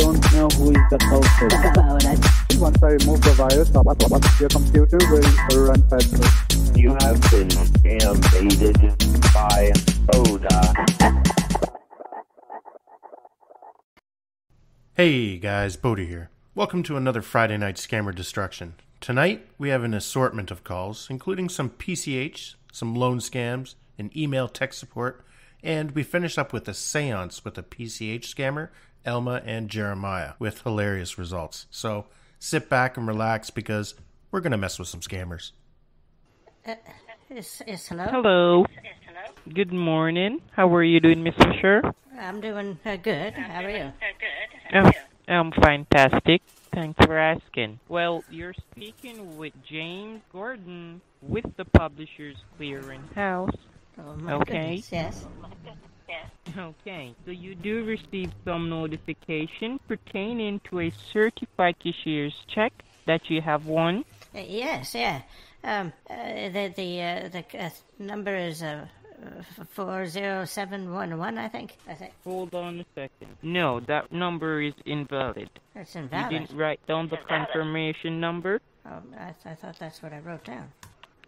don't know who is the culprit. Once I remove the virus, your computer will run faster. You have been scam baited by Boda. Hey guys, Boda here. Welcome to another Friday Night Scammer Destruction. Tonight, we have an assortment of calls, including some PCH, some loan scams, an email tech support, and we finish up with a seance with a PCH scammer, Elma and Jeremiah, with hilarious results. So sit back and relax because we're going to mess with some scammers. Yes, yes, hello. Hello. Good morning. How are you doing, Miss Fisher? I'm doing uh, good. How are you? Oh, I'm fantastic. Thanks for asking. Well, you're speaking with James Gordon with the Publishers Clearinghouse. Oh my Okay. goodness, yes. Okay, so you do receive some notification pertaining to a certified cashier's check that you have won. Uh, yes, yeah. Um, uh, the the uh, the uh, number is uh, four zero seven one one. I think. I think Hold on a second. No, that number is invalid. that's You didn't write down the confirmation number? Oh, I, I thought that's what I wrote down.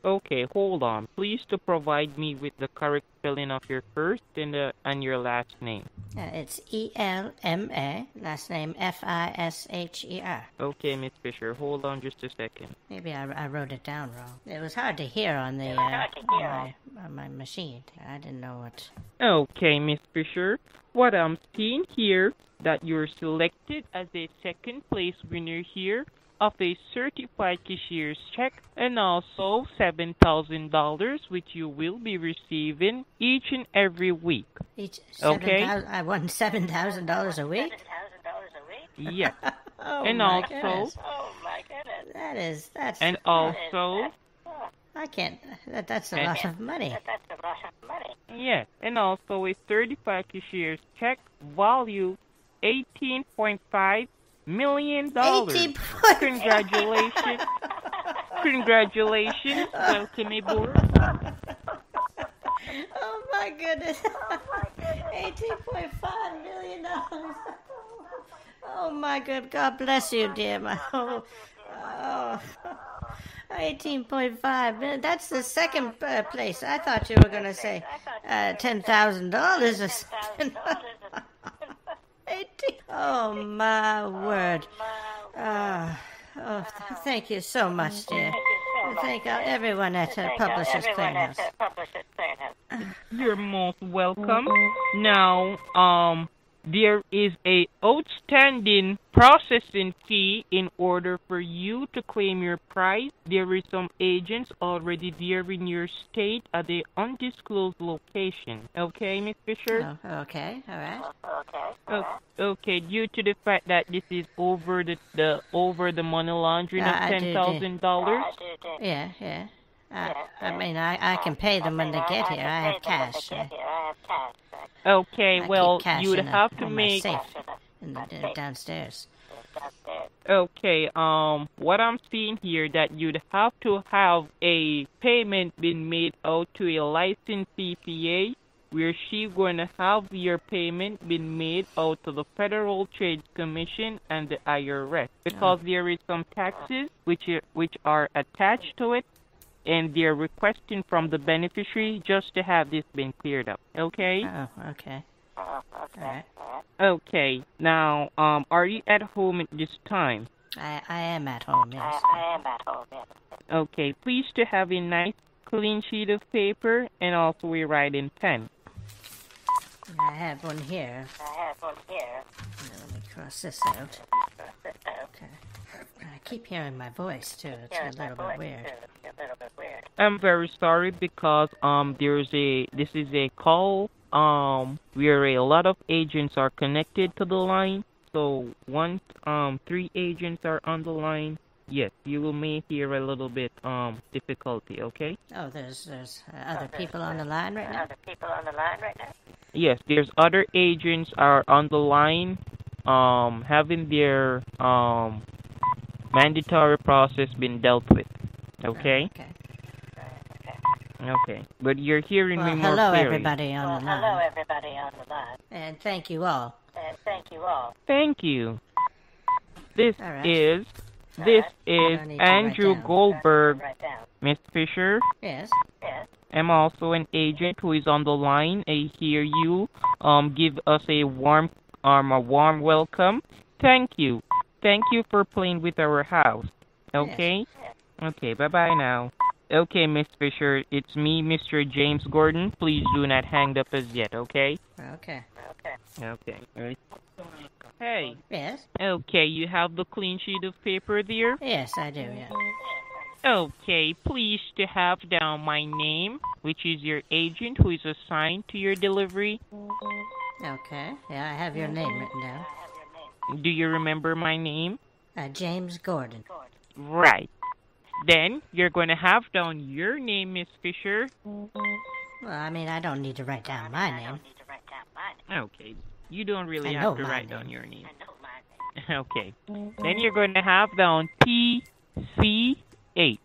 Okay, hold on. Please to provide me with the correct spelling of your first and uh, and your last name. Uh, it's E L M A. Last name F I S H E R. Okay, Miss Fisher, hold on just a second. Maybe I, I wrote it down wrong. It was hard to hear on the uh, on my, on my machine. I didn't know what. Okay, Miss Fisher, what I'm seeing here that you're selected as a second place winner here of a certified cashier's check and also seven thousand dollars which you will be receiving each and every week. Each seven Okay. thousand. I won seven thousand dollars a week. $7,000 a week? Yeah. Oh and my also goodness. Oh my goodness. That is that's. and also I can't. That, that's a And- lot of money. Yes, and also a certified cashier's check value eighteen point five million dollars. Eighteen. Congratulations. Congratulations. Welcome aboard. Oh my goodness. Eighteen point five million dollars. Oh my good. God bless you, dear. My oh. oh. 18.5 million. That's the second uh, place. I thought you were going to say uh, $10,000 or something. 18. Oh, my word. Ah, oh, th- thank you so much, dear. Thank uh, everyone at uh, Publishers Clearinghouse. You're most welcome. Now, um, there is a outstanding processing fee in order for you to claim your prize. There is some agents already there in your state at the undisclosed location. Okay, Miss Fisher? Oh, okay, all right. Okay. Okay, due to the fact that this is over the, the over the money laundering of I- I do- do. ten thousand dollars. Yeah, yeah. I, I mean, I, I can pay them when they get here. I have cash. Okay, I well you would in a- have to make safe in the, uh, downstairs. Okay, um, what I'm seeing here that you'd have to have a payment been made out to a licensed CPA, where she gonna have your payment been made out to the Federal Trade Commission and the IRS because there is some taxes which are, which are attached to it, and they're requesting from the beneficiary just to have this been cleared up. Okay. Oh, okay. All right. Okay. Now, um, are you at home at this time? I, I am at home, yes. I, I am at home, yes. Okay, please to have a nice clean sheet of paper and also a writing pen. I have one here. I have one here. Let me cross this out. Okay. I keep hearing my voice, too. It's a little bit weird. I'm very sorry because um there's a this is a call um where a lot of agents are connected to the line. So once um three agents are on the line, yes, you will may hear a little bit um difficulty, okay? Oh, there's there's uh, other people on the line right now? Yes, there's other agents are on the line um having their um mandatory process been dealt with. Okay? Okay. Okay, but you're hearing Well, me more hello, clearly. everybody on the line. Hello, everybody on the line, And thank you all. and thank you all. Thank you. This All right. is this is don't need to write Andrew. Goldberg, Right. Miss Fisher. Yes. Yes. I'm also an agent who is on the line. I hear you. Um, give us a warm um a warm welcome. Thank you. Thank you for playing with our house. Okay. Okay. Bye bye now. Okay, Miss Fisher. It's me, Mr. James Gordon. Please do not hang up as yet. Okay. Okay. Okay. Okay. Hey. Yes. Okay, you have the clean sheet of paper there? Yes, I do. Yeah. Okay, please to have down my name, which is your agent who is assigned to your delivery. Okay. Yeah, I have your name written down. Do you remember my name? Uh, James Gordon. Right. Then you're going to have down your name, Miss Fisher. Well, I mean, I don't need to write down my name. Need to write down my name. Okay. You don't really I have to write name. down your name. I know my name. Okay. Then you're going to have down P C H.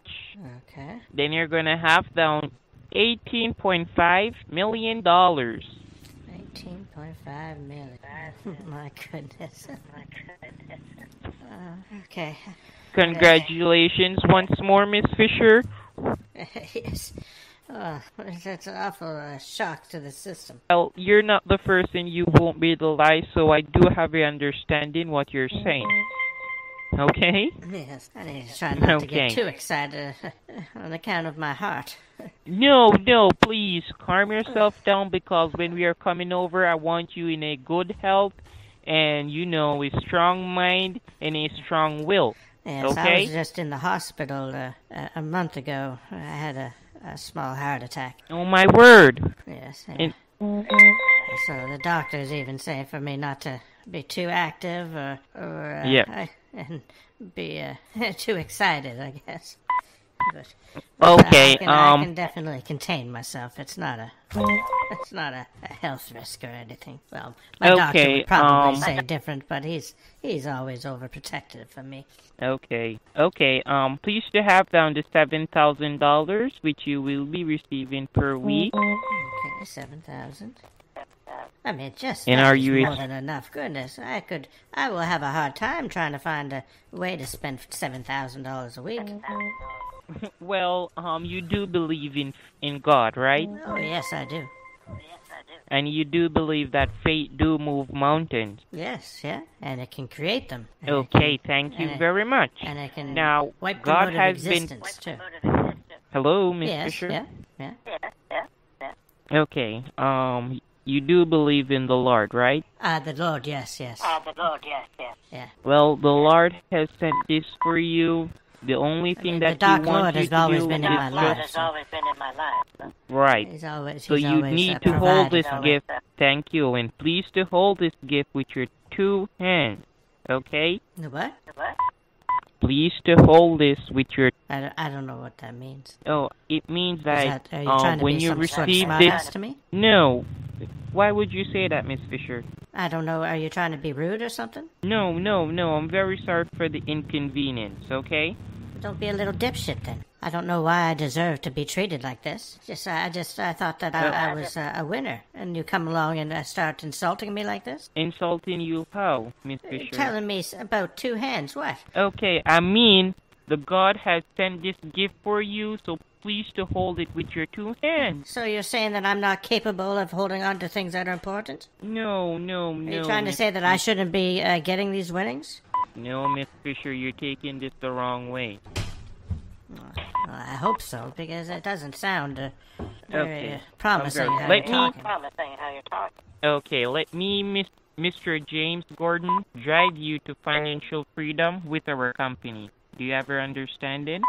Okay. Then you're going to have down $18.5 million. Dollars. Eighteen point five million. My goodness. My goodness. Uh, okay. Congratulations once more, Miss Fisher. yes. Oh, that's an awful uh, shock to the system. Well, you're not the first and you won't be the last, so I do have a understanding what you're saying. Okay? Yes. I need to try not to get too excited on account of my heart. No, no, please calm yourself down because when we are coming over, I want you in a good health and, you know, a strong mind and a strong will. Yes, I was just in the hospital uh, a, a month ago. I had a, a small heart attack. Oh, my word. Yes. And- So the doctors even say for me not to be too active or, or uh, Yeah. I, and be uh, too excited, I guess. But, Okay, I can, I um, can definitely contain myself. It's not a, it's not a, a health risk or anything. Well, my doctor would probably um, say different, but he's he's always overprotective for me. Okay. Okay. Um, please to have down the seven thousand dollars, which you will be receiving per week. Okay, seven thousand. I mean, just And that are is you more than enough. Goodness, I could, I will have a hard time trying to find a way to spend seven thousand dollars a week. Well, um, you do believe in in God, right? Oh yes, I do. Yes, I do. And you do believe that fate do move mountains. Yes, yeah, and it can create them. And it Okay. Thank you and I- very much. and it can Now, wipe God out of has been. existence too. Hello, Miss Yes, Fisher. yeah, yeah. Yeah, yeah. Okay. Um, you do believe in the Lord, right? Ah, the Lord, yes, yes, Ah, the Lord, yes, yes. yeah. Well, the Lord has sent this for you. The only thing mean, that the Dark He Lord you has to always do been in is my The life. Lord just has always been in my life. right. He's always, So you always, need uh, to hold this for gift. Thank you, and please to hold this gift with your two hands. Okay? The What? The what? Please to hold this with your. I don't, I don't know what that means. Oh, it means that, that are you uh, to when be you some sort of receive this. ass to me? No. Why would you say that, Miss Fisher? I don't know. Are you trying to be rude or something? No, no, no. I'm very sorry for the inconvenience. Okay? Don't be a little dipshit then. I don't know why I deserve to be treated like this. Just, I just, I thought that I, I was uh, a winner, and you come along and uh, start insulting me like this. Insulting you how, Miss Fisher? Telling me about two hands. What? Okay, I mean, the God has sent this gift for you, so please to hold it with your two hands. So you're saying that I'm not capable of holding on to things that are important? No, no, Are no. you trying to Miss- say that I shouldn't be uh, getting these winnings? No, Miss Fisher, you're taking this the wrong way. Well, I hope so, because it doesn't sound uh, very Okay. uh, promising Okay, how let you're me- talking. Promising how you're talking. Okay, let me, Miss, Mr. James Gordon, drive you to financial freedom with our company. Do you ever understand it?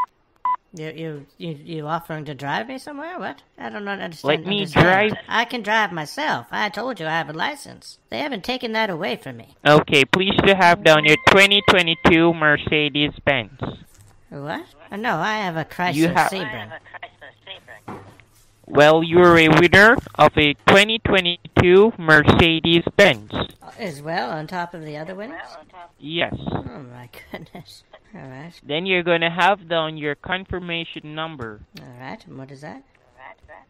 You, you, you, you offering to drive me somewhere? What? I don't understand. Let me understand. drive- I can drive myself. I told you I have a license. They haven't taken that away from me. Okay, please to have down your 2022 Mercedes Benz. What? No, I have a Chrysler You have- I Sebring. have a Chrysler Sebring. Well, you're a winner of a 2022 Mercedes Benz. As well, on top of the other winners? Well, on top Yes. Oh my goodness. Alright, Then you're gonna have down your confirmation number. alright. And what is that?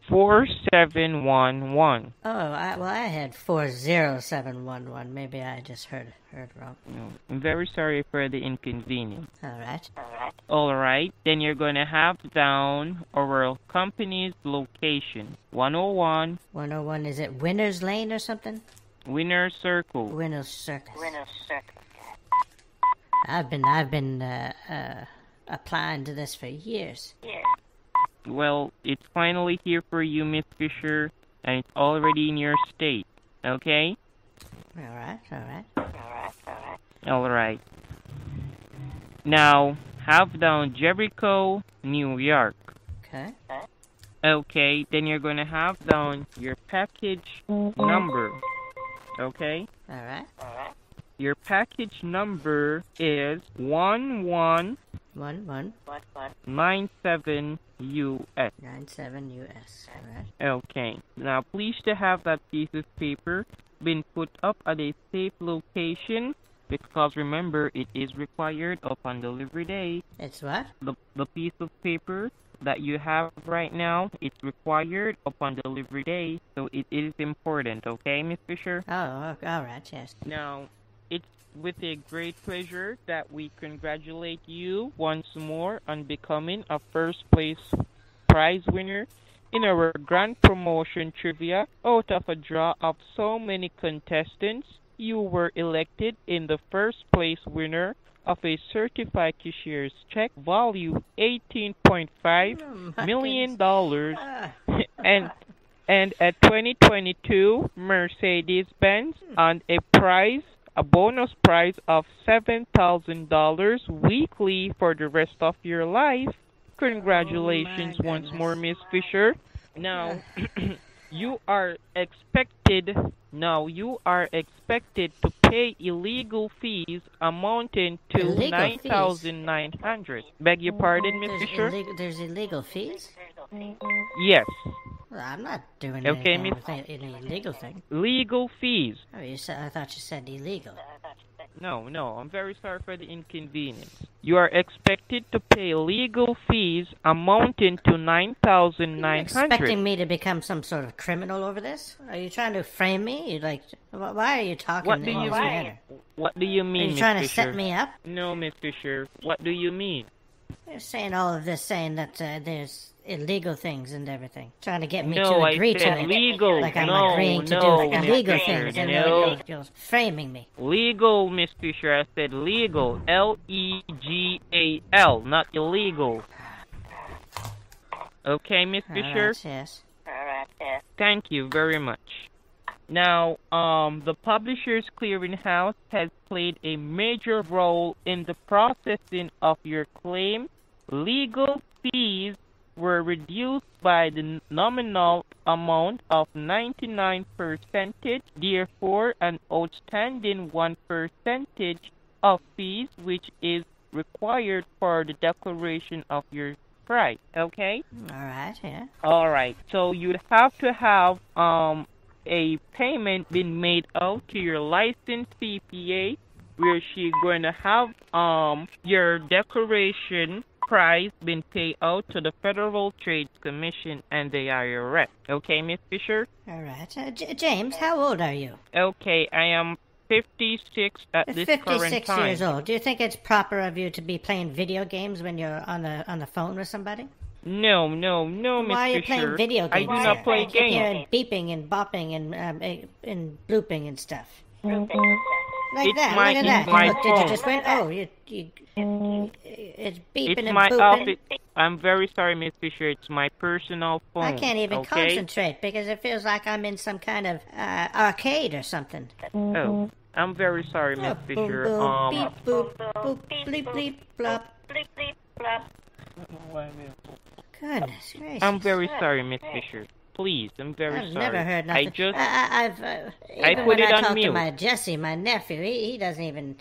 4711. Oh, I, well, I had four zero seven one one. Maybe I just heard heard wrong. No, I'm very sorry for the inconvenience. All right. All right. All right. then you're gonna have down our company's location 101 One oh one. Is it Winners Lane or something? Winner Circle. Winners Circle. Winner's circle. I've been I've been uh, uh, applying to this for years. Here. Well, it's finally here for you, Miss Fisher, and it's already in your state. Okay? All right. All right. Alright, alright. Alright. Now, have down Jericho, New York. Okay. Okay, then you're gonna have down your package number. Okay? All right. Alright. Your package number is 1197 One one What, what? US. nine seven US. Right. Okay. Now, please to have that piece of paper been put up at a safe location because remember, it is required upon delivery day. It's what? The, the piece of paper that you have right now, it's required upon delivery day, so it is important, okay, Miss Fisher? Oh, all right. Yes. Now, it's with a great pleasure that we congratulate you once more on becoming a first place prize winner in our grand promotion trivia. Out of a draw of so many contestants, you were elected in the first place winner of a certified cashier's check value $18.5 my million dollars. Ah, and and a 2022 Mercedes-Benz and a prize, a bonus prize of $7,000 weekly for the rest of your life. Congratulations Oh, once more, Miss Fisher. Now, you are expected now you are expected to pay illegal fees amounting to Illegal fees? 9,900. Beg your pardon, Miss Fisher? illegal, there's illegal fees. Yes, Well, I'm not doing Okay, anything with any illegal thing. legal fees. Oh, you said I thought you said illegal. No, no, I'm very sorry for the inconvenience. You are expected to pay legal fees amounting to nine thousand nine Expecting me to become some sort of criminal over this? Are you trying to frame me? You like? Why are you talking What do you mean? What do you mean, Are you trying to set me up? No, Miss Fisher. What do you mean? You're saying all of this, saying that uh, there's illegal things and everything, trying to get me to No, I agree to said it. legal. Like I'm no, agreeing to no, do Miss illegal Fisher, things, and no. you're, you're framing me. Legal, Miss Fisher. I said legal. L E G A L, not illegal. Okay, Miss All Fisher. right, yes. Alright, yes. Thank you very much. Now, um, the Publishers Clearinghouse has played a major role in the processing of your claim. Legal fees were reduced by the nominal amount of 99 percentage, therefore an outstanding 1 percentage of fees which is required for the declaration of your price. Okay? All right, yeah. All right. So you'd have to have um a payment been made out to your licensed CPA, where she's going to have um your decoration price been paid out to the Federal Trade Commission and the IRS. Okay, Miss Fisher. All right. Uh, J- James, how old are you? Okay, I am 56 at this current 56 time. years old. Do you think it's proper of you to be playing video games when you're on the on the phone with somebody? No, no, no, Miss Why are you Fisher. playing video I games? do here? not play I games. beeping and bopping and um, eh, and blooping and stuff. Like It's that. my- Look at that. my Look, did you phone. just win? Oh, you, you, it's beeping It's and my booping. office. I'm very sorry, Miss Fisher. It's my personal phone. I can't even okay? concentrate because it feels like I'm in some kind of uh, arcade or something. Oh, I'm very sorry, Miss Oh, boom, Fisher. boom, Um, beep, boop, boop, bleep, bleep, blop. Bleep, bleep, blop. Goodness gracious. I'm very sorry, Miss Fisher. Please, I'm very sorry. I've never heard nothing. I just, I, I, I've, uh, I even put when it I on talk to my Jesse, my nephew, he, he doesn't even,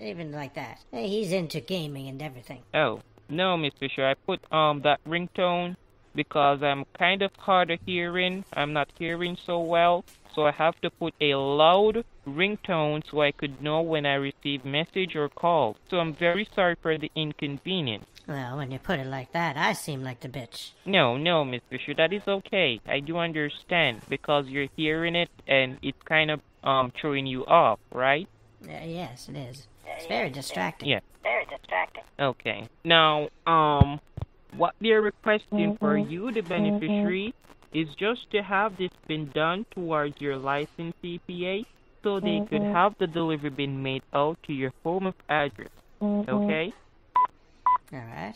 even like that. He's into gaming and everything. oh no, Miss Fisher. I put um that ringtone because I'm kind of hard of hearing. I'm not hearing so well. So I have to put a loud ringtone so I could know when I receive message or call. So I'm very sorry for the inconvenience. Well, when you put it like that, I seem like the bitch. No, no, Miss Fisher, that is okay. I do understand because you're hearing it and it's kind of um throwing you off, right? Uh, yes, it is. It's very distracting. Yeah. Very distracting. Okay. Now, um, what they're requesting for you, the beneficiary, is just to have this been done towards your licensed CPA so they could have the delivery been made out to your home of address. Okay? All right.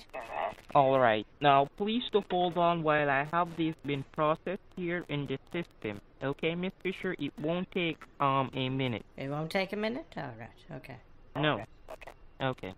All right. Now, please to hold on while I have this been processed here in the system. Okay, Miss Fisher? It won't take um a minute. It won't take a minute? All right. Okay. No. Okay. Okay,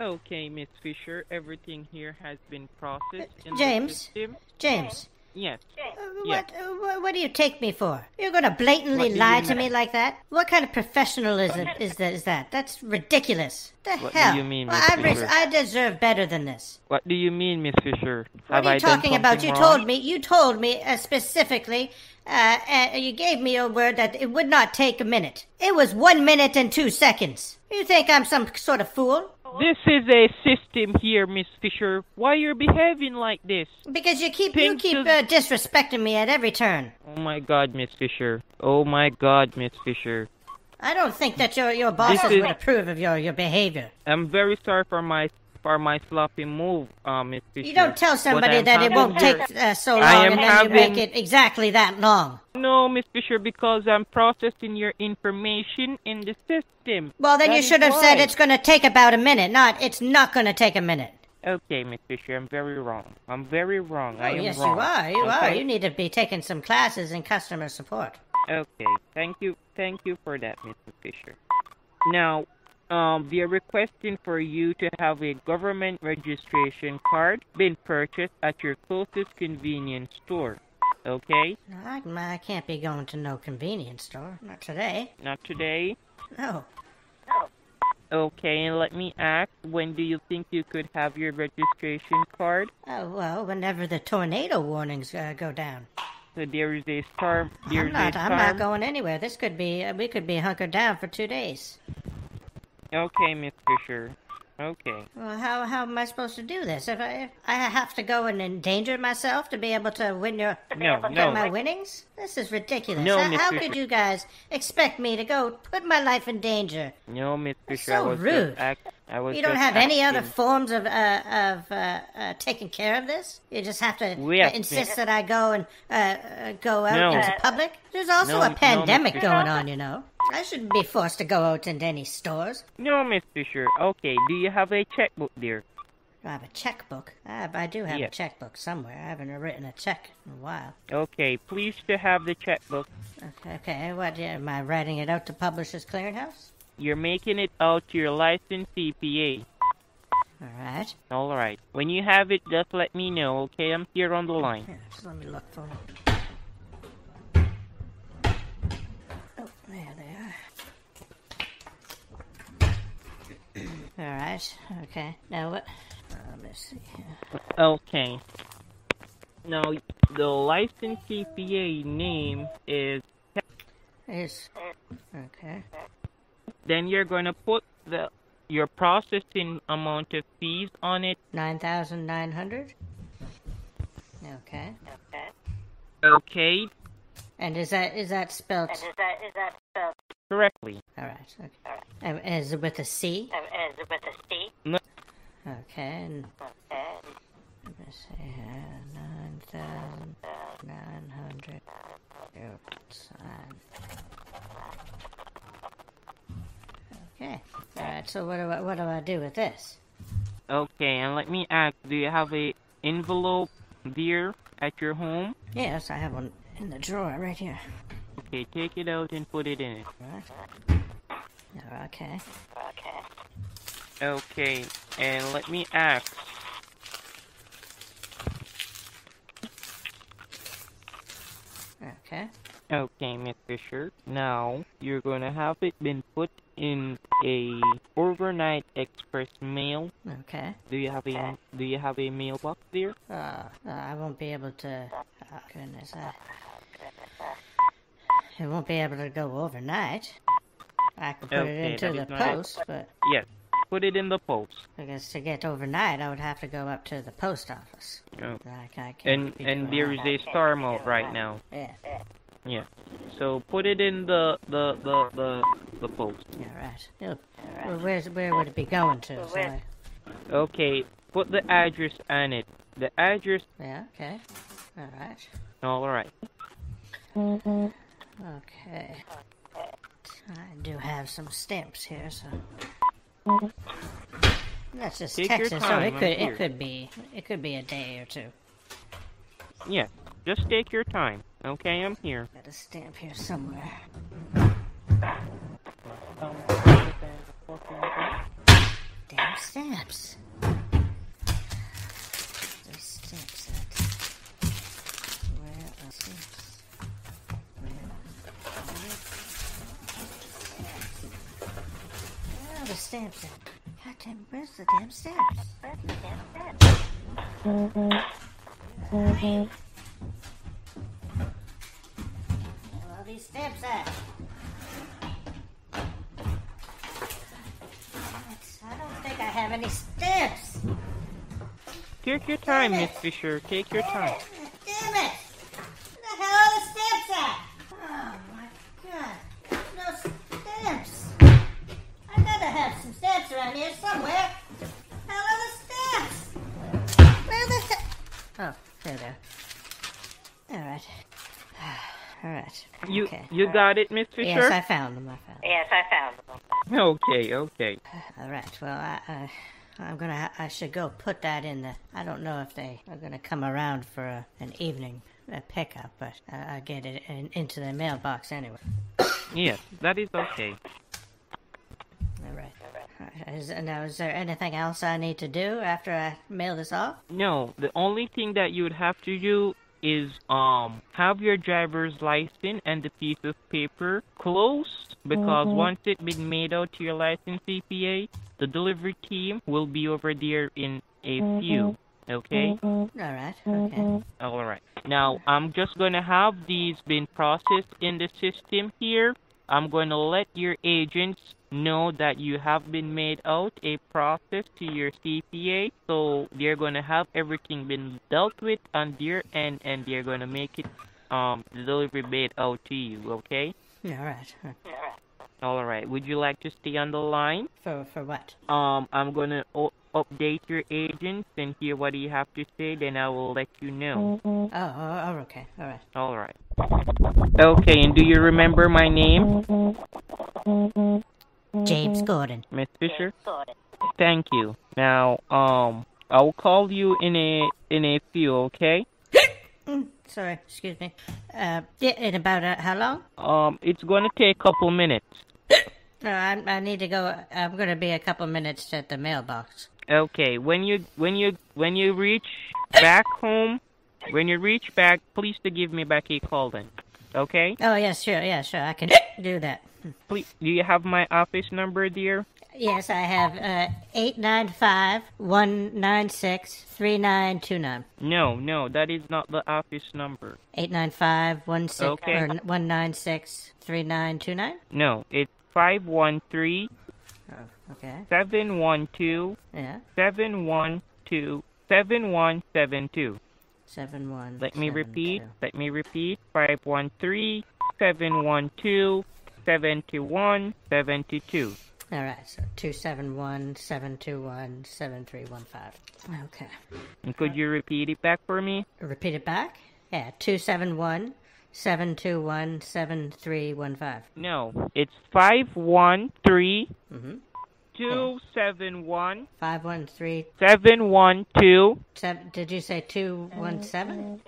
Miss Fisher, everything here has been processed in James? the system. James, Yes. uh, Yeah. what, uh, what what do you take me for? You're going to blatantly What do lie to me like that? What kind of professionalism is that? Is that? That's ridiculous. The What do hell? you mean, well, Miss I, Fisher? I deserve better than this. What do you mean, Miss Fisher? What have are you I talking about? You wrong? told me. You told me uh, specifically. Uh, uh, you gave me a word that it would not take a minute. It was one minute and two seconds. You think I'm some sort of fool? This is a system here, Miss Fisher. Why you're behaving like this? Because you keep you keep uh, disrespecting me at every turn. Oh my God, Miss Fisher. Oh my God, Miss Fisher. I don't think that your your bosses is- would approve of your, your behavior. I'm very sorry for my for my sloppy move, uh, Miss Fisher. You don't tell somebody that it won't here- take uh, so long and then you make it exactly that long. No, Miss Fisher, because I'm processing your information in the system. Well, then That you should have said it's going to take about a minute, not it's not going to take a minute. Okay, Miss Fisher, I'm very wrong. I'm very wrong. I oh, am yes, wrong. you are. You are. You need to be taking some classes in customer support. Okay, thank you, thank you for that, Mr. Fisher. Now, um, we are requesting for you to have a government registration card been purchased at your closest convenience store. Okay, I, I can't be going to no convenience store. Not today. not today. No. Okay, and let me ask, when do you think you could have your registration card? Oh, well, whenever the tornado warnings uh, go down. So there is a storm. There I'm not, I'm storm. not going anywhere. This could be, uh, we could be hunkered down for two days. Okay, Miss Fisher. Okay. Well, how, how am I supposed to do this? If I, if I have to go and endanger myself to be able to win your, No, get no. my winnings? This is ridiculous. No, how, how could you guys expect me to go put my life in danger? No, Miss That's Fisher. I so was rude. Just act, I was You don't have any other forms of uh, of uh, uh, taking care of this. You just have to uh, have- insist that I go and uh, uh, go out No. into public. There's also No, a pandemic Mr. going on, you know. I shouldn't be forced to go out into any stores. No, Miss Fisher. Okay, do you have a checkbook there? I have a checkbook. I, I do have Yeah. a checkbook somewhere. I haven't written a check in a while. Okay, please to have the checkbook. Okay, okay. What am I writing it out to Publishers Clearinghouse? You're making it out to your licensed CPA. All right. All right. When you have it, just let me know. Okay, I'm here on the line. Here, just let me look for it. Oh, there they are. All right. Okay. Now what? Uh, let me see. here. Okay. Now, the licensed CPA name is. Is okay. Then you're gonna put the your processing amount of fees on it. Nine thousand nine hundred. Okay. Okay, And is that is that spelled? And is that is that spelled correctly. All right. Okay. And is it with a C? uh, is it with a C? Okay. And Okay. let me see here. Nine thousand nine hundred. Okay. All right. So what do I what do I do with this? Okay, and let me ask, do you have a envelope there at your home? Yes, I have one in the drawer right here. Okay, take it out and put it in it. Right. Okay. Okay. Okay, and let me ask, Okay. Okay, Miss Fisher. Now you're gonna have it been put in a overnight express mail. Okay. Do you have a Do you have a mailbox there? Uh, uh, I won't be able to. Oh, goodness. I, I won't be able to go overnight. I can put Okay, it into the it. post, but Yes. Put it in the post. I guess to get overnight, I would have to go up to the post office. Oh. I, And and there is a storm out right now. Yeah, Yeah. So put it in the the the the, the post. yeah, right. It'll- Well, where's, where would it be going to? So I, Okay. Put the address on it. The address. yeah, okay. All right. All right. Okay. I do have some stamps here, so. That's just Take your Texas, so it I'm could here. it could be it could be a day or two. Yeah. Just take your time. Okay, I'm here. Got a stamp here somewhere. Damn stamps. The stamps at where are stamps? Where are the stamps at? God damn, where's the damn stamps? Where are these at? I don't think I have any stamps. Take your time, Miss Fisher. Take your time. Damn it! Where the hell are the stamps at? Oh my god. No stamps. I gotta have some stamps around here somewhere. Hell are the stamps? Where the hell? Oh, there they are. Alright. Alright. You okay. you got it, Miss Fisher? Yes, I found them. I found them. Yes, I found them. Okay, okay. All right. Well, I, I, I'm gonna. I should go put that in the. I don't know if they are gonna come around for a, an evening uh, pickup, but I, I get it in, into the mailbox anyway. Yes, that is okay. All right. All right. Is, now, is there anything else I need to do after I mail this off? No, the only thing that you would have to do is um have your driver's license and the piece of paper close because mm-hmm. once it's been made out to your license CPA, the delivery team will be over there in a mm-hmm. few. Okay? Mm-hmm. All right. Okay. All right. Now, I'm just going to have these been processed in the system here. I'm going to let your agents know that you have been made out a process to your CPA. So they're going to have everything been dealt with on their end and they're going to make it um delivery made out to you, okay? yeah All right. All right. Would you like to stay on the line? For for what? Um I'm going to update your agents and hear what you have to say then I will let you know. Oh, oh, oh okay. All right. All right. Okay, and do you remember my name, James Gordon. Miss Fisher? Gordon. Thank you. Now, um, I'll call you in a in a few, okay? Sorry. Excuse me. Uh, in about uh, how long? Um, it's going to take a couple minutes. No, I, I need to go. I'm gonna be a couple minutes at the mailbox. Okay, when you when you when you reach back home, when you reach back, please to give me back a call then. Okay? Oh yes, sure, yeah, sure. I can do that. Please, do you have my office number, dear? Yes, I have uh, eight nine five one nine six three nine two nine. No, no, that is not the office number. Eight nine five one six Okay. or one nine six three nine two nine. No, it's five one three Oh, okay. seven one two Yeah, seven one two seven one seven two. seven one. Let me repeat. two. Let me repeat. Five one three seven one two seven two one seven two two. All right, so two seven one seven two one seven three one five. Okay. And could you repeat it back for me? Repeat it back. Yeah, two seven one seven two one seven three one five. No, it's five one three Mm-hmm. Two seven one Five one three seven one two seven. Did you say two one seven?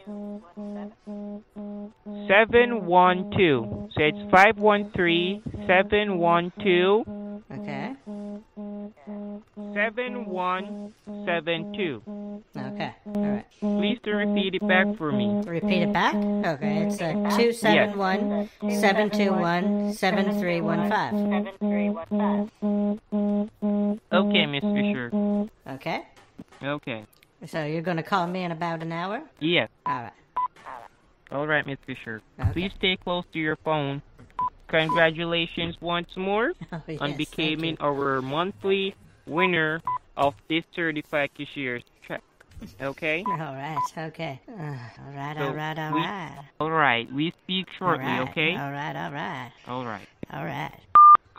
seven one two. So it's five one three seven one two Okay. seven one seven two. Okay. All right. Please to repeat it back for me. Repeat it back. Okay. It's uh, two seven one seven two one seven three one five. Seven three one five. Okay, Miss Fisher. Okay. Okay. So you're gonna call me in about an hour. Yes. All right. All right, Miss Fisher. Okay. Please stay close to your phone. Congratulations once more Oh, yes, on becoming our monthly winner of this certified cashier's check. Okay? All right. Okay. Uh, all right. So All right. All we- right. All right. We speak shortly, right. okay? All right. All right. All right. All right.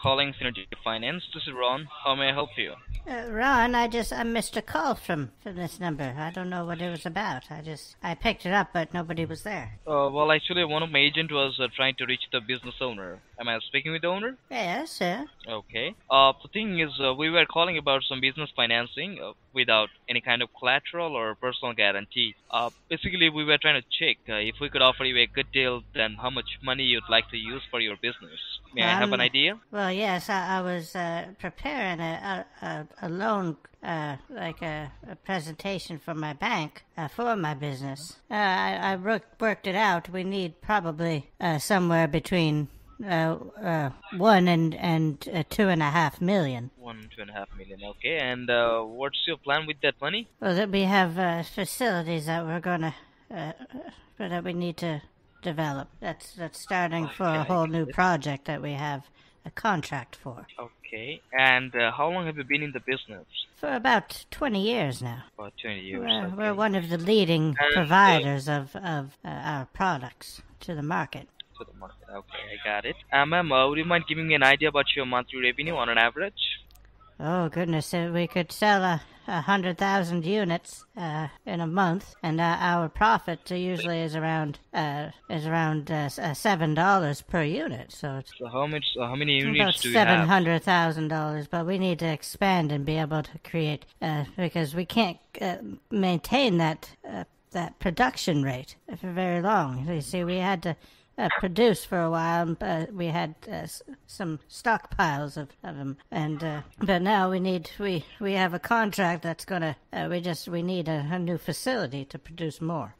Calling Synergy Finance. This is Ron. How may I help you? Uh, Ron, I just I missed a call from from this number. I don't know what it was about. I just I picked it up, but nobody was there. Uh, well, actually, one of my agent was uh, trying to reach the business owner. Am I speaking with the owner? Yes, sir. Okay. Uh, the thing is, uh, we were calling about some business financing uh, without any kind of collateral or personal guarantee. Uh, basically, we were trying to check uh, if we could offer you a good deal, then how much money you'd like to use for your business. May I have Um, an idea? Well, yes, I, I was uh, preparing a a, a, a loan, uh, like a, a presentation for my bank uh, for my business. Uh, I, I worked worked it out. We need probably uh, somewhere between uh, uh, one and and uh, two and a half million. One, two and a half million. Okay. And uh, what's your plan with that money? Well, that we have uh, facilities that we're gonna that we need to develop. That's that's starting for a whole new project that we have a contract for Okay. And uh, how long have you been in the business? for about twenty years now. About 20 years. We're, okay. we're one of the leading And, providers of of uh, our products to the market. To the market. Okay, I got it. Uh, ma'am, uh, would you mind giving me an idea about your monthly revenue on an average? Oh goodness, if we could sell a, a hundred thousand units uh, in a month, and uh, our profit usually is around uh, is around uh, uh, seven dollars per unit. So it's So how much? Uh, how many units do you seven have? hundred thousand dollars. But we need to expand and be able to create uh, because we can't uh, maintain that uh, that production rate for very long. You see, we had to. Uh, produce for a while. Uh, we had uh, some stockpiles of, of them, and uh, but now we need we we have a contract that's gonna. Uh, we just we need a, a new facility to produce more.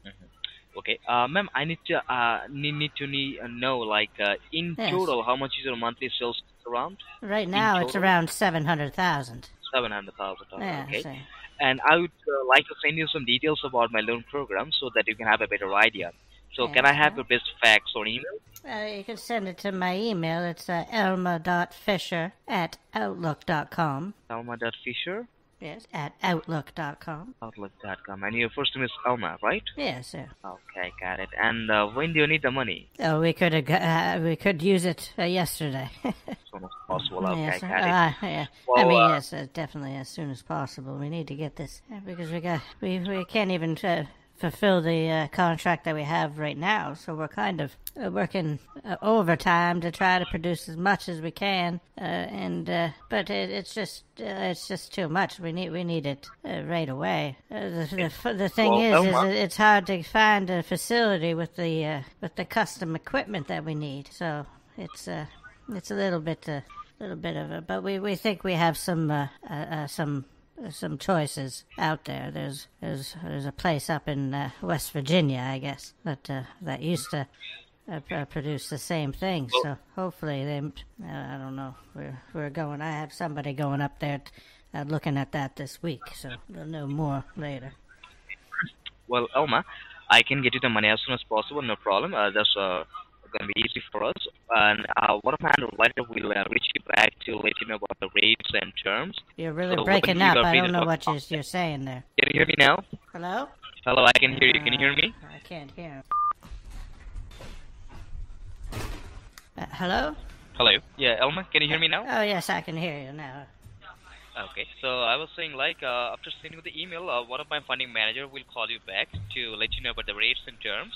Okay, uh, ma'am, I need to uh, need, need to need, uh, know like uh, in Yes. total how much is your monthly sales around? Right now, it's around seven hundred thousand. Seven hundred thousand. Yeah. Okay, so- and I would uh, like to send you some details about my loan program so that you can have a better idea. So can I have your best fax or email? Uh, you can send it to my email. It's uh, elma.fisher at outlook.com. Alma.fisher Yes, at outlook.com. outlook.com. And your first name is Elma, right? Yes, sir. Okay, got it. And uh, when do you need the money? Oh, we could uh, we could use it uh, yesterday. As soon as possible. Okay, yes, got it. uh, yeah. I mean, uh, yes, uh, definitely as soon as possible. We need to get this because we got we we can't even fulfill the uh, contract that we have right now. So we're kind of uh, working uh, overtime to try to produce as much as we can. Uh, and uh, but it, it's just uh, it's just too much. We need we need it uh, right away. Uh, the, the the thing Well, is, is it's hard to find a facility with the uh, with the custom equipment that we need. So it's uh it's a little bit a little bit of a but we we think we have some uh, uh, uh, some choices out there. There's there's there's a place up in uh, West Virginia, I guess, that uh, that used to uh, p- produce the same thing. So hopefully they, uh, I don't know, we're we're going. I have somebody going up there, t- uh, looking at that this week. So we'll know more later. Well, Elma, I can get you the money as soon as possible, no problem. Uh, uh, going to be easy for us. And uh, one of my underwriters will uh, reach you back to let you know about the rates and terms. You're really So breaking up. I don't know what you're, you're saying there. Can you hear me now? Hello? Hello, I can hear you. Can you hear me? I can't hear. Uh, hello? Hello. Yeah, Elma, can you hear me now? Oh yes, I can hear you now. Okay. So I was saying, like, uh, after sending you the email, uh, one of my funding manager will call you back to let you know about the rates and terms.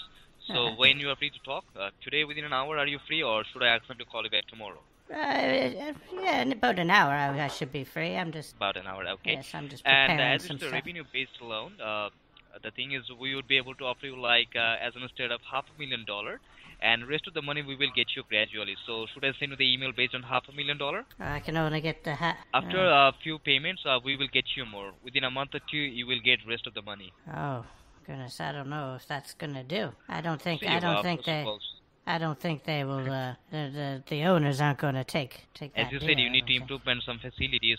So when you are free to talk, uh, today within an hour, are you free, or should I ask them to call you back tomorrow? Uh, yeah, in about an hour I, I should be free. I'm just About an hour, okay. yes, I'm just And preparing as some it's a revenue-based loan, uh, Uh, The thing is, we would be able to offer you like uh, as an instead of half a million dollar, and rest of the money we will get you gradually. So should I send you the email based on half a million dollar? I can only get the half. After a few payments, uh, we will get you more. Within a month or two, you will get rest of the money. Oh, goodness, I don't know if that's gonna do. I don't think. I don't think they. all, I don't think they will. Uh, the, the the owners aren't gonna take take as that you deal, said, I you need to improve some facilities.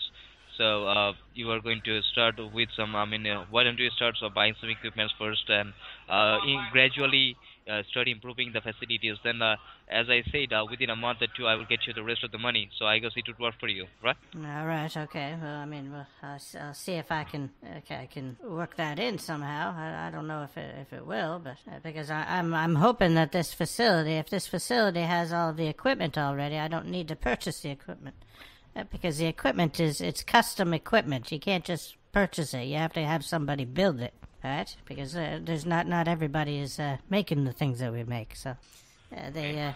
So uh, you are going to start with some. I mean, uh, why don't you start so buying some equipment first and uh, in gradually uh, start improving the facilities. Then, uh, as I said, uh, within a month or two, I will get you the rest of the money. So I guess it would work for you, right? All right. Okay. Well, I mean, well, I'll, I'll see if I can. Okay, I can work that in somehow. I, I don't know if it if it will, but uh, because I, I'm I'm hoping that this facility, if this facility has all of the equipment already, I don't need to purchase the equipment. Uh, because the equipment is it's custom equipment. You can't just purchase it. You have to have somebody build it, right? Because uh, there's not not everybody is uh, making the things that we make. So uh, they uh,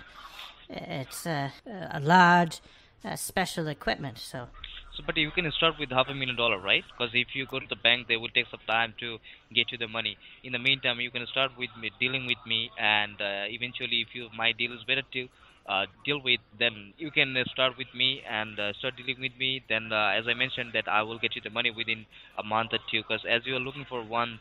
it's uh, a large uh, special equipment. So So, but you can start with half a million dollar, right? Because if you go to the bank, they will take some time to get you the money. In the meantime, you can start with me, dealing with me, and uh, eventually, if you my deal is better to uh, deal with, then you can uh, start with me and uh, start dealing with me. Then, uh, as I mentioned, that I will get you the money within a month or two. Because as you are looking for one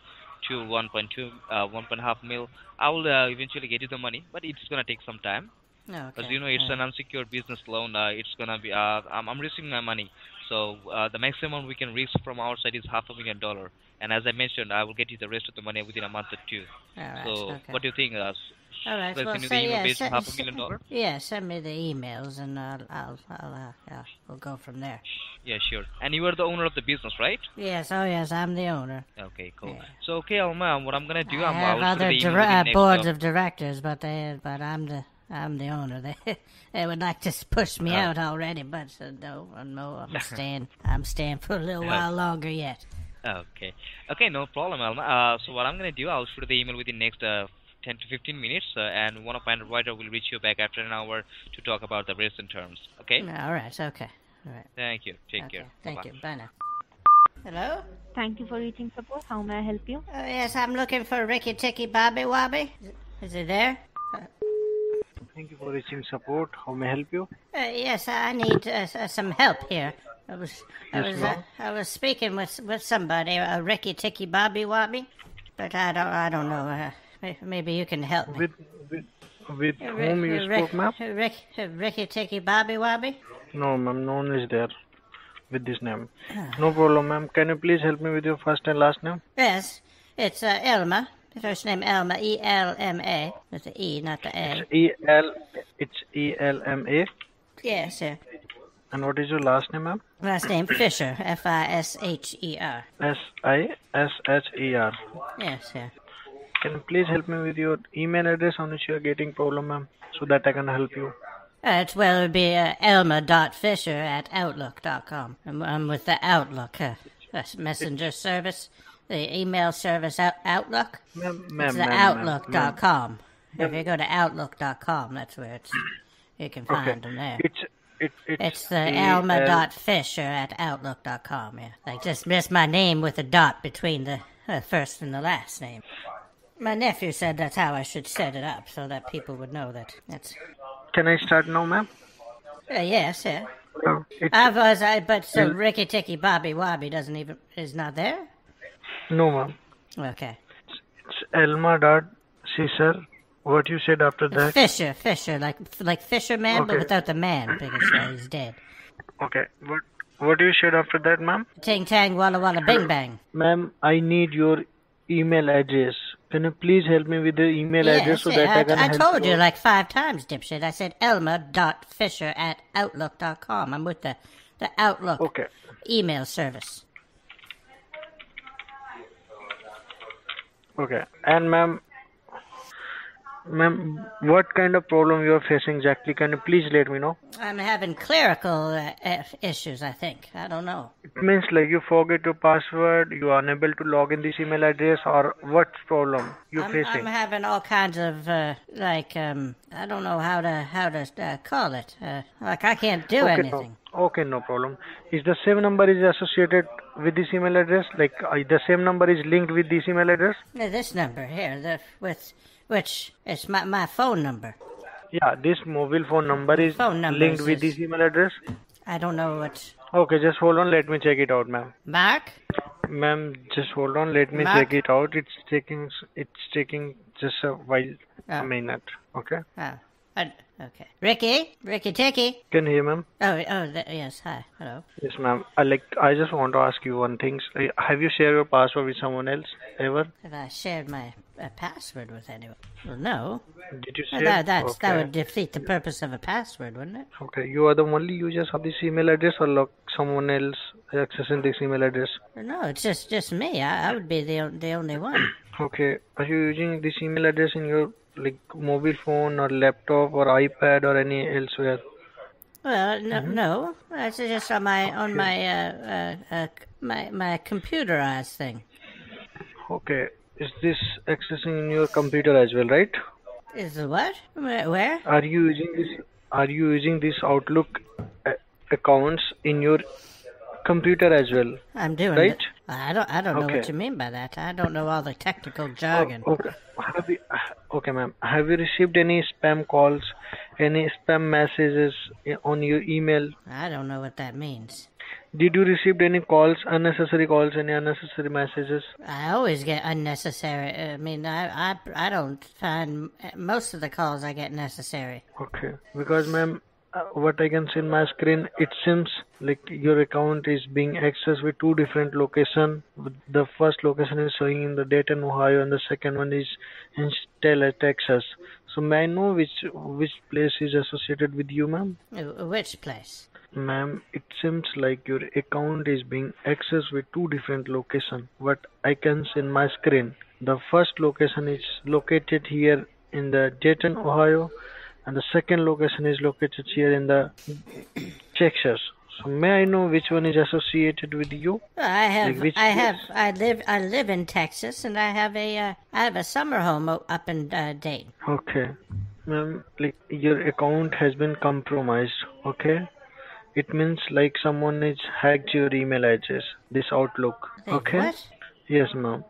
to 1.2, uh, 1.5 mil, I will uh, eventually get you the money, but it's gonna take some time. okay. Because you know it's uh, an unsecured business loan. Uh, it's gonna be. Uh, I'm, I'm risking my money, so uh, the maximum we can risk from our side is half a million dollar. And as I mentioned, I will get you the rest of the money within a month or two. all right. so okay. what do you think? Uh, All right. I Well, send you the email yeah, based on half a million dollar? Yeah, send me the emails and I'll I'll I'll uh, yeah, we'll go from there. Yeah, sure. And you are the owner of the business, right? Yes. Oh yes, I'm the owner. Okay, cool. Yeah. So okay, Alma, what I'm gonna do, I I'm have I'll other send the email dir- within uh, boards uh, of directors, but they but I'm the I'm the owner. They they would like to push me Oh. out already, but uh, no, uh, no, I'm staying. I'm staying for a little while longer yet. Okay. Okay, no problem, Alma. Uh, so what I'm gonna do, I'll shoot the email within next uh, 10 to 15 minutes, uh, and one of my underwriter will reach you back after an hour to talk about the rates and terms. Okay? All right. Okay. All right. Thank you. Take okay. care. Thank Bye-bye. you. Bye now. Hello. Thank you for reaching support. How may I help you? Oh, yes, I'm looking for Ricky Ticky Bobby Wobby. Is he there? Thank you for reaching support. How may I help you? Uh, yes, I need uh, uh, some help here. I was, I Yes, was, uh. I was speaking with with somebody, uh, Ricky Ticky Bobby Wobby, but I don't, I don't know. May- maybe you can help me. With with with whom you Rick- spoke, ma'am? Rick, Ricky Ticky Bobby Wobby. No, ma'am. No one is there with this name. No problem, ma'am. Can you please help me with your first and last name? Yes, it's uh, Elma. First name Elma, E L M A, with the E, not the A. It's E L. It's E L M A. Yes, sir. And what is your last name, ma'am? Last name Fisher, F I S H E R. S I S H E R. Yes, sir. Can you please help me with your email address on which you are getting problem, ma'am, so that I can help you? Uh, it will be uh, elma.fisher at outlook.com. I'm, I'm with the Outlook uh, that's messenger service, the email service out, Outlook. Ma'am, ma'am, It's the ma'am, ma'am, ma'am. outlook.com. If you go to outlook.com, that's where it's, you can find Okay. them there. It's it it's It's the elma.fisher at outlook.com, yeah. Like just, just my name with a dot between the uh, first and the last name. My nephew said that's how I should set it up so that people would know that that's. Can I start now, ma'am? Uh, yes, yeah. No, I was, I, but so Ricky Ticky Bobby Wobby doesn't even is not there. no, ma'am. Okay, It's Elma dot Caesar. What you said after that? Fisher, Fisher, like like fisherman, but without the man because uh, he's dead. Okay. What what do you said after that, ma'am? Ting tang walla walla bing bang. Ma'am, I need your email address. Can you please help me with the email address so that yeah, I can I, I told you like five times, dipshit. I said Elma.Fisher at Outlook.com. I'm with the, the Outlook Okay. email service. Okay. And ma'am, ma'am, what kind of problem you are facing exactly? Can you please let me know? I'm having clerical uh, issues, I think. I don't know. It means like you forget your password, you are unable to log in this email address, or what problem you I'm, facing? I'm having all kinds of uh, like um, I don't know how to how to uh, call it. Uh, like I can't do okay, anything. No, okay, no problem. Is the same number is associated with this email address? Like uh, the same number is linked with this email address? This number here, the with which it's my my phone number. Yeah, this mobile phone number is Phone linked with this. email address. I don't know what. Okay, just hold on. Let me check it out, ma'am. Mark? Ma'am, just hold on. Let me Mark? check it out. It's taking it's taking just a while, Oh. a minute. Okay. Oh, I, okay. Ricky? Ricky Ticky? Can you hear, ma'am? Oh, oh, th- yes. Hi. Hello. Yes, ma'am. I like. I just want to ask you one thing. Have you shared your password with someone else ever? Have I shared my uh, password with anyone? Well, no. Did you share? that that's, that would defeat the purpose of a password, wouldn't it? Okay. You are the only users of this email address, or like someone else accessing this email address? No, it's just just me. I, I would be the the only one. Okay. Are you using this email address in your like mobile phone or laptop or iPad or any elsewhere? Well, no, Mm-hmm. no. It's just on my on my uh, uh, uh, my my computerized thing. Okay. Is this accessing in your computer as well, right? Is what? Where? where? Are you using this? Are you using this Outlook uh, accounts in your computer as well? I'm doing Right? it. I don't I don't know what you mean by that. I don't know all the technical oh, jargon. Oh, okay. Have you, okay, ma'am. Have you received any spam calls, any spam messages on your email? I don't know what that means. Did you receive any calls, unnecessary calls, any unnecessary messages? I always get unnecessary. I mean, I I I don't find most of the calls I get necessary. Okay. Because, ma'am, uh, what I can see in my screen, it seems like your account is being accessed with two different location. The first location is showing in the Dayton, Ohio, and the second one is in Stella, Texas. So, may I know which which place is associated with you, ma'am? Uh, Which place? Ma'am, it seems like your account is being accessed with two different locations. What I can see in my screen, the first location is located here in the Dayton, Ohio, and the second location is located here in the Texas. So may I know which one is associated with you? I have Like I have? I live I live in Texas and I have a uh, I have a summer home up in uh, Dayton. Okay, ma'am, like your account has been compromised. Okay, it means like someone has hacked your email address, this Outlook. They Okay. What? Yes, ma'am.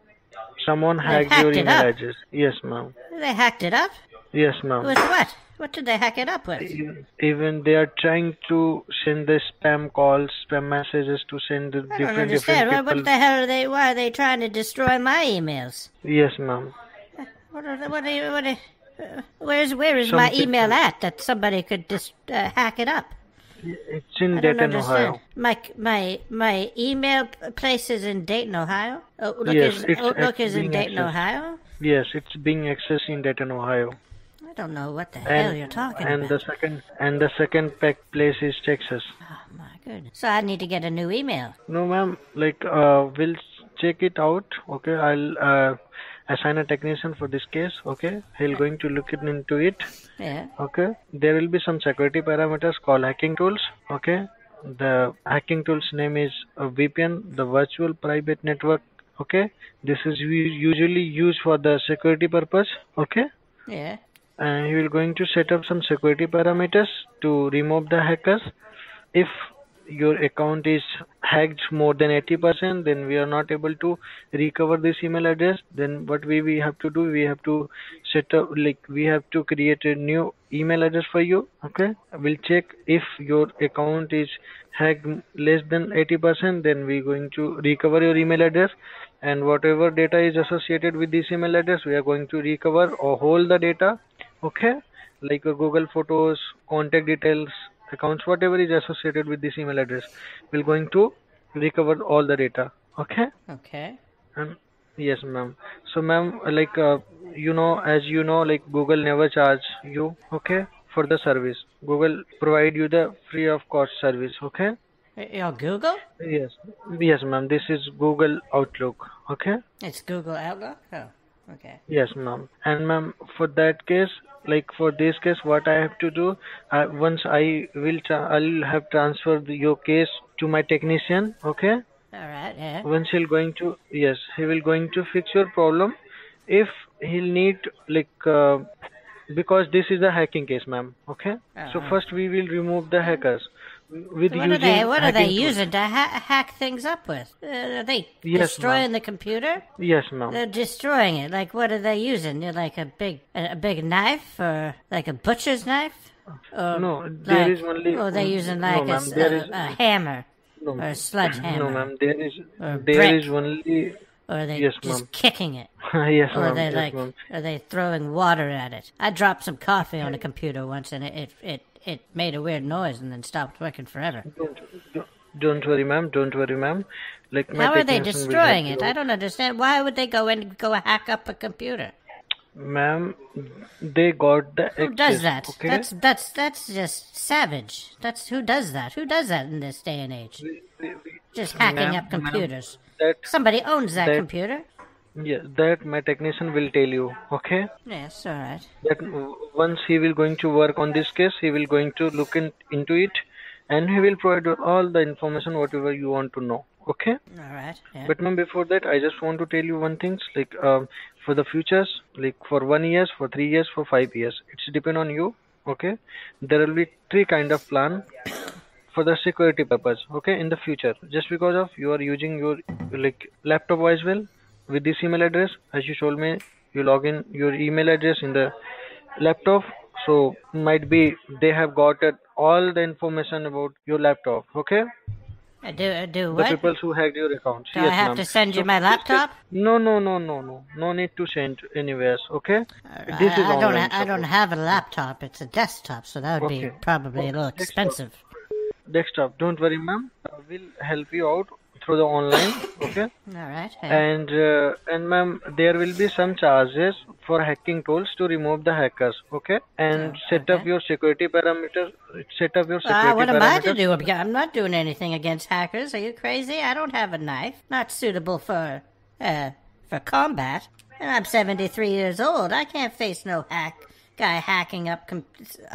Someone hacked, hacked your email up. address. Yes, ma'am. They hacked it up. Yes, ma'am. With what? What did they hack it up with? Even- Even they are trying to send the spam calls, spam messages to send the I don't different understand. different What, people. what the hell are they? Why are they trying to destroy my emails? Yes, ma'am. What are they, what are what are, uh, where's where is my Something- email at that somebody could just uh, hack it up? It's in I don't Dayton, understand. Ohio. My my my email place is in Dayton, Ohio. Oh, look Yes, is Outlook is in Dayton, accessed. Ohio. Yes, it's being accessed in Dayton, Ohio. I don't know what the hell you're talking about and the second and the second pack place is Texas. Oh my goodness! So I need to get a new email. No, ma'am. Like, uh, we'll check it out. Okay, I'll uh, assign a technician for this case. Okay, he'll going to look into it. Yeah. Okay, there will be some security parameters called hacking tools. Okay, the hacking tools name is a VPN, the virtual private network. Okay, this is usually used for the security purpose. Okay, Yeah. And you will going to set up some security parameters to remove the hackers. If your account is hacked more than 80%, then we are not able to recover this email address. Then what we, we have to do, we have to set up, like we have to create a new email address for you. Okay, we'll check if your account is hacked less than 80%, then we're going to recover your email address. And whatever data is associated with this email address, we are going to recover or hold the data okay like your google photos contact details accounts whatever is associated with this email address we're going to recover all the data okay Okay. and yes ma'am so ma'am like uh, you know as you know like google never charge you okay for the service google provide you the free of cost service okay Your Google? yes yes ma'am this is google outlook okay It's Google Outlook. Oh. Okay. Yes, ma'am. And ma'am, for that case, like for this case, what I have to do, uh, once I will, I'll have transferred your case to my technician. Okay. All right. Yeah. Once he'll going to, yes, he will going to fix your problem. If he'll need like, uh, because this is a hacking case, ma'am. Okay. So Uh-huh. first we will remove the hackers. With What using are they? What are they using to ha- hack things up with? Uh, are they Yes, destroying ma'am. the computer? Yes, ma'am. They're destroying it. Like, what are they using? They're like a big, a, a big knife, or like a butcher's knife? Or No, there like, is only- Or they using no, like a, s- there a- is- a hammer No, or a sledgehammer? No, ma'am. There is Or there brick. is only Or are they Yes, just ma'am. kicking it? yes, Or are they yes, like, ma'am. are they throwing water at it? I dropped some coffee on a computer once, and it it it, it made a weird noise, and then stopped working forever. Don't, don't, don't worry, ma'am. Don't worry, ma'am. Like How are they destroying it? I don't understand. Why would they go and go hack up a computer? Ma'am, they got the Who access. does that? Okay? That's that's that's just savage. That's who does that? Who does that in this day and age? Just hacking up computers. that Somebody owns that that- computer. Yeah, that my technician will tell you. Okay. Yes, all right. that once he will going to work on this case he will going to look in, into it and he will provide all the information whatever you want to know okay All right. Yeah. but ma'am before that i just want to tell you one thing like um, for the futures like for one years for three years for five years it's depend on you okay there will be three kind of plan for the security purpose okay in the future just because of you are using your like laptop as well with this email address as you told me you log in your email address in the laptop. So might be they have got all the information about your laptop okay? I do I do the people who hacked your account. Do I have to send you So my laptop? no no no no no. No need to send anywhere okay? I, this is I don't ha- I don't have a laptop. It's a desktop, so that would be Okay. probably a little expensive. desktop. Don't worry ma'am. Uh, we'll help you out through the online okay All right. yeah. and uh, and ma'am there will be some charges for hacking tools to remove the hackers okay and set up your security parameters set up your security Ah, what am i to do i'm not doing anything against hackers. Are you crazy? I don't have a knife. Not suitable for uh for combat. And I'm 73 years old. I can't face no hack guy hacking up com-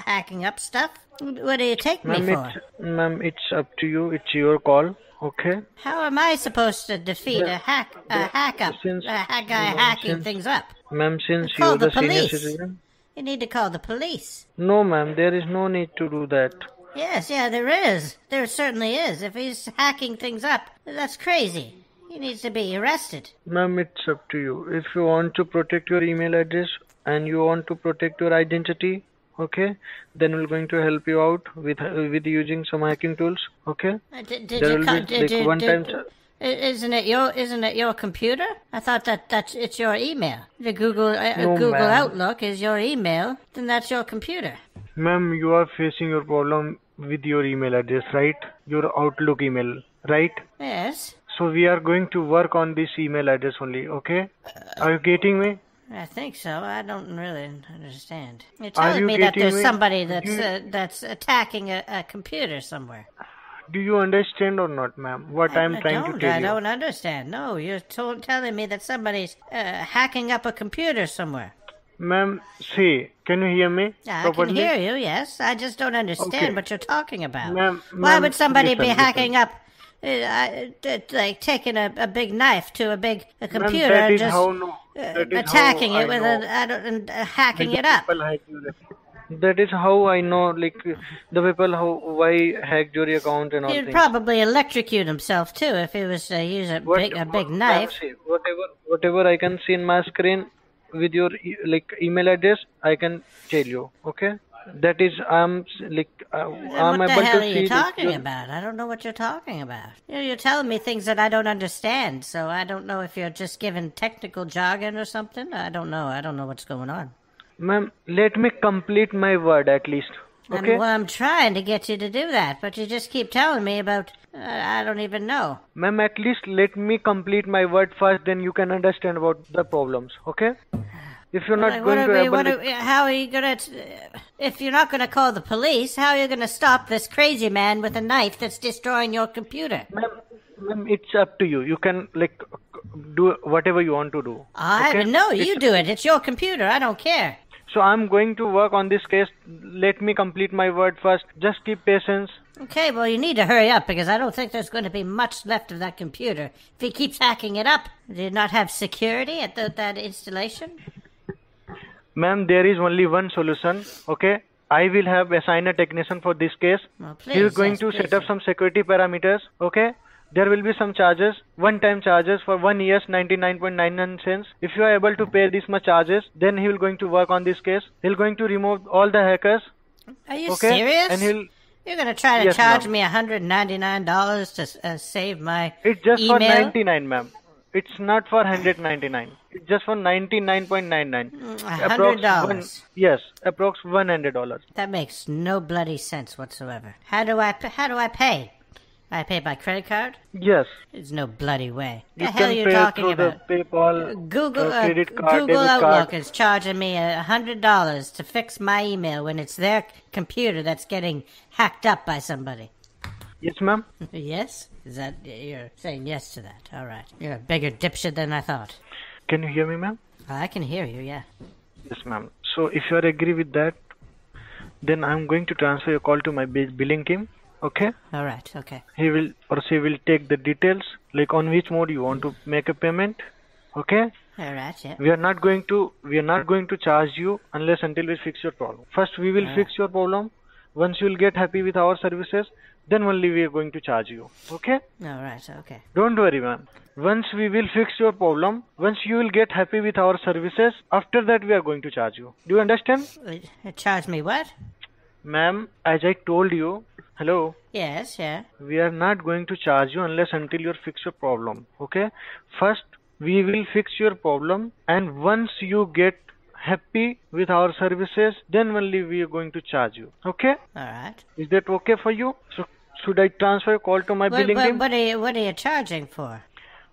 hacking up stuff. What do you take me for? ma'am it's up to you it's your call okay How am I supposed to defeat a hack a hack up since- a hack guy hacking since- things up? ma'am since you're the the senior citizen You need to call the police. no ma'am there is no need to do that Yes, yeah, there is. There certainly is. If he's hacking things up, that's crazy. He needs to be arrested. Ma'am, it's up to you. If you want to protect your email address and you want to protect your identity, okay, then we're going to help you out with with using some hacking tools, okay? Uh, Did, did There you will be, did like, one did, time- Isn't it your Isn't it your computer? I thought that that's it's your email. The Google uh, No, Google. Outlook is your email. Then that's your computer. Ma'am, you are facing your problem with your email address, right? Your Outlook email, right? Yes, So we are going to work on this email address only, okay? Are you getting me? I think so. I don't really understand. You're telling you me that there's me? somebody that's uh, that's attacking a, a computer somewhere. Do you understand or not, ma'am? What I, am trying to tell I you. I don't understand. No, you're telling me that somebody's uh, hacking up a computer somewhere. Ma'am, see, can you hear me I can hear you, yes. I just don't understand Okay. what you're talking about. Ma'am- Why would somebody be listen, hacking up, uh, uh, like taking a, a big knife to a big a computer and just how no, uh, that is attacking it I with know. a, I don't, and, uh, hacking Like it up? people hack your account. That is how I know, like the people how why hacked your account and all He'd things. probably electrocute himself too if he was to use a What- big a big what- knife. see, whatever, whatever I can see in my screen with your e- like email address, I can tell you. Okay, that is I'm like uh, I'm what the able hell to are see. you talking about? I don't know what you're talking about. You're, you're telling me things that I don't understand, so I don't know if you're just giving technical jargon or something. I don't know. I don't know what's going on. Ma'am, let me complete my word at least. I'm, Okay, well, I'm trying to get you to do that, but you just keep telling me about. Uh, I don't even know. ma'am, at least let me complete my word first, then you can understand about the problems. Okay. If you're not Like, going to we, able to- how are you gonna? If you're not gonna call the police, how are you gonna stop this crazy man with a knife that's destroying your computer? Ma'am, ma'am, it's up to you. You can like do whatever you want to do. I okay? no, you It's- do it. It's your computer. I don't care. So I'm going to work on this case. Let me complete my word first. Just keep patience. Okay, well, you need to hurry up because I don't think there's going to be much left of that computer. If he keeps hacking it up, do you not have security at the, that installation? Ma'am, there is only one solution. Okay? I will have assign a technician for this case. Well, He is going yes, to please, set up some security parameters. Okay. There will be some charges, one-time charges for one year's 99.99 cents. If you are able to pay this much charges, then he will going to work on this case. He'll going to remove all the hackers. Are you Okay. serious? And he'll. You're gonna try to Yes, charge me $199 to uh, save my It's just for email? 99, ma'am. It's not for 199. It's just for 99.99. Mm, Approx $100. one- Yes, approx $100. That makes no bloody sense whatsoever. How do I how do I pay? I pay by credit card? Yes. There's no bloody way. You the hell are you talking about? PayPal, Google uh, uh, credit card, Google Outlook card. is charging me a hundred dollars to fix my email when it's their computer that's getting hacked up by somebody. Yes, ma'am. yes? Is that you're saying yes to that? All right. You're a bigger dipshit than I thought. Can you hear me, ma'am? I can hear you. Yeah. Yes, ma'am. So if you are agree with that, then I'm going to transfer your call to my billing team. Okay. All right. Okay. He will or she will take the details, like on which mode you want to make a payment. Okay. All right. Yeah. We are not going to we are not going to charge you unless until we fix your problem. First, we will Ah. fix your problem. Once you will get happy with our services, then only we are going to charge you. Okay. All right. Okay. Don't worry, ma'am. Once we will fix your problem, once you will get happy with our services, after that we are going to charge you. Do you understand? Uh, Charge me what? Ma'am, as I told you, hello, Yes. Yeah. we are not going to charge you unless until you fix your problem. Okay? First, we will fix your problem, and once you get happy with our services, then only we are going to charge you. Okay? All right. Is that okay for you? So, should I transfer call to my What, billing what, team? what are you What are you charging for?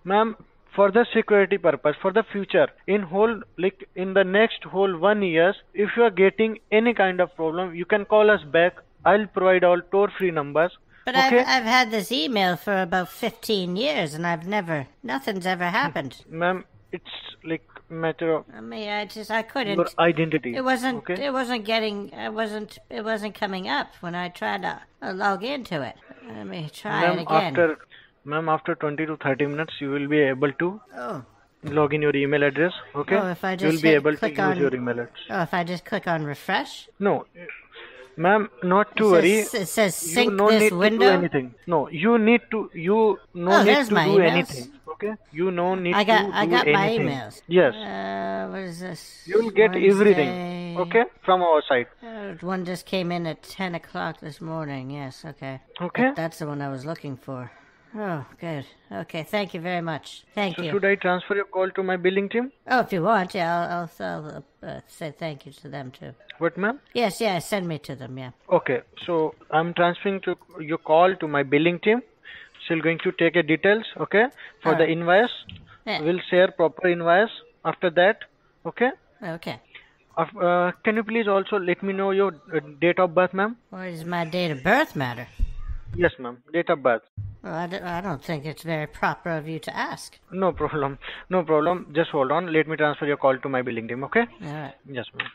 Ma'am, for the security purpose, for the future, in whole, like in the next whole one years, if you are getting any kind of problem, you can call us back. I'll provide all toll-free numbers. But okay? I've I've had this email for about fifteen years, and I've never nothing's ever happened. Ma'am, it's like matter of I mean, I just I couldn't. your identity. It wasn't. Okay? It wasn't getting. It wasn't. It wasn't coming up when I tried to log into it. Let me try Ma'am, it again. after, ma'am, after 20 to 30 minutes, you will be able to Oh. log in your email address. Okay? Oh, if I just you just will be hit able to click use on- your email address. Oh, if I just click on refresh. No, ma'am, not to It worry. says- it says you sync no this need to window? do anything. No, you need to. You no Oh, need to my do emails. anything. Okay? You no need I got. to I do got my anything. emails. Yes. Uh, what is this? you will get Wednesday. everything. Okay? From our side. Uh, one just came in at ten o'clock this morning. Yes. Okay. Okay? That- that's the one I was looking for. Oh, good. Okay. Thank you very much. Thank So you. should I transfer your call to my billing team? Oh, if you want, yeah, I'll, I'll, I'll uh, say thank you to them too. What, ma'am? Yes, yeah, send me to them. Yeah. Okay, so I'm transferring to your call to my billing team. She's going to take a details, okay, for the invoice. Yeah. We'll share proper invoice after that, okay. Okay. Uh, can you please also let me know your uh, date of birth, ma'am? What does my date of birth matter? Yes, ma'am. Date of birth. Well, I, don't, I don't think it's very proper of you to ask. No problem. No problem. Just hold on. Let me transfer your call to my billing team, okay? All right. Yes, ma'am.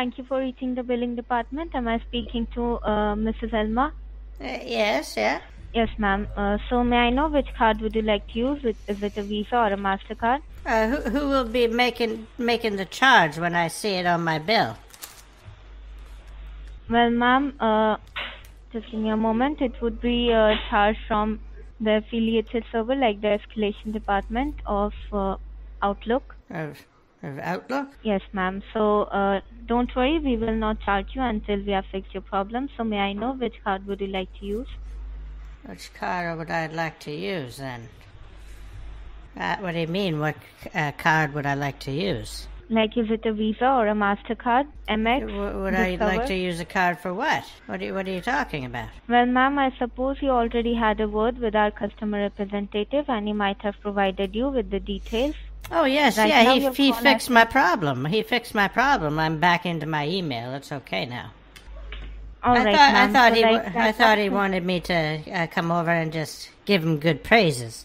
Thank you for reaching the billing department. Am I speaking to uh, Mrs. Elma? Uh, yes, yeah. Yes, ma'am. Uh, so may I know which card would you like to use? Is- it a Visa or a Mastercard? Uh, who, who will be making making the charge when I see it on my bill? Well, ma'am, uh, just give me a moment. It would be a charge from the affiliated server, like the escalation department of uh, Outlook. Outlook? Yes, ma'am. So uh, don't worry, we will not charge you until we have fixed your problem. So may I know which card would you like to use? Which card would I like to use then? Uh, what do you mean? What uh, card would I like to use? Like, is it a Visa or a Mastercard? MX? W- would I like to use a card for what? What are, you, what are you talking about? Well, ma'am, I suppose you already had a word with our customer representative, and he might have provided you with the details. Oh yes, yeah. He he fixed my problem. He fixed my problem. I'm back into my email. It's okay now. All I right, thought I thought So, he like, I thought he wanted me to uh, come over and just give him good praises,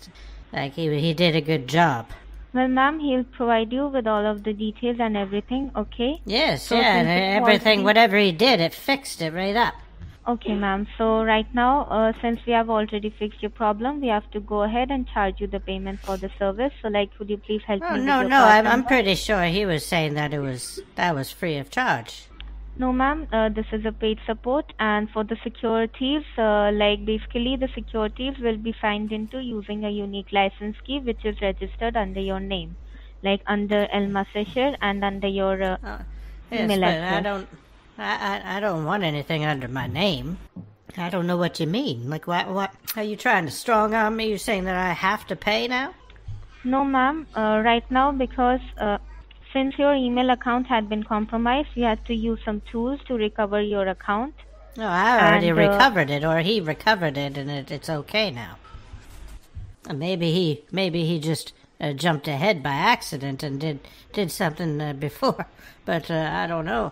like he he did a good job. Well, ma'am, he'll provide you with all of the details and everything, okay? Yes, So yeah, and everything, already- whatever he did, it fixed it right up. Okay, ma'am. So right now, uh, since we have already fixed your problem, we have to go ahead and charge you the payment for the service. So, like, could you please help Oh, me? with no, your no, card I'm, I'm number? pretty sure he was saying that it was that was free of charge. No, ma'am. Uh, this is a paid support, and for the securities, uh, like basically the securities will be signed into using a unique license key, which is registered under your name, like under Elma Fisher and under your uh, Yes, email but I address. don't, I, I, I don't want anything under my name. I don't know what you mean. Like, what, what? Are you trying to strong arm me? You're saying that I have to pay now? No, ma'am. Uh, right now, because uh, since your email account had been compromised, we had to use some tools to recover your account. No, I already And, uh, recovered it, or he recovered it, and it, it's okay now. Maybe he, maybe he just uh, jumped ahead by accident and did did something uh, before, but uh, I don't know.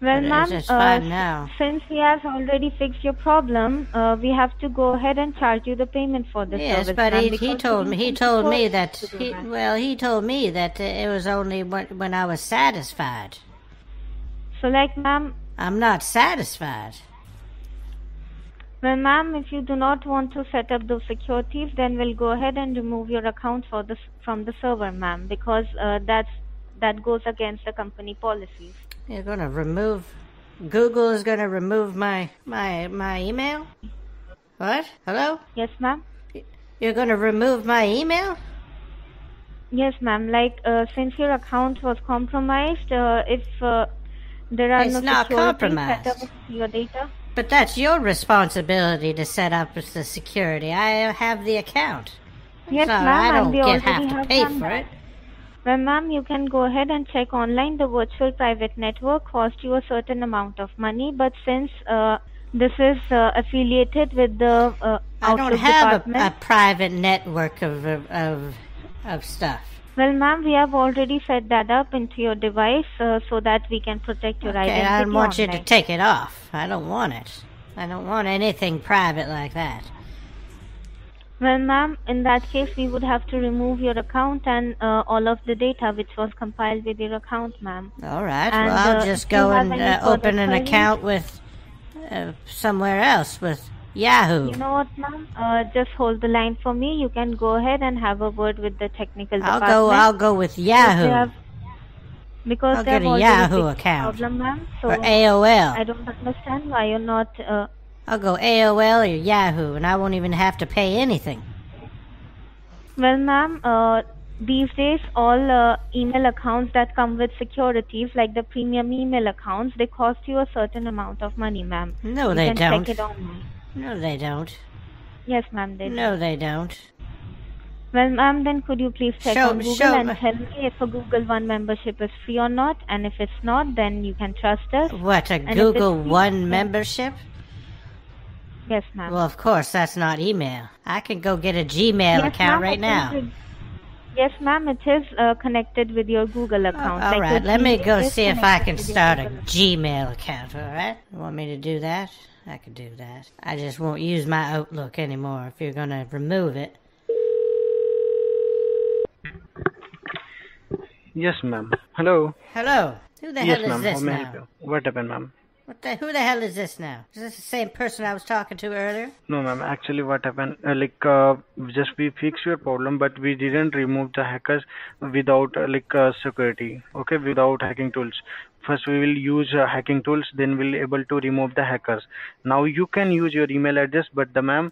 Well, ma'am, uh, since we have already fixed your problem, uh, we have to go ahead and charge you the payment for the Yes, service. but he, he told me he told me that he, well he told me that uh, it was only when when I was satisfied. So, like, ma'am, I'm not satisfied. well, ma'am, if you do not want to set up those securities, then we'll go ahead and remove your account for the from the server, ma'am, because uh, that's that goes against the company policies. You're gonna remove Google is gonna remove my my my email. What? Hello? Yes, ma'am. You're gonna remove my email? Yes, ma'am. Like, uh, since your account was compromised, uh, if uh, there are It's no not compromised. set up your data, But that's your responsibility to set up the security. I have the account. yes, so ma'am, I don't get have to pay for it. Well, ma'am, you can go ahead and check online. The virtual private network cost you a certain amount of money, but since uh, this is uh, affiliated with the uh, I don't have a, a private network of of of, stuff. well, ma'am, we have already set that up into your device uh, so that we can protect your Okay, identity. I don't want you to take it off. I don't want it. I don't want anything private like that. Well, ma'am, in that case, we would have to remove your account and uh, all of the data which was compiled with your account, ma'am. All right. And, well, I'll uh, just go and uh, open an queries- account with uh, somewhere else with Yahoo. You know what, ma'am? Uh, just hold the line for me. You can go ahead and have a word with the technical I'll department. go. I'll go with Yahoo have- Because I'll they get have a Yahoo account. Problem, ma'am. So or AOL. I don't understand why you're not. I'll go AOL or Yahoo, and I won't even have to pay anything. well, ma'am. Uh, these days, all uh, email accounts that come with securities, like the premium email accounts, they cost you a certain amount of money, ma'am. No, you they don't. check it online. No, they don't. Yes, ma'am. They do. No, they don't. Well, ma'am, then could you please check Show- on Google show and tell me if a Google One membership is free or not? And if it's not, then you can trust us. What a And Google One membership? Yes, ma'am. Well, of course, that's not email. I can go get a Gmail yes, account right now. is with- Yes, ma'am, it is uh, connected with your Google account. All Like right, your let me go see if I can start a Gmail account. All right, you want me to do that? I could do that. I just won't use my Outlook anymore if you're gonna remove it. Yes, ma'am. Hello. Hello. Who the yes, hell is ma'am. This may now? What happened, ma'am? What the? Who the hell is this now? Is this the same person I was talking to earlier? No, ma'am. Actually, what happened? Uh, like, uh, just we fixed your problem, but we didn't remove the hackers without uh, like uh, security. Okay, without hacking tools. First, we will use uh, hacking tools. Then we'll able to remove the hackers. Now you can use your email address, but the ma'am,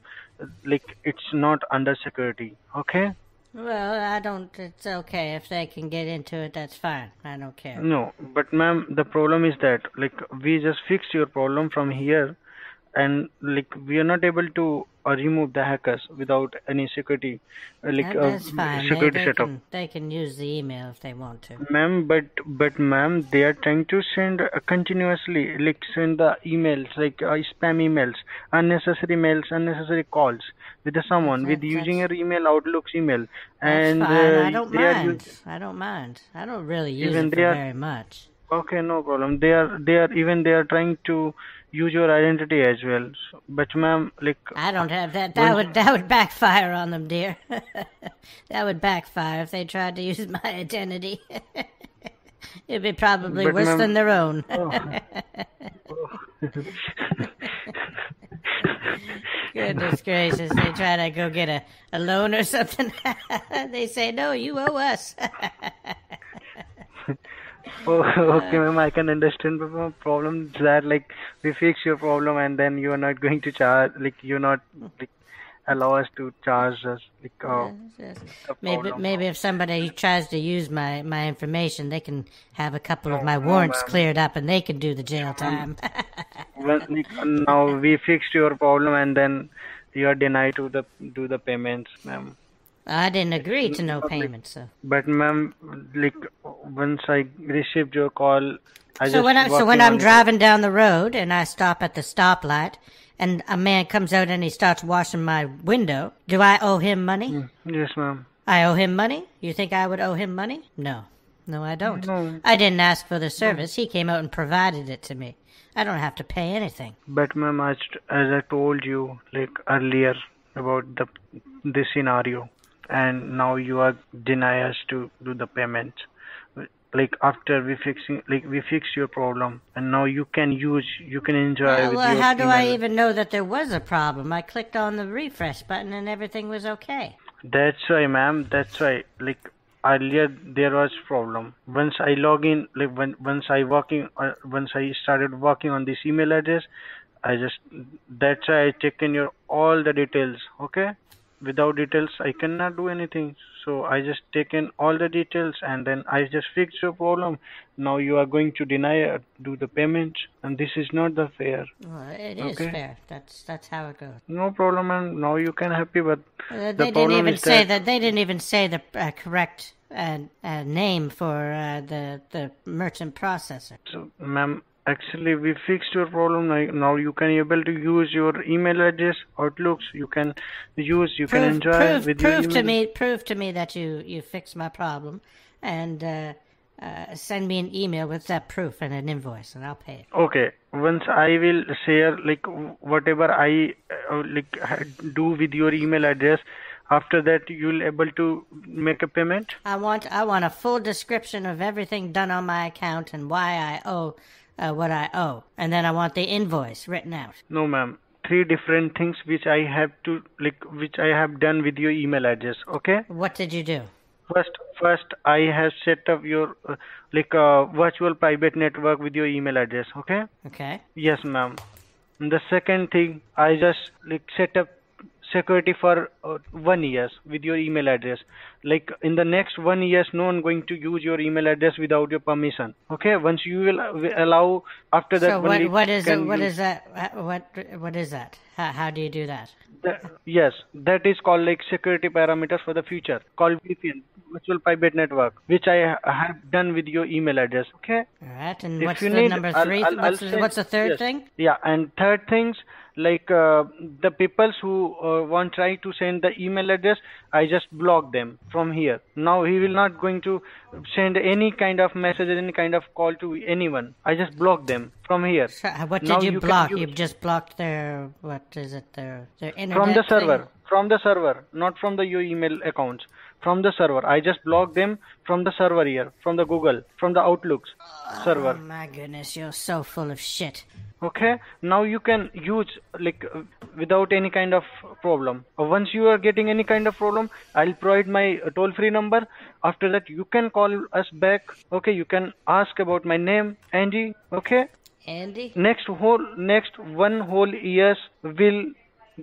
like it's not under security. Okay. Well, I don't. It's okay if they can get into it. That's fine. I don't care. No, but ma'am, the problem is that like we just fixed your problem from here, and like we are not able to uh, remove the hackers without any security, like That- uh, that's fine. They, security they setup. can, they can use the email if they want to. Ma'am, but but ma'am, they are trying to send uh, continuously, like send the emails, like uh, spam emails, unnecessary mails, unnecessary calls with someone with using your email, Outlook's email, That's and fine. uh, I don't they mind. I don't mind. I don't really use Even it are- very much. Okay, no problem. They are they are even they are trying to use your identity as well. So, but ma'am, like I don't have that. That would that would backfire on them, dear. that would backfire if they tried to use my identity. It'd be probably But worse than their own. Oh. Goodness gracious! They try to go get a, a loan or something. they say, "No, you owe us." oh, okay, ma'am, I can understand. But ma'am, problem is that like we fix your problem and then you are not going to charge like you're not like allow us to charge us like uh, Yes. the Maybe maybe if somebody tries to use my, my information, they can have a couple of my no, warrants cleared up, and they can do the jail time. Well, now we fixed your problem and then you are denied to the do the payments, ma'am. I didn't agree to no payment, so. But ma'am, like once I received your call, I so when I so when I'm driving down the road and I stop at the stoplight and a man comes out and he starts washing my window, do I owe him money? Mm, yes, ma'am. I owe him money? You think I would owe him money? No. No, I don't. No. I didn't ask for the service. He came out and provided it to me. I don't have to pay anything. But ma'am, as, as I told you like earlier about the this scenario, and now you are deny us to do the payment. Like after we fixing, like we fixed your problem, and now you can use, you can enjoy Well, well, how do I even know that there was a problem? I clicked on the refresh button and everything was okay. That's why, ma'am. That's why. Like earlier, there was problem. Once I log in, like when once I working, uh, once I started working on this email address, I just that's why I taken your all the details. Okay, without details, I cannot do anything. So I just taken all the details and then I just fixed your problem. Now you are going to deny uh, do the payment, and this is not the fair. Well, it is Okay. fair. That's that's how it goes. No problem, and now you can happy, but Uh, the they didn't problem even say that that. They didn't even say the uh, correct uh, uh, name for uh, the the merchant processor. So, ma'am, actually, we fixed your problem. Now you can able to use your email address, Outlooks. You can use, you can enjoy prove, with prove to me, prove to me that you you fixed my problem, and uh, uh, send me an email with that proof and an invoice, and I'll pay it. Okay, once I will share like whatever I uh, like do with your email address. After that, you'll able to make a payment. I want I want a full description of everything done on my account and why I owe uh, what I owe, and then I want the invoice written out. No, ma'am. Three different things which I have to like which I have done with your email address. Okay. What did you do? First, first I have set up your uh, like uh, virtual private network with your email address. Okay. Okay. Yes, ma'am. And the second thing, I just like set up security for uh, one years with your email address. Like in the next one years, no one going to use your email address without your permission. Okay. Once you will uh, allow after that. So what what is it, what is that? uh, What what is that? How, how do you do that? Yes, that is called like security parameters for the future, called VPN, virtual private network, which I have done with your email address. Okay. All right. And If what's the need, number I'll- 3 I'll- what's, I'll the, send- what's the third yes. thing? Yeah, and third things like uh, the peoples who uh, want try to send the email address, I just block them from here. Now he will not going to send any kind of message, any kind of call to anyone. I just block them from here. So, uh, what did Now you you block? You just blocked their what is it? Their their internet from the thing? server from the server not from the your email accounts from the server. I just block them from the server here from the google from the outlooks server. Oh my goodness, you're so full of shit. okay now you can use like without any kind of problem. Uh, once you are getting any kind of problem i'll provide my uh, toll free number. After that you can call us back. Okay you can ask about my name andy. Okay? Andy? next whole next one whole years will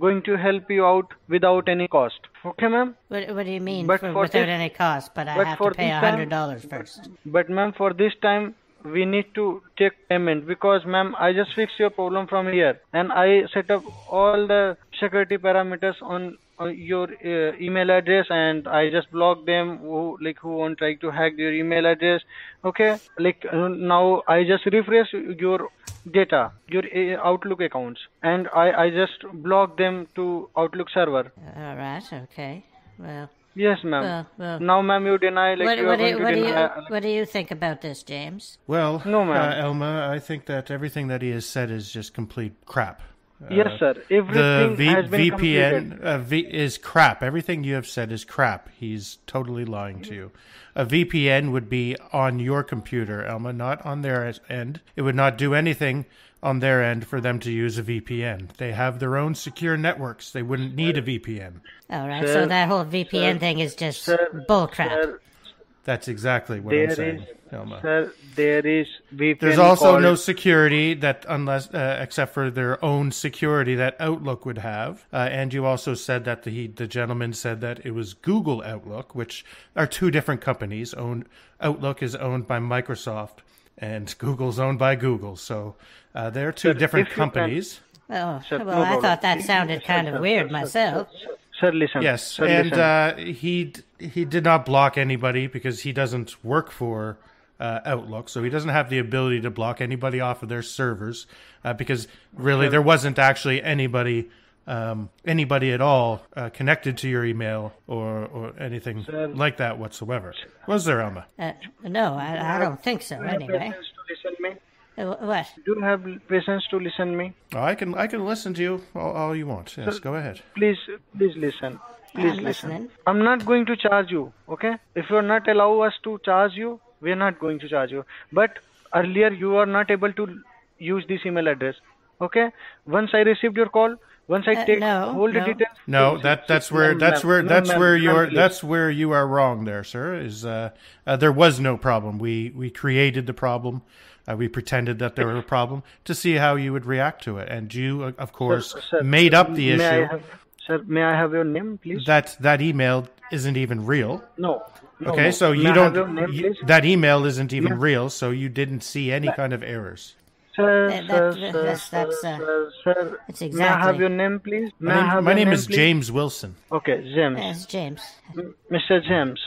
going to help you out without any cost okay ma'am What, what do you mean But for, for without this- any cost? But I but have to pay this a time- hundred dollars first. but ma'am for this time we need to take payment because ma'am i just fixed your problem from here and i set up all the security parameters on your uh, email address and i just block them who like who want try to hack your email address okay like uh, now i just refresh your data your uh, outlook accounts and i i just block them to outlook server All right. Okay. Well, Yes, ma'am. Well, well. now, ma'am, you deny like what, you are what, do, going to what, do you, deny. like- what do you think about this, James? Well, No, ma'am. uh, Elma, I think that everything that he has said is just complete crap. Uh, yes, sir. The Everything v- has been VPN completed. uh, v- is crap. Everything you have said is crap. He's totally lying to you. A VPN would be on your computer, Elma, not on their end. It would not do anything on their end for them to use a VPN. They have their own secure networks. They wouldn't need a VPN. All right, Sir, so that whole VPN thing is just Sir, bullcrap. Sir, That's exactly what there I'm is, saying, Elma. sir, there is VPN. There's also called, no security that, unless uh, except for their own security that Outlook would have. Uh, and you also said that the the gentleman said that it was Google Outlook, which are two different companies. Owned Outlook is owned by Microsoft, and Google's owned by Google. So uh, they're two Sir, different if you can- companies. Oh, Sir, well, no I problem. thought that sounded kind of weird myself. Sir, listen. Yes, sir, and listen. uh, he d- he did not block anybody because he doesn't work for uh, Outlook, so he doesn't have the ability to block anybody off of their servers uh, because really there wasn't actually anybody um, anybody at all uh, connected to your email or or anything like that whatsoever. Was there, Elma? Uh, no, I, I don't think so. Do you have Anyway, patience to listen me? What? Do you have patience to listen me? Oh, I can I can listen to you all, all you want. Yes, go ahead. Please, please listen. Please I'm listen. listening. I'm not going to charge you, okay? If you're not allow us to charge you, we're not going to charge you. But earlier you are not able to use this email address, okay? Once I received your call, once I Uh, take no, all the no. details. No, that please, that's where ma'am, that's where No, that's ma'am, where ma'am, you're please. that's where you are wrong there, sir. Is uh, uh, there was no problem. We we created the problem. Uh, we pretended that there was a problem to see how you would react to it, and you, uh, of course, Sir, made up the may I issue. have, sir, may I have your name, please? That that email isn't even real. no. no, Okay, no. so you I don't. have your name, you- please? that email isn't even Yeah. real, so you didn't see any kind of errors. Sir, That- that- sir, that's- that's, uh, sir, sir, it's May I have your name, please? May My name, my name name, is please? James Wilson. Okay, James. Yes, James. M- Mr. James,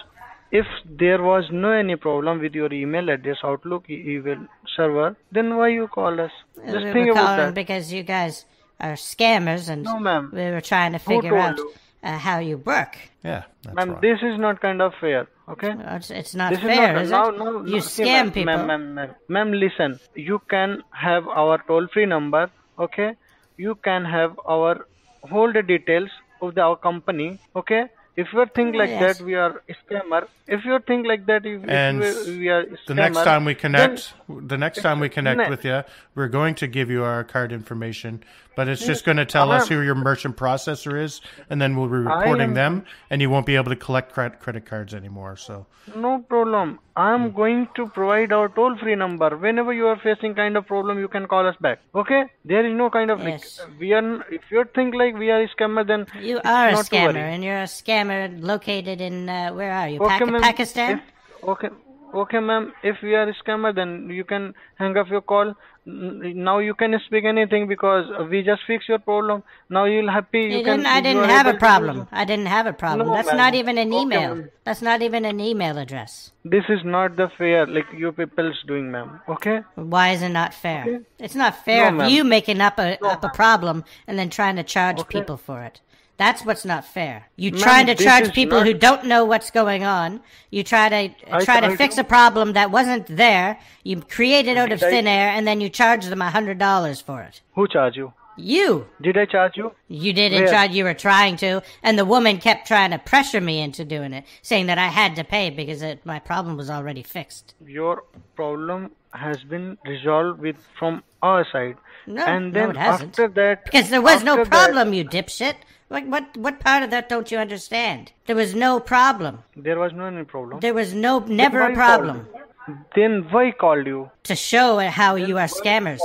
if there was no any problem with your email address, Outlook email server, then why you call us? Just we think were about that. because you guys are scammers, and No, ma'am. we were trying to figure out uh, how you work. Yeah, that's Ma'am, right. this is not kind of fair, okay? It's, it's not This fair, is is not, it? no, no, you no, see, scam ma'am, people. Ma'am, ma'am, ma'am, ma'am, listen. You can have our toll-free number, okay? You can have our whole the details of the, our company, okay? If you think like Yes. that, we are a scammer. If you think like that, if, if we, we are a the next time we then- connect, the next time we connect with you, we're going to give you our card information, but it's just going to tell us who your merchant processor is, and then we'll be reporting am- them, and you won't be able to collect credit credit cards anymore. So No problem. I am going to provide our toll free number. Whenever you are facing kind of problem, you can call us back. Okay? There is no kind of Yes. like we are. If you think like we are a scammer, then You are a scammer, and you're a scammer located in uh, where are you? Okay, Pak- Pakistan. If, okay. Okay, ma'am. If we are a scammer, then you can hang up your call. Now you can speak anything because we just fix your problem. Now you'll happy. You, You can. didn't, I didn't have a problem. I didn't have a problem. No, That's not even an email. ma'am. That's not even an email address. This is not the fair like you people's doing, ma'am. Okay? Why is it not fair? Okay. It's not fair No, of you making up a up a problem and then trying to charge Okay. people for it. That's what's not fair. You Ma'am, trying to charge people not- who don't know what's going on. You try to I- try to I fix a problem that wasn't there. You create it out of thin air and then you charge them a hundred dollars for it. Who charge you? You. Did I charge you? You didn't Where? try. You were trying to, and the woman kept trying to pressure me into doing it, saying that I had to pay because it, my problem was already fixed. Your problem has been resolved with from our side. No, and no, then it hasn't. after that Because there was no after that- problem, you dipshit. What, what, what part of that don't you understand? There was no problem. there was no any problem. There was no, never a problem. then why called you? To show how you are scammers.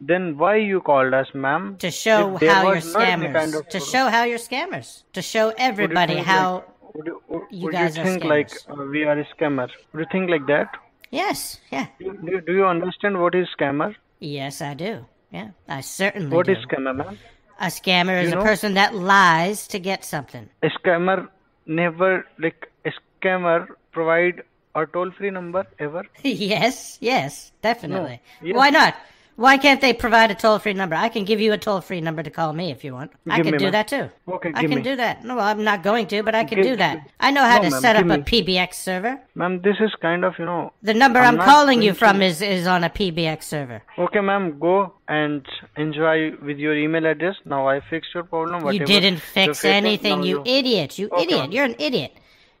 Then why you called us, ma'am? To show how you're was not any scammers. kind of To problem. show how you're scammers. To show everybody how. like, would you, would you would guys you are think like uh, we are a scammer? Would you think like that? Yes, yeah. Do, do, do you understand what is scammer? Yes, I do. Yeah, I certainly What do. is scammer, ma'am? A scammer is You a person that lies to get something. A scammer never like a scammer provide a toll free number ever. yes, yes, definitely. yes. Why not? Why can't they provide a toll free number? I can give you a toll free number to call me if you want. I can me, do that too. Okay, I can me. do that. No, I'm not going to, but I can Give- do that. I know how No, to set up give a. PBX server. Ma'am, this is kind of, you know. The number I'm I'm, calling you from is, is on a PBX server. Okay, ma'am, go and enjoy with your email address. Now I fixed your problem. You didn't fix anything, now you idiot. You Okay, idiot. You're an idiot.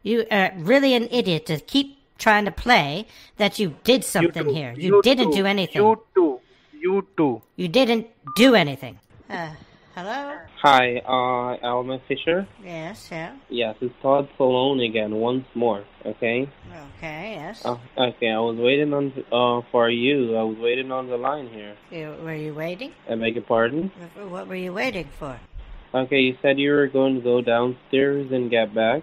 You are really an idiot to keep trying to play that you did something too. here. You, didn't too. do anything. You too. You too. You didn't do anything. Uh, hello? Hi, uh, Alma Fisher. Yes, yeah. Yes, it's Todd Salone again, once more. Okay. Okay, yes. Uh, okay, I was waiting on uh for you. I was waiting on the line here. You, were you waiting? I beg your pardon. What- What were you waiting for? Okay, you said you were going to go downstairs and get back.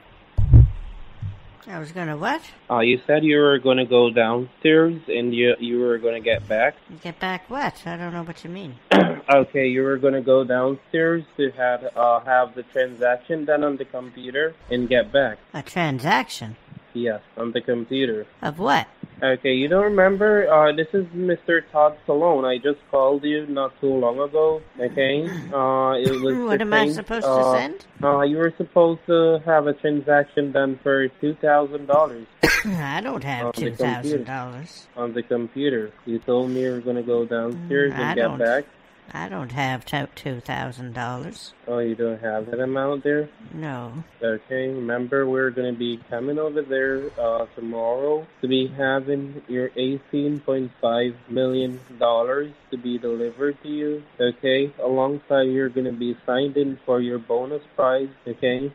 I was gonna what? Uh, you said you were going to go downstairs and you you were going to get back. Get back what? I don't know what you mean. Okay, you were going to go downstairs to have uh have the transaction done on the computer and get back. A transaction? Yes, on the computer. Of what? Okay, you don't remember? Uh, this is Mr. Todd Salone. I just called you not too long ago. Okay, uh, it was. What am I supposed to uh, send? Uh, you were supposed to have a transaction done for two thousand dollars I don't have two thousand dollars. on the computer. You told me you were gonna go downstairs Mm, I and get don't. back. I don't have two thousand dollars. Oh, you don't have that amount there. No. Okay, remember we're gonna be coming over there uh, tomorrow to be having your eighteen point five million dollars to be delivered to you. Okay, alongside you're gonna be signed in for your bonus prize. Okay,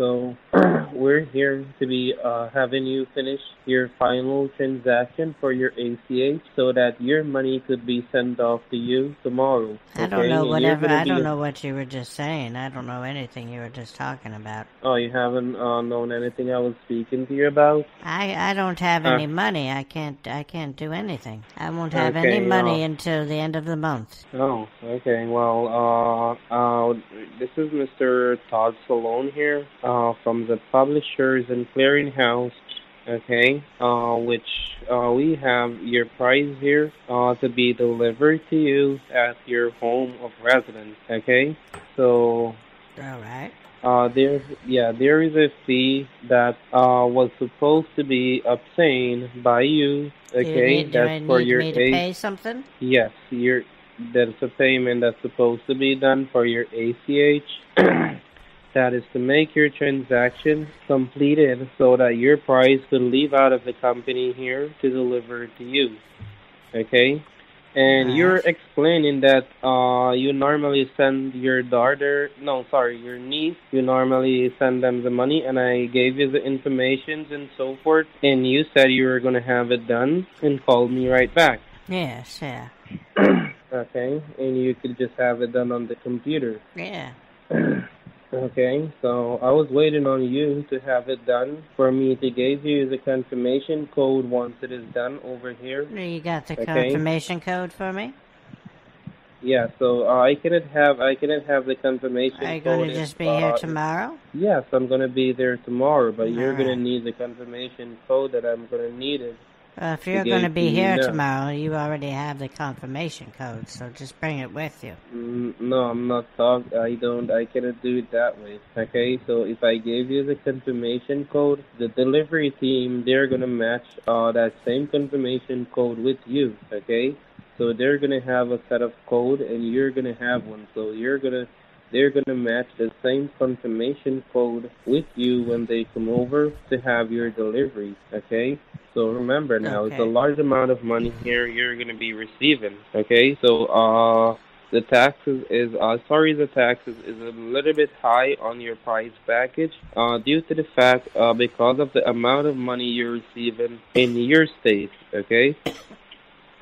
so we're here to be uh, having you finish your final transaction for your ACH so that your money could be sent off to you tomorrow. I don't know And whatever. I don't know what you were just saying. I don't know anything you were just talking about. Oh, you haven't uh, known anything I was speaking to you about? I I don't have Uh. any money. I can't I can't do anything. I won't have Okay, any money well- until the end of the month. Oh, okay. Well, uh, uh, this is Mr. Todd Salone here, uh, from the Publishers and Clearinghouse. Okay, uh, which uh, we have your prize here uh, to be delivered to you at your home of residence. Okay, so All right. uh, there, yeah, there is a fee that uh, was supposed to be obtained by you. Okay, need, that's for your me pay something? Yes, you're, that's a payment that's supposed to be done for your ACH. that is to make your transaction completed so that your price could leave out of the company here to deliver to you. Okay? And you're explaining that uh, you normally send your daughter, no, sorry, your niece, you normally send them the money, and I gave you the information and so forth, and you said you were going to have it done and called me right back. Yes, yeah. Okay, and you could just have it done on the computer. Yeah. Okay, so I was waiting on you to have it done for me to give you the confirmation code once it is done over here. You got the Okay. confirmation code for me? Yeah, so uh, I cannot have I cannot have the confirmation Are you going to just be here uh, tomorrow? Yes, I'm gonna be there tomorrow, but you're gonna need the confirmation code that I'm gonna need it. Uh, if you're going to be here tomorrow, you already have the confirmation code, so just bring it with you. Mm, No, I'm not talk. I don't. I cannot do it that way. Okay, so if I gave you the confirmation code, the delivery team they're gonna match uh that same confirmation code with you. Okay, so they're gonna have a set of code, and you're gonna have one. So you're gonna they're gonna match the same confirmation code with you when they come over to have your delivery. Okay. So remember now, it's a large amount of money here you're gonna be receiving. Okay, so uh, the taxes is uh, sorry, the taxes is a little bit high on your price package uh, due to the fact uh, because of the amount of money you're receiving in your state. Okay.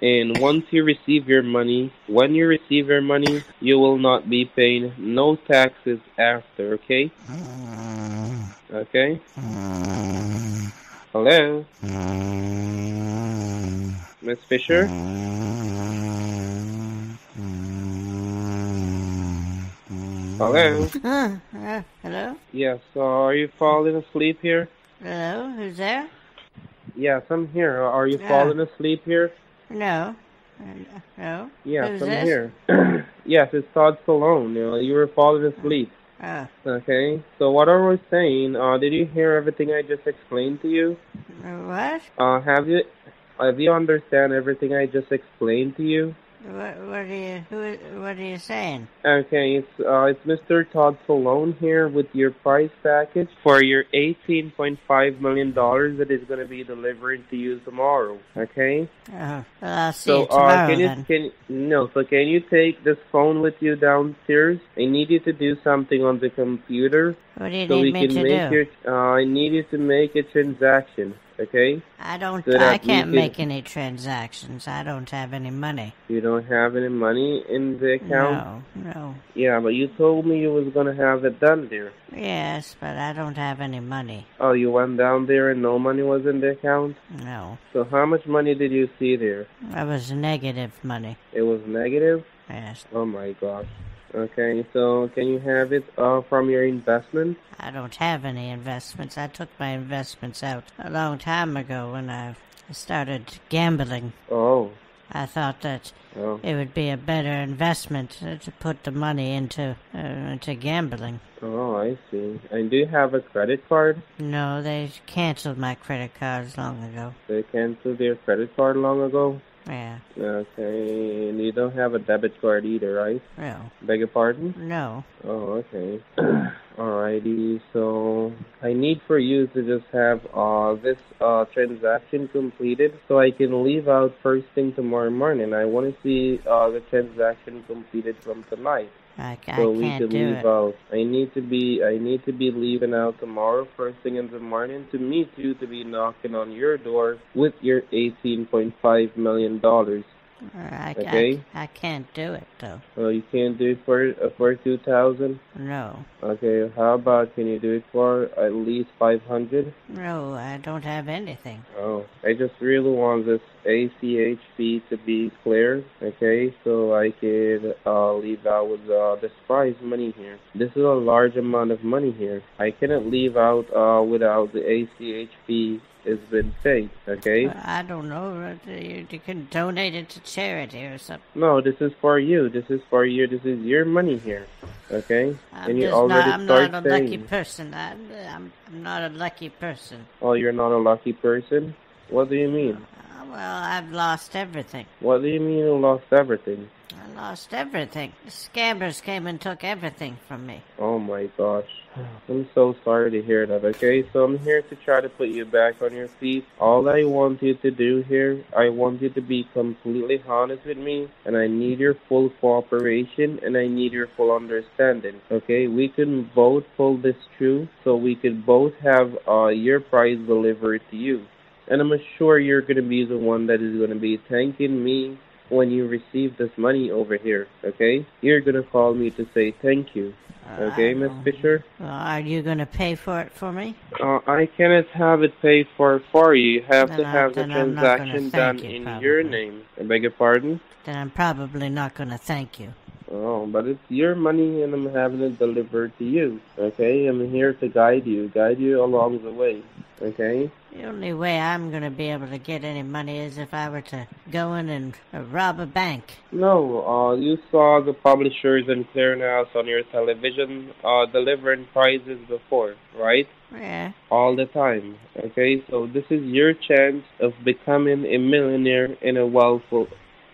And once you receive your money, when you receive your money, you will not be paying no taxes after, okay? Okay? Hello? Miss Fisher? Hello? Uh, uh, hello? Yes, uh, are you falling asleep here? Hello? Who's there? Yes, I'm here. Are you falling asleep here? No. No? Yeah, Who's I'm this? here. yes, it's Todd Stallone. You know, you were falling asleep. Oh, Okay. So what I was saying, uh, did you hear everything I just explained to you? what? Uh, have you, have you understand everything I just explained to you? What, what are you, who, what are you saying? Okay, it's uh, it's Mr. Todd Stallone here with your price package for your eighteen point five million dollars that is going to be delivered to you tomorrow. Okay. Oh, well, I'll see So you tomorrow uh, can you then. can no? So can you take this phone with you downstairs? I need you to do something on the computer What do you so need we me can to make do? your. Uh, I need you to make a transaction. Okay. I don't, so I can't can- make any transactions. I don't have any money. You don't have any money in the account. No, no. Yeah, but you told me you was gonna have it done there. Yes, but I don't have any money. Oh, you went down there and no money was in the account? No. So how much money did you see there? That was negative money. It was negative? Yes. Oh my gosh. Okay, so can you have it uh, from your investment? I don't have any investments. I took my investments out a long time ago when I started gambling. Oh, I thought that oh, it would be a better investment to put the money into uh, into gambling. oh, I see. And do you have a credit card? No, they canceled my credit cards long ago. They canceled their credit card long ago? Yeah. Okay, and you don't have a debit card either, right? No. Beg your pardon? No. Oh, okay. Alrighty, so I need for you to just have uh this uh transaction completed so I can leave out first thing tomorrow morning. I want to see uh the transaction completed from tonight. I, I so we do leave it. out. I need to be I need to be leaving out tomorrow first thing in the morning to meet you to be knocking on your door with your eighteen point five million dollars. I, Okay. I, I can't do it though. Well, you can't do it for for two thousand. No. Okay, how about can you do it for at least 500? No, I don't have anything. Oh, I just really want this ACH fee to be clear, okay, so I could uh, leave out with uh, this prize money here. This is a large amount of money here. I cannot leave out uh, without the ACH fee has been paid, okay? I don't know. uh, You, you can donate it to charity or something. No, this is for you. This is for you. This is your money here, okay? I'm and you already not, I'm start not a lucky person. I'm, I'm not a lucky person. oh, you're not a lucky person? What do you mean? Uh, Well, I've lost everything. What do you mean you lost everything? I lost everything. The scammers came and took everything from me. Oh my gosh. I'm so sorry to hear that, okay? So I'm here to try to put you back on your feet. All I want you to do here, I want you to be completely honest with me, and I need your full cooperation, and I need your full understanding, okay? We can both pull this through, so we could both have uh, your prize delivered to you. And I'm sure you're going to be the one that is going to be thanking me when you receive this money over here, okay? You're going to call me to say thank you. Okay, Miss Fisher? Well, are you going to pay for it for me? Uh, I cannot have it paid for for you. You have Then to have the I'm transaction done you, in probably. your name. I beg your pardon? Then I'm probably not going to thank you. Oh, but it's your money and I'm having it delivered to you. Okay? I'm here to guide you, guide you along the way. Okay? The only way I'm going to be able to get any money is if I were to go in and uh, rob a bank. No, uh, you saw the publishers and clearinghouse on your television uh, delivering prizes before, right? Yeah. all the time. Okay, so this is your chance of becoming a millionaire in a wealthful,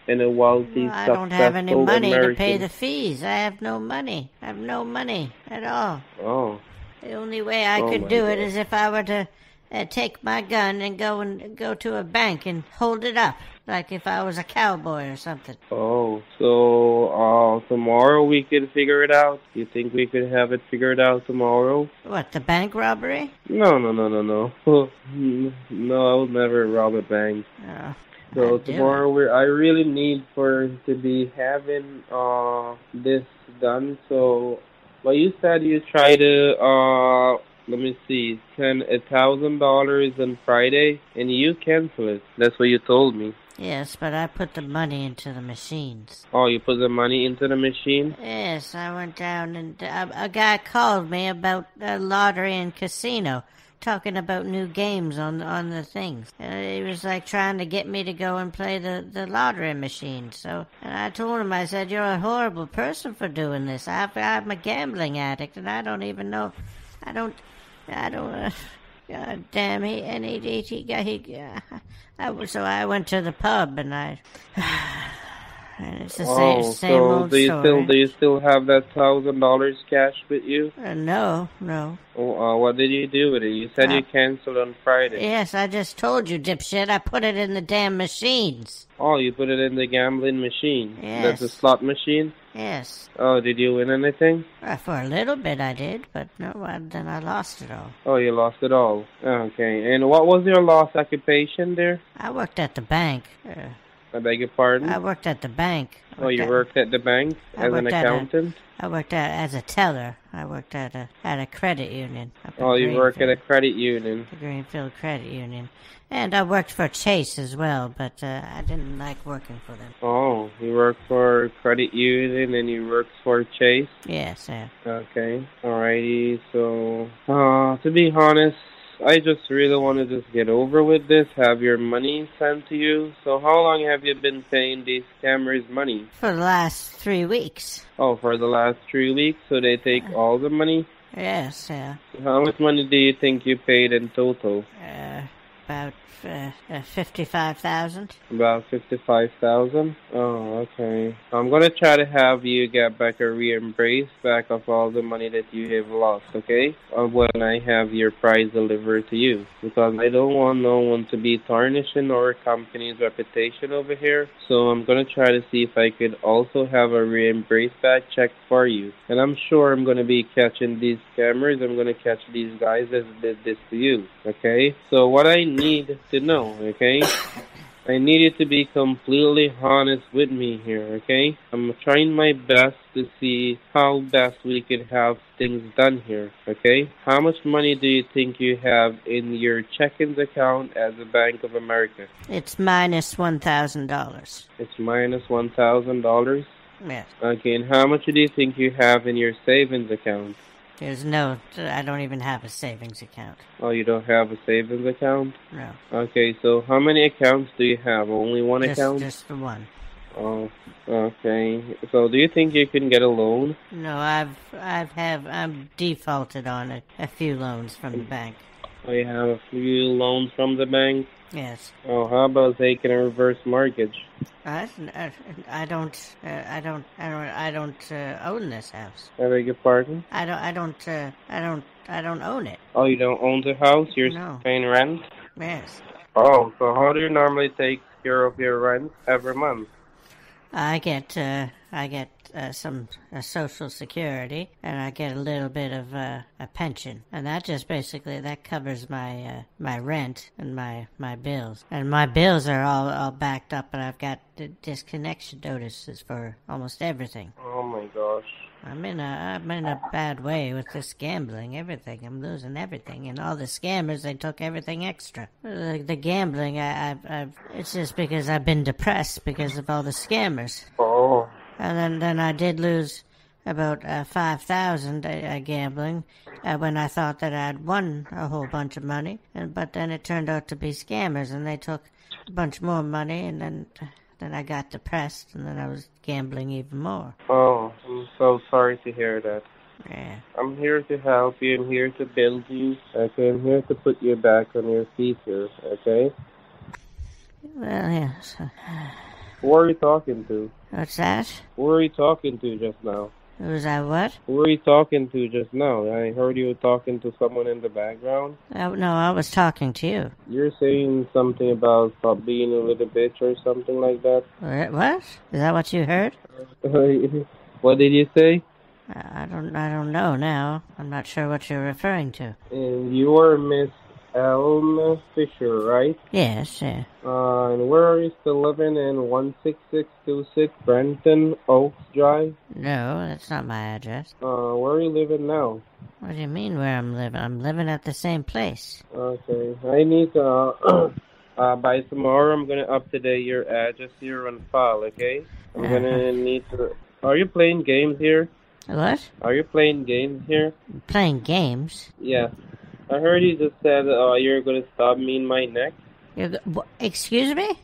in a wealthy, I don't have any money American. to pay the fees. I have no money. I have no money at all. Oh, The only way I Oh could do it God. is if I were to uh, take my gun and go and go to a bank and hold it up, like if I was a cowboy or something. oh, so uh, tomorrow we could figure it out. You think we could have it figured out tomorrow? What, the bank robbery? No, no, no, no, no. no, I will never rob a bank. Oh, So I'd tomorrow we I really need for to be having uh this done. So well you said you try to uh let me see, ten a thousand dollars on Friday and you cancel it. That's what you told me. Yes, but I put the money into the machines. Oh, you put the money into the machine? Yes, I went down and uh, a guy called me about uh, lottery and casino. talking about new games on on the things. Uh, he was like trying to get me to go and play the the lottery machine. So, and I told him, I said, "You're a horrible person for doing this. I, I'm a gambling addict, and I don't even know. I don't. I don't." Uh, God damn he and he he, he, got he uh, I, was- so I went to the pub and I and it's the same Oh, same so old do you story. still do you still have that thousand dollars cash with you? Uh, no, no. Oh, uh, what did you do with it? You said Uh, you canceled on Friday. Yes, I just told you, dipshit. I put it in the damn machines. Oh, you put it in the gambling machine. That's a slot machine. Yes. Oh, did you win anything? Uh, for a little bit I did, but no, I, then I lost it all. Oh, you lost it all. Okay. And what was your last occupation there? I worked at the bank. Uh, I beg your pardon. I worked at the bank. Oh, you at- worked at the bank I as an worked at a- accountant. I worked at, as a teller. I worked at a at a credit union. Oh, you work at a credit union. the Greenfield Credit Union, and I worked for Chase as well. But uh, I didn't like working for them. Oh, you work for credit union and you work for Chase. Yes, uh, Okay. Alrighty. So, uh, to be honest, I just really want to just get over with this. Have your money sent to you. So, how long have you been paying these scammers money? for the last three weeks. Oh, for the last three weeks. So they take all the money. Yes, uh, How much money do you think you paid in total? uh, about uh, uh, fifty-five thousand. About fifty-five thousand. Oh, okay. I'm gonna try to have you get back a reimburse back of all the money that you have lost. Okay? Uh, when I have your prize delivered to you, because I don't want no one to be tarnishing our company's reputation over here. So I'm gonna try to see if I could also have a reimburse back check for you. And I'm sure I'm gonna be catching these scammers. I'm gonna catch these guys that did this to you. Okay? So what I need to know, okay? I need you to be completely honest with me here, okay? I'm trying my best to see how best we could have things done here, okay? How much money do you think you have in your check-ins account at the Bank of America? It's minus one thousand dollars. It's minus one thousand dollars. Yes. Okay, and how much do you think you have in your savings account? There's no. I don't even have a savings account. Oh, you don't have a savings account? No. Okay, so how many accounts do you have? Only one just, account? Just the one. Oh, okay. So do you think you can get a loan? No, I've I've have I'm defaulted on a, a few loans from the bank. Oh, you have a few loans from the bank? Yes. Oh, how about taking a reverse mortgage? I, I, I don't uh, I don't I don't I don't uh, own this house. I beg your pardon? I don't I don't uh, I don't I don't own it. Oh, you don't own the house? You're No. paying rent? Yes. Oh, so how do you normally take care of your rent every month? I get uh, I get uh, some uh, social security and I get a little bit of uh, a pension and that just basically that covers my uh, my rent and my my bills and my bills are all all backed up and I've got d- disconnection notices for almost everything. Oh my gosh. I'm in a I'm in a bad way with this gambling, everything. I'm losing everything, and all the scammers they took everything extra. The, the gambling, I, I've, I've it's just because I've been depressed because of all the scammers. Oh. And then then I did lose about uh, five thousand uh, uh, gambling uh, when I thought that I'd won a whole bunch of money, and but then it turned out to be scammers, and they took a bunch more money, and then then I got depressed, and then I was gambling even more. Oh, I'm so sorry to hear that. Yeah. I'm here to help you. I'm here to build you. Okay, I'm here to put you back on your feet here. Okay? Well, yes. Who are you talking to? What's that? Who are you talking to just now? Was I what? Who are you talking to just now? I heard you talking to someone in the background. Oh, no, I was talking to you. You're saying something about stop being a little bitch or something like that. Wha- What? Is that what you heard? what did you say? I I don't. I don't know now. I'm not sure what you're referring to. And you are Miss Elm Fisher, right? Yes. Yeah. Uh, and where are you still living in 16626 Brenton Oaks Drive? No, that's not my address. Uh, where are you living now? What do you mean where I'm living? I'm living at the same place. Okay, I need to, uh, uh, by tomorrow I'm gonna up to date your address here on file, okay? I'm gonna need to, are you playing games here? What? Are you playing games here? Playing games? Yeah. I heard you just said uh, you're gonna stab me in my neck. You're excuse me?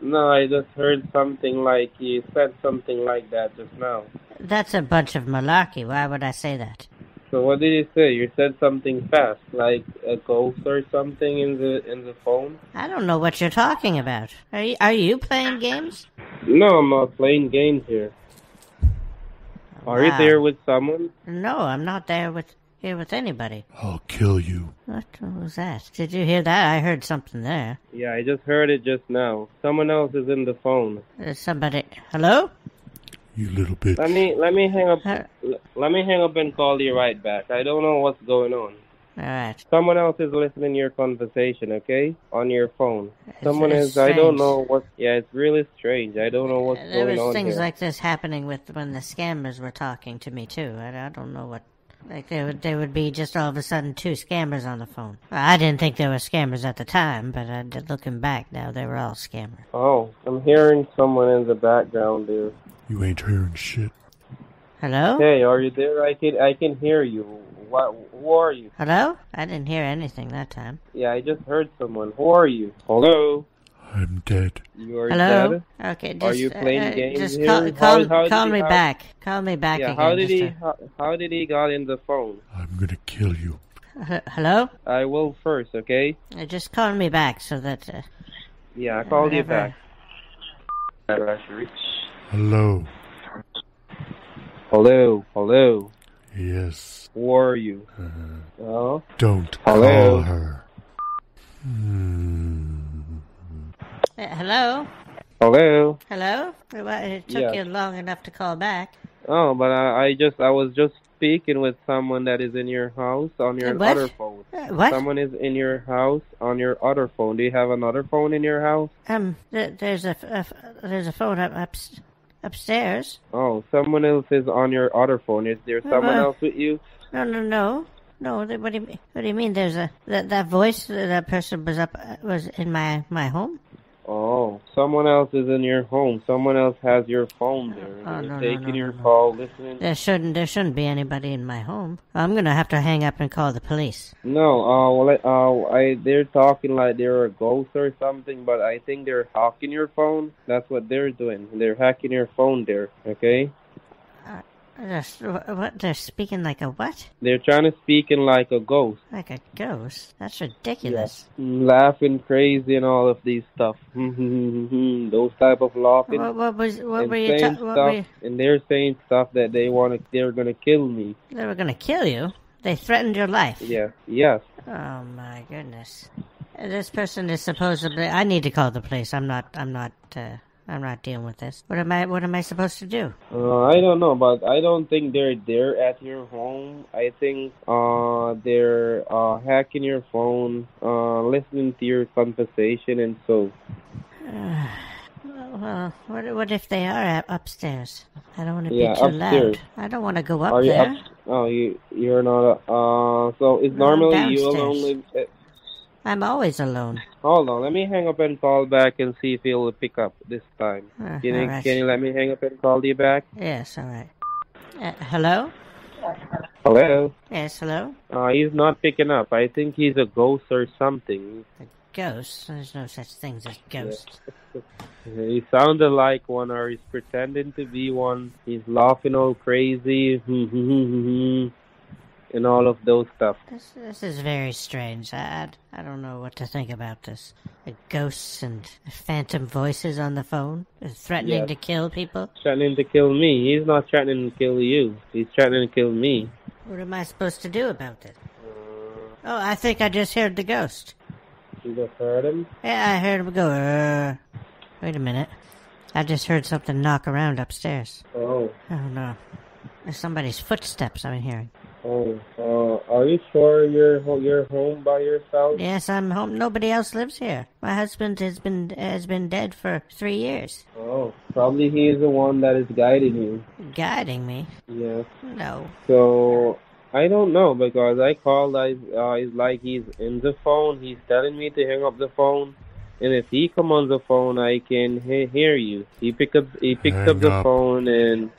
No, I just heard something like you said something like that just now. That's a bunch of malarkey. Why would I say that? So what did you say? You said something fast, like a ghost or something in the in the phone. I don't know what you're talking about. Are you, are you playing games? No, I'm not playing games here. Are you there with someone? No, I'm not there with here with anybody. I'll kill you. What was that? Did you hear that? I heard something there. Yeah, I just heard it just now. Someone else is in the phone. There's somebody. Hello? You little bitch. Let me let me hang up. Uh, Let me hang up and call you right back. I don't know what's going on. all right. Someone else is listening to your conversation, okay? On your phone. Someone it's is. I don't know what. Yeah, it's really strange. I don't know what's There going was things here. like this happening with when the scammers were talking to me too. I, I don't know what. Like there would there would be just all of a sudden two scammers on the phone. I didn't think there were scammers at the time, but uh, looking back now, they were all scammers. Oh, I'm hearing someone in the background there. You ain't hearing shit. Hello? Hey, are you there? I can I can hear you. What? Who are you? Hello? I didn't hear anything that time. Yeah, I just heard someone. Who are you? Hello. I'm dead. You are Hello? dead. Okay, just, Are you uh, playing uh, games just here? call, How- call, how did call me how- back. Call me back Yeah. again. How did he? to- How, how did he got in the phone? I'm gonna kill you. H- Hello? I will first, okay? Uh, just call me back so that. Uh, Yeah, I called you back. Hello. Hello. Hello. Yes. Who are you? Uh, Oh. don't Hello? call her. Hmm. Uh, hello? Hello. Hello? Well, It took Yeah. you long enough to call back. Oh, but I, I just I was just speaking with someone that is in your house on your Uh, what? other phone. Uh, what? Someone is in your house on your other phone. Do you have another phone in your house? Um, th- there's a, a there's a phone up, up upstairs. Oh, someone else is on your other phone. Is there someone Uh, else with you? No, no, no, no. What do you mean? What do you mean? There's a that that voice that that person was up uh, was in my my home. Oh, someone else is in your home. Someone else has your phone there. Oh, They're no, taking no, your no, no. call, listening. There shouldn't there shouldn't be anybody in my home. I'm gonna have to hang up and call the police. No, uh, well, I- uh, I they're talking like they're a ghost or something, but I think they're hacking your phone. That's what they're doing. They're hacking your phone there. Okay. They're, what? They're speaking like a what? They're trying to speak in like a ghost, Like a ghost? That's ridiculous. laughing crazy and all of these stuff. Those type of laughing. What, what was what and were you? saying Ta- what stuff, were you? and they're saying stuff that they want to. They're gonna kill me. They were gonna kill you. They threatened your life. Yeah. Yes. Oh my goodness. This person is supposedly. I need to call the police. I'm not. I'm not. Uh, I'm not dealing with this. What am I? What am I supposed to do? Uh, I don't know, but I don't think they're there at your home. I think uh, they're uh, hacking your phone, uh, listening to your conversation, and so. Well, what? What if they are upstairs? I don't want to Yeah, be too upstairs. loud. I don't want to go up Are you there. up? Oh, you you're not. Uh, so it's No, normally you alone live. Uh, I'm always alone. hold on, let me hang up and call back and see if he'll pick up this time. Uh, Can you alright. can you let me hang up and call you back? Yes. All right. Uh, hello. Hello. Yes. Hello. Uh, he's not picking up. I think he's a ghost or something. A ghost? There's no such things as ghosts. He sounded like one, or he's pretending to be one. He's laughing all crazy, and all of those stuff. This, this is very strange. I, I, I don't know what to think about this. The ghosts and phantom voices on the phone threatening Yes. to kill people. Threatening to kill me. He's not threatening to kill you. He's threatening to kill me. What am I supposed to do about it? Oh, I think I just heard the ghost. You just heard him? Yeah, I heard him go. "Uh." Wait a minute. I just heard something knock around upstairs. Oh, Oh no. There's somebody's footsteps I'm hearing. Oh. Uh, are you sure you're you're home by yourself? Yes, I'm home. Nobody else lives here. My husband has been has been dead for three years. Oh, probably he is the one that is guiding you. Guiding me? Yes. No. So I don't know because I called. I uh, it's like he's in the phone. He's telling me to hang up the phone, and if he come on the phone, I can he- hear you. He pick up. He picks Hang up the up. phone and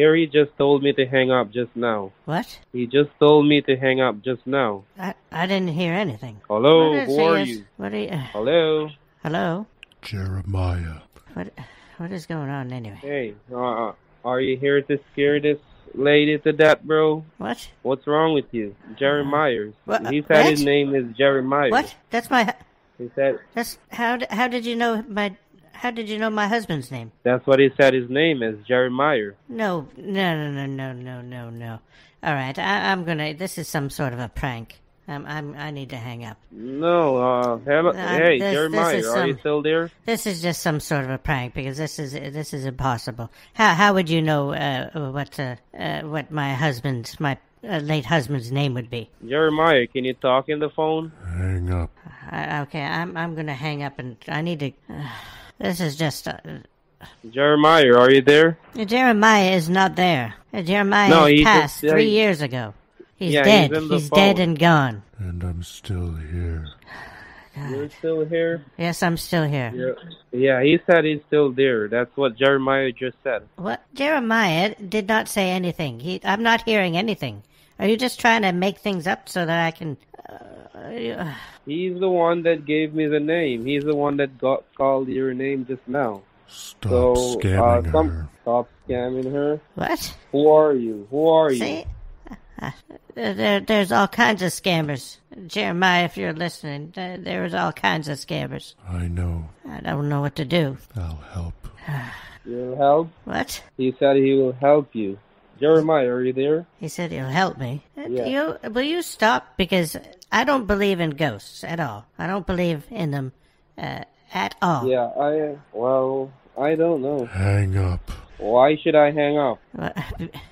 Harry just told me to hang up just now. What? He just told me to hang up just now. I, I didn't hear anything. Hello, who he are is- you? What are you? Hello. Hello? Jeremiah. What? What is going on anyway? Hey, uh, are you here to scare this lady to death, bro? What? What's wrong with you? Jeremiah. What- He said his name is Jeremiah. What? That's my. He said That's how. How did you know my? How did you know my husband's name? that's what he said his name is Jeremiah. No, no, no, no, no, no, no, no. All right, I, I'm gonna. This is some sort of a prank. I'm. I'm. I need to hang up. No, uh, hello, Uh, hey, this- this Jeremiah, is are you still there? This is just some sort of a prank because this is this is impossible. How how would you know uh, what uh, uh, what my husband's my uh, late husband's name would be? Jeremiah, can you talk in the phone? Hang up. I, okay, I'm I'm gonna hang up and I need to. This is just. Uh, Jeremiah, are you there? Jeremiah is not there. Jeremiah No, has he just- passed yeah, three he- years ago. He's Yeah, dead. he's in the dead and gone. And I'm still here. You're still here? Yes, I'm still here. Yeah. Yeah, he said he's still there. That's what Jeremiah just said. What? Jeremiah did not say anything. He, I'm not hearing anything. Are you just trying to make things up so that I can? Uh, He's the one that gave me the name. He's the one that got called your name just now. Stop so, scamming uh, some, her. Stop scamming her. what? Who are you? Who are you? See? Uh, there, there's all kinds of scammers. Jeremiah, if you're listening, there, there's all kinds of scammers. I know. I don't know what to do. I'll help. You'll help? What? He said he will help you. Jeremiah, are you there? He said he'll help me. Yeah. You, will you stop? Because I don't believe in ghosts at all. I don't believe in them uh, at all. Yeah, I, well, I don't know. Hang up. Why should I hang up? Well,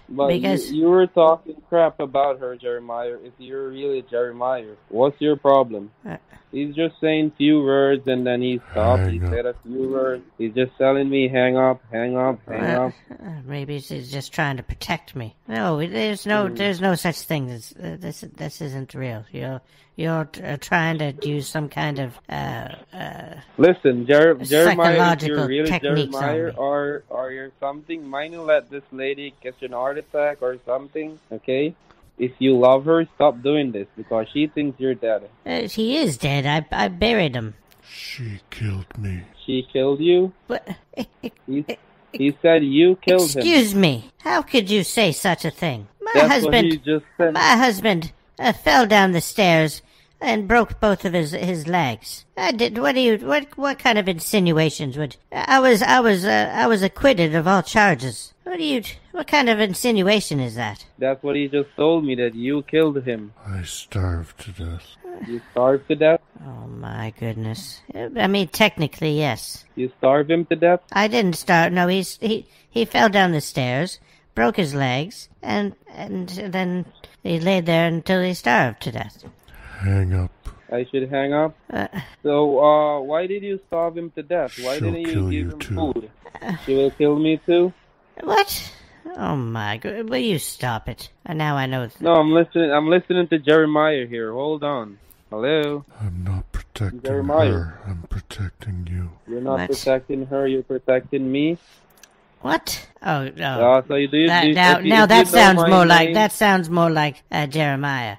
But Because- you, you were talking crap about her, Jeremiah. If you're really Jeremiah, what's your problem? Uh, He's just saying few words and then he stopped. He up. said a few words. He's just telling me hang up, hang up, hang Uh, up. uh, maybe he's just trying to protect me. No, there's no, Hmm. there's no such thing as uh, this. This isn't real. You're, you're uh, trying to do some kind of uh, uh, Listen, Jer- Jeremiah, if Psychological you're really Jeremiah or or you're something, mind you let this lady catch an heart attack or something, okay? If you love her, stop doing this because she thinks you're dead. uh, he is dead. I, I buried him. She killed me. She killed you? But, He, he said you killed him. excuse me. How could you say such a thing? My That's husband. what he just said. My husband uh, fell down the stairs and broke both of his his legs. I did. What do you? What what kind of insinuations would? I was I was uh, I was acquitted of all charges. What do you? What kind of insinuation is that? That's what he just told me that you killed him. I starved to death. You starved to death? Oh my goodness. I mean, technically, yes. You starved him to death? I didn't start. No, he's he he fell down the stairs, broke his legs, and and then he lay there until he starved to death. Hang up. I should hang up. Uh, So, uh, why did you starve him to death? Why She'll didn't you kill give you him too. food? She will kill me too? What? Oh my god! Will you stop it? And now I know. Th- No, I'm listening. I'm listening to Jeremiah here. Hold on. Hello. I'm not protecting Jeremiah. her. I'm protecting you. You're not What? protecting her. You're protecting me. What? Oh no. Uh, so you do. That, do- now, you- now that sounds my more like name, that sounds more like uh, Jeremiah.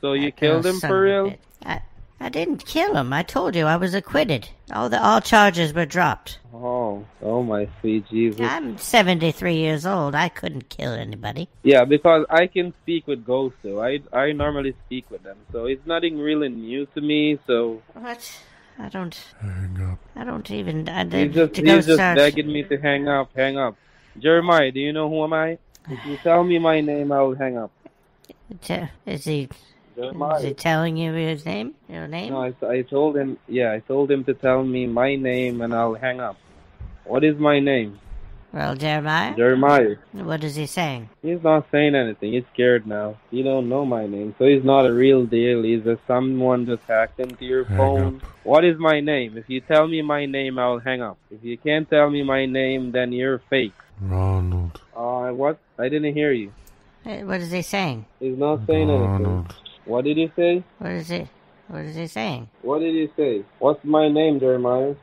So you That killed him for real? I, I didn't kill him. I told you I was acquitted. All the all charges were dropped. Oh, oh my sweet Jesus. I'm 73 years old. I couldn't kill anybody. Yeah, because I can speak with ghosts, though. I I normally speak with them, so it's nothing really new to me. So What? I don't. Hang up. I don't even. I, the, he's just the he's just are- begging me to hang up, hang up. Jeremiah, do you know who am I? If you tell me my name, I will hang up. Te- Is he? Is he telling you his name? Your name? No, I, I told him. Yeah, I told him to tell me my name, and I'll hang up. What is my name? Well, Jeremiah. Jeremiah. What is he saying? He's not saying anything. He's scared now. He don't know my name, so he's not a real deal. He's just someone just hacked into your Hang phone. up. What is my name? If you tell me my name, I'll hang up. If you can't tell me my name, then you're fake. Ronald. Uh, what? I didn't hear you. What is he saying? He's not saying anything. Ronald. What did he say? What is he? What is he saying? What did he say? What's my name, Jeremiah?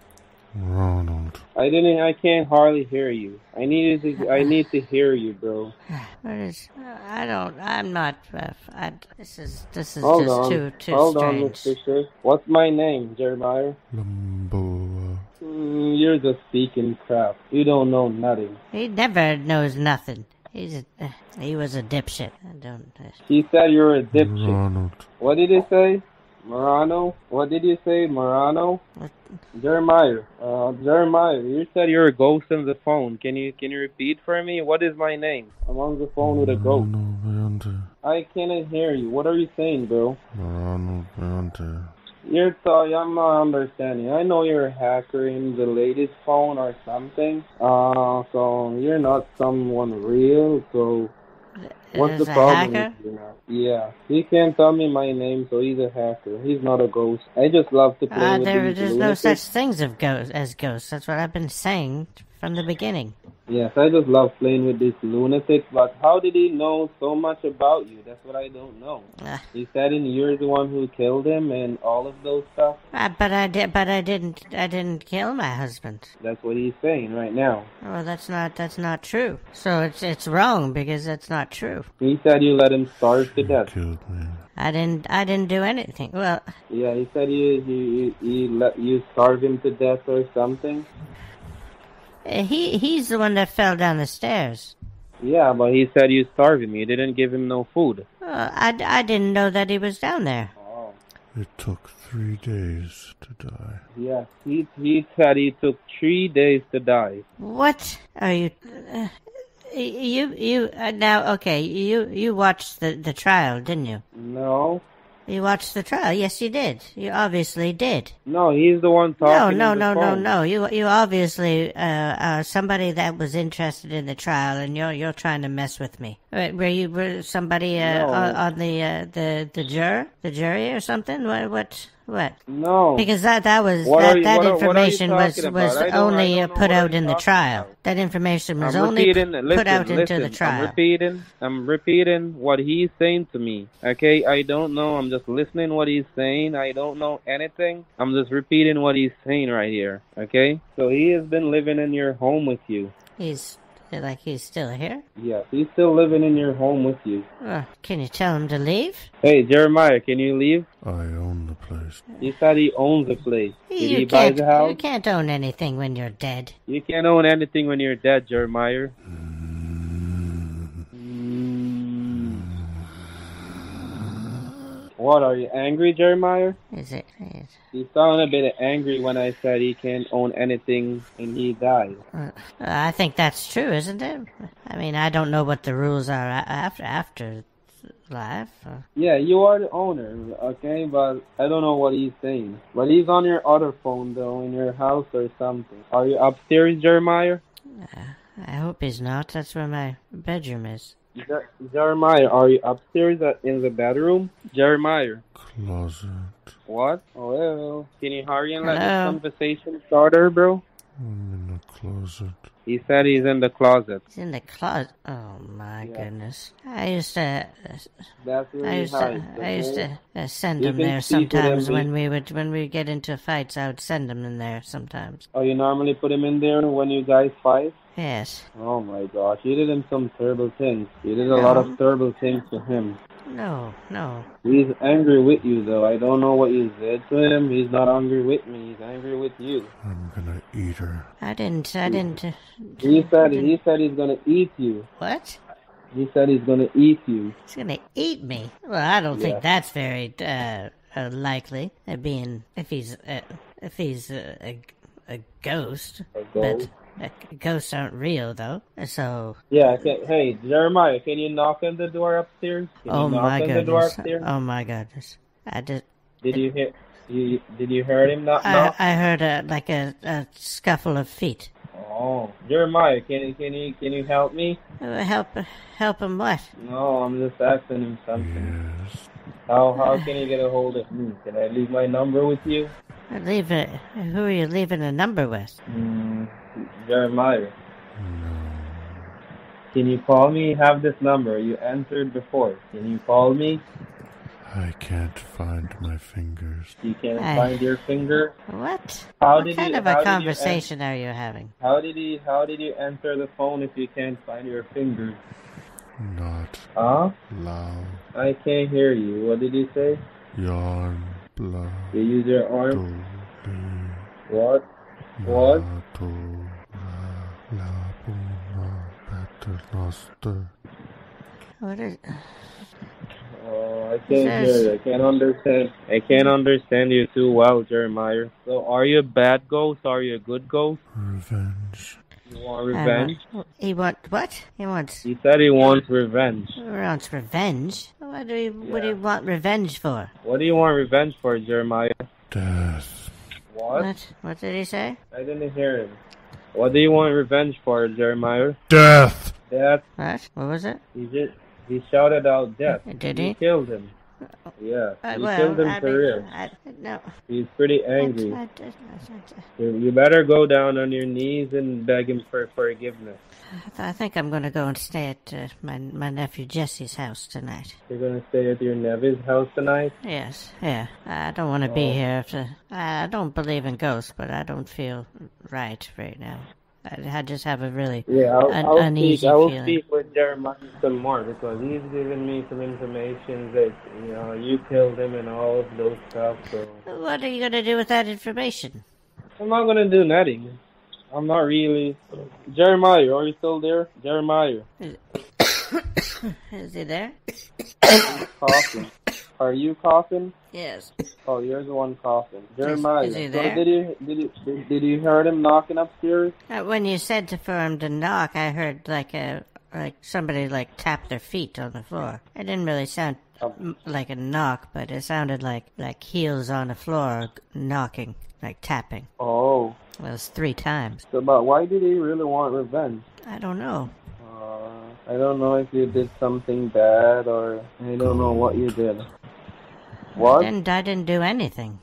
Ronald. I didn't. I can't hardly hear you. I needed to. I need to hear you, bro. What is? I don't. I'm not. Uh, I, this is. This is Hold just on. too too Hold on, strange. Mr. Schiff. What's my name, Jeremiah? Lumbo. Mm, you're just speaking crap. You don't know nothing. He never knows nothing. He's a, uh, he was a dipshit. I don't. Uh, He said you're a dipshit. Ronald. What did he say? Morano? What did you say, Morano? Jeremiah. Uh, Jeremiah, you said you're a ghost on the phone. Can you can you repeat for me? What is my name? I'm on the phone with a ghost. Morano Beante. I cannot hear you. What are you saying, bro? Morano Beante. You're sorry, I'm not understanding. I know you're a hacker in the latest phone or something. Uh, so you're not someone real. So what's is the problem hacker? with you now? Yeah, he can't tell me my name, so he's a hacker. He's not a ghost. I just love to play Uh, with there, these there's no such things of ghosts as ghosts. That's what I've been saying from the beginning. Yes, I just love playing with this lunatic. But how did he know so much about you? That's what I don't know. Ah. He said in you're the one who killed him and all of those stuff. Uh, but I did. But I didn't. I didn't kill my husband. That's what he's saying right now. Well, that's not. That's not true. So it's it's wrong because that's not true. He said you let him starve to death. Killed me. I didn't. I didn't do anything. Well, Yeah, he said you you you, you let you starve him to death or something. Uh, he he's the one that fell down the stairs. Yeah, but he said you starved him. You didn't give him no food. Uh, I, I didn't know that he was down there. Oh. It took three days to die. Yeah, he he said he took three days to die. What are you? Uh, you you uh, now okay? You you watched the the trial, didn't you? No, You watched the trial. Yes, you did. You obviously did. no, he's the one talking. no, no, no, phone. no. You you obviously uh, are somebody that was interested in the trial, and you're you're trying to mess with me. Were you were somebody uh, No. on, on the uh, the the juror, the jury, or something? What what what? No. Because that that was What that, you- that what are- what information was was I don't- I only put out in the trial. about. That information was I'm only listen, put out into the trial. I'm repeating. I'm repeating what he's saying to me. Okay, I don't know. I'm just listening what he's saying. I don't know anything. I'm just repeating what he's saying right here. Okay, so he has been living in your home with you. He's like he's still here. Yes, he's still living in your home with you. Uh, can you tell him to leave? Hey, Jeremiah, can you leave? I own the place. He said he owns the place. Did you he buy can't the house? you can't own anything when you're dead. You can't own anything when you're dead, Jeremiah. What, are you angry, Jeremiah? Is it? Is, You sound a bit angry when I said he can't own anything and he died. uh, I think that's true, isn't it? I mean, I don't know what the rules are after after life. Uh, Yeah, you are the owner, okay? But I don't know what he's saying. But he's on your other phone, though, in your house or something. Are you upstairs, Jeremiah? I hope he's not. That's where my bedroom is. Jer- Jeremiah, are you upstairs in the bedroom? Jeremiah. Closet. What? Oh, well. Can you hurry and let this Hello? conversation start, her, bro? I'm in the closet. He said he's in the closet. He's in the closet. Oh my Yeah. goodness! I used to, That's where I he used to, hides. I used to uh, send You him there speak with him, sometimes please. when we would when we get into fights. I would send him in there sometimes. Oh, you normally put him in there when you guys fight? Yes. Oh my gosh, you did him some terrible things. You did a lot of terrible things to him. No, no. He's angry with you, though. I don't know what you said to him. He's not angry with me. He's angry with you. I'm gonna eat her. I didn't. I didn't. uh, He said he said he's gonna eat you. What? He said he's gonna eat you. He's gonna eat me. Well, I don't Yeah. think that's very uh, uh, likely. Uh, being if he's uh, if he's uh, a a ghost, A ghost? but ghosts aren't real though. So Yeah. Okay. Hey, Jeremiah, can you knock on the door upstairs? Can oh you knock my on the door goodness. upstairs? Oh my goodness. I just Did you hear? You did you hear him knock? I, knock? I heard a like a, a scuffle of feet. Oh, Jeremiah, can you can you can you help me? Uh, help help him what? No, I'm just asking him something. Yes. How how can you get a hold of me? Can I leave my number with you? Leave it. Who are you leaving a number with? Mm, Jeremiah, No. can you call me? Have this number you answered before. Can you call me? I can't find my fingers. You can't Hey. find your finger. What? How what did kind you- of a did you conversation are you having? How did he? How did you answer the phone if you can't find your finger? Not Huh? loud. I can't hear you. What did you say? Yarn blood. You use your arm. What? What? What is? Oh, I can't Says- hear you. I can't understand. I can't understand you too well, Jeremiah. So, are you a bad ghost? Are you a good ghost? Revenge. You want revenge? He want what? He wants. He said he wants revenge. He wants revenge. What do you? What do you want revenge for? What do you want revenge for, Jeremiah? Death. What? What? What did he say? I didn't hear him. What do you want revenge for, Jeremiah? Death. Death. What? What was it? He just he shouted out death. Did You he? killed him. Yeah, Uh, you well, killed him I for real. No. He's pretty angry. You, you better go down on your knees and beg him for forgiveness. I think I'm going to go and stay at uh, my my nephew Jesse's house tonight. You're gonna stay at your nephew's house tonight. Yes, yeah. I don't want to be Oh. here. After, I don't believe in ghosts, but I don't feel right right now. I, just have a really Yeah, I'll, un- I'll uneasy speak. I will feeling. speak with Jeremiah some more because he's given me some information that you know you killed him and all of those stuff. So What are you going to do with that information? I'm not gonna do nothing. I'm not really. Jeremiah, are you still there? Jeremiah, Is he there? Are you coughing? Yes. Oh, you're the one coughing. Jeremiah, is he so there? did you did you did, did you hear him knocking upstairs? Uh, when you said to for him to knock, I heard like a like somebody like tap their feet on the floor. It didn't really sound m- like a knock, but it sounded like like heels on the floor knocking, like tapping. Oh, Well, it was three times. so but why did he really want revenge? I don't know. Uh, I don't know if you did something bad or I don't know what you did. What? Didn't I didn't do anything.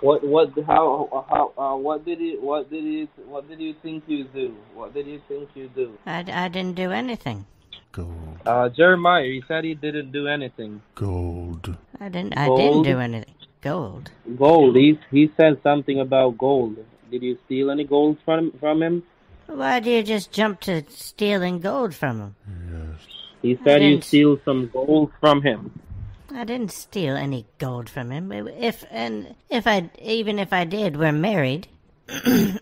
What? What? How? How? Uh, what did you? What did you? What did you think you do? What did you think you do? I, I didn't do anything. Gold. Uh, Jeremiah, he said he didn't do anything. Gold. I didn't. I didn't do anything. Gold. Gold. He he said something about gold. Did you steal any gold from from him? Why do you just jump to stealing gold from him? Yes. He said you didn't. steal some gold from him. I didn't steal any gold from him. If and if I even if I did, we're married.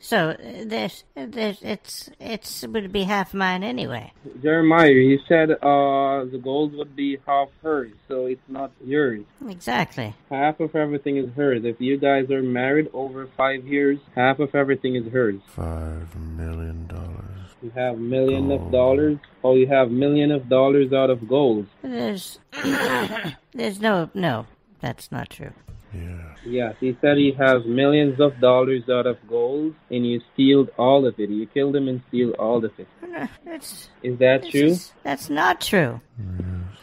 so uh, there's there's it's it's it would be half mine anyway. Jeremiah, he said uh the gold would be half hers, so it's not yours. Exactly. Half of everything is hers. If you guys are married over five years, half of everything is hers. Five million dollars. You have million of dollars, or you have million of dollars out of gold. There's there's no no. That's not true. Yeah. Yes, he said he has millions of dollars out of gold, and you steal all of it. You killed him and steal all of it. Uh, It's Is that this true? is- that's not true.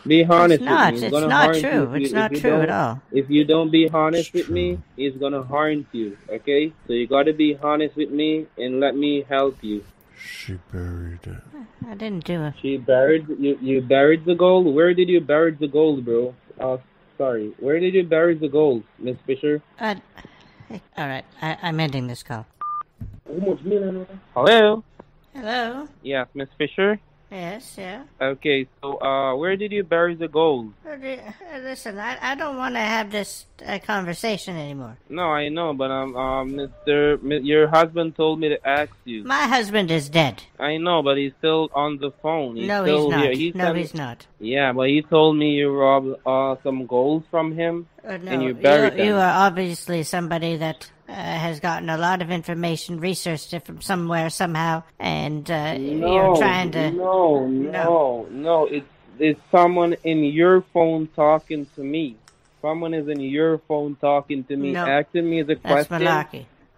Be honest It's not. with me. He's It's not true. you- It's if not true at all. If you don't be honest with me, he's gonna harm you. Okay? So you gotta be honest with me and let me help you. She buried it. I didn't do it. She buried you. You buried the gold. Where did you bury the gold, bro? Uh, sorry. Where did you bury the gold, Miss Fisher? I, all right. I, I'm ending this call. Hello. Hello. Yes, Miss Fisher. Yes. Yeah. Okay. So, uh, where did you bury the gold? Uh, Listen, I, I don't want to have this uh, conversation anymore. No, I know, but um, uh, Mister, Mi- your husband told me to ask you. My husband is dead. I know, but he's still on the phone. He's no, still he's not. Here. He no, he's not. Yeah, but he told me you robbed uh, some gold from him Uh, no, and you buried you them. are obviously somebody that uh, has gotten a lot of information, researched it from somewhere, somehow, and uh, no, you're trying to. No, no, no. It's it's someone in your phone talking to me. Someone is in your phone talking to me, No. asking me the question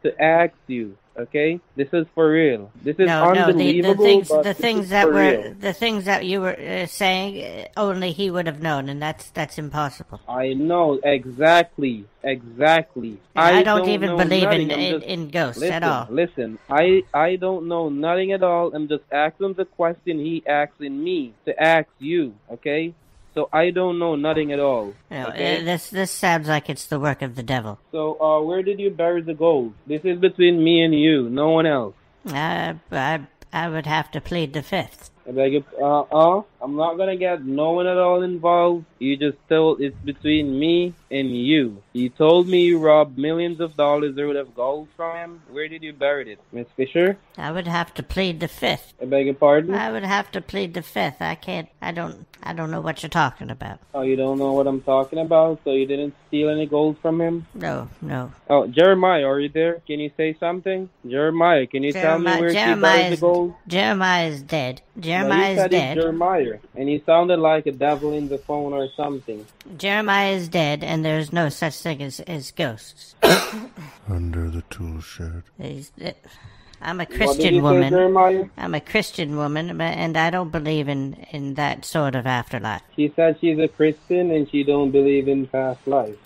to ask you. Okay, this is for real. This is No, no, the, the unbelievable. things, the things that were, real. the things that you were uh, saying, uh, only he would have known, and that's that's impossible. I know exactly, exactly. I don't even believe in- nothing. In- just- in ghosts at all. Listen, I I don't know nothing at all. I'm just asking the question he asking me to ask you. Okay, So I don't know nothing at all. Okay. uh, this this sounds like it's the work of the devil. So uh, where did you bury the gold? This is between me and you, no one else. I I I would have to plead the fifth. I beg your, uh, uh, I'm not gonna get no one at all involved. You just told it's between me and you. You told me you robbed millions of dollars worth of gold from him. Where did you bury it, Miss Fisher? I would have to plead the fifth. I beg your pardon. I would have to plead the fifth. I can't. I don't. I don't know what you're talking about. Oh, you don't know what I'm talking about, so you didn't steal any gold from him? No, no. Oh, Jeremiah, are you there? Can you say something? Jeremiah, can you tell me Jeremiah, where she buried the gold? Jeremiah's dead. No, you Jeremiah's said dead. Jeremiah, and he sounded like a devil in the phone or something. Jeremiah is dead, and there's no such thing as, as ghosts. Under the tool shed. He's- uh, I'm a Christian you say, woman. Jeremiah? I'm a Christian woman, and I don't believe in, in that sort of afterlife. She said she's a Christian and she don't believe in past life.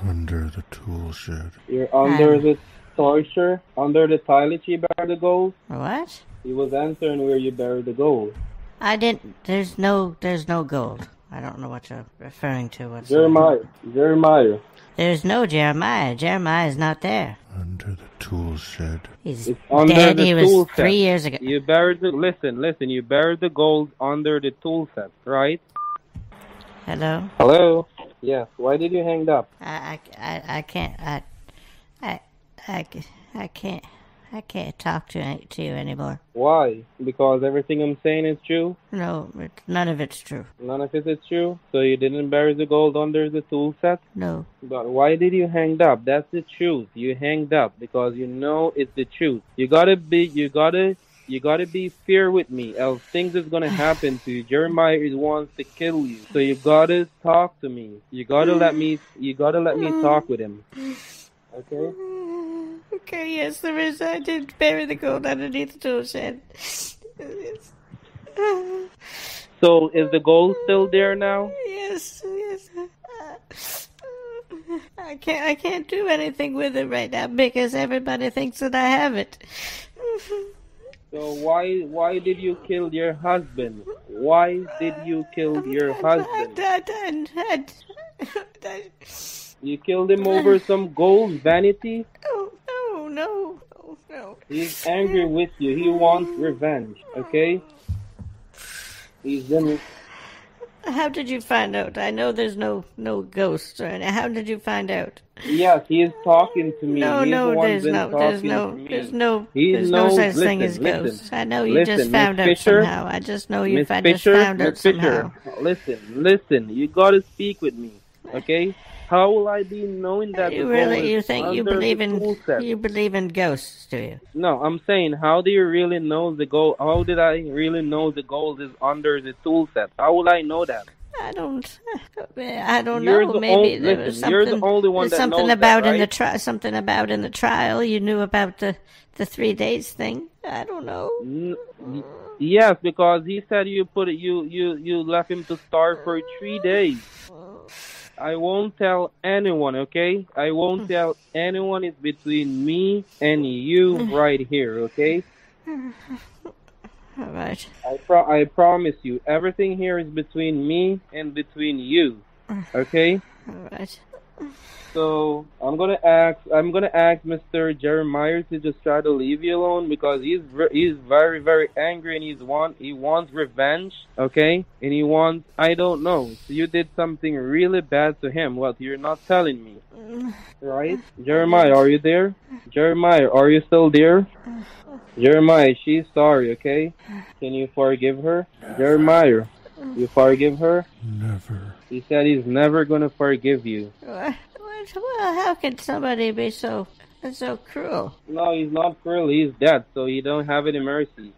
Under the tool shed. You're under Um. the torture, under the toilet she buried the gold. What? He was answering where you buried the gold. I didn't. There's no. There's no gold. I don't know what you're referring to. Whatsoever. Jeremiah, Jeremiah. There's no Jeremiah. Jeremiah's not there. Under the tool shed. He's It's under dead. the He was tool three set. years ago. You buried the listen, listen. You buried the gold under the tool set, right? Hello. Hello. Yes. Why did you hang up? I, I, I, I can't. I, I, I, I can't. I can't talk to to you anymore. Why? Because everything I'm saying is true. No, none of it's true. None of it is true. So you didn't bury the gold under the tool set. No. But why did you hang up? That's the truth. You hanged up because you know it's the truth. You gotta be. You gotta. You gotta be fair with me, else things is gonna happen to you. Jeremiah is wants to kill you, so you gotta talk to me. You gotta let me. You gotta let me talk with him. Okay. Okay, yes, there is. I did bury the gold underneath the tool shed. So is the gold still there now? Yes, yes. I can't. I can't do anything with it right now because everybody thinks that I have it. So why why did you kill your husband? Why did you kill your husband? I, I, I, I, You killed him over some gold vanity. oh no, no, oh, no. He's angry with you. He wants revenge. Okay. He's been. How did you find out? I know there's no no ghosts or anything. How did you find out? Yes, he is talking to me. No, He's no, the there's no, there's no, there's no, He there's knows- no such thing as listen. ghosts. I know you Listen, just found out Fisher, somehow. I just know you fa- Fisher, just found out Miss Fisher, somehow. listen, listen. You gotta speak with me, okay? How will I be knowing that You really, you think you believe in you believe in ghosts, do you? No, I'm saying, how do you really know the gold? How did I really know the gold is under the tool set? How will I know that? I don't, I don't You're know. the Maybe only- there was listen, you're the only one that something knows that, about in the trial. something about in the trial. You knew about the the three days thing. I don't know. N- Yes, because he said you put it, you you you left him to starve for three days. I won't tell anyone, okay? I won't hmm. tell anyone. It's between me and you hmm. right here, okay? All right. I pro- I promise you, everything here is between me and between you, hmm. okay? All right. So I'm gonna ask I'm gonna ask Mr. Jeremiah to just try to leave you alone because he's ver- he's very very angry and he's want he wants revenge, okay? And he wants I don't know. So you did something really bad to him. What you're not telling me, right? Jeremiah, are you there? Jeremiah, are you still there? Jeremiah, she's sorry, okay? Can you forgive her? Jeremiah, you forgive her? Never. He said he's never gonna forgive you. What? what- Well, how can somebody be so so cruel? No, he's not cruel. He's dead, so you don't have any mercy.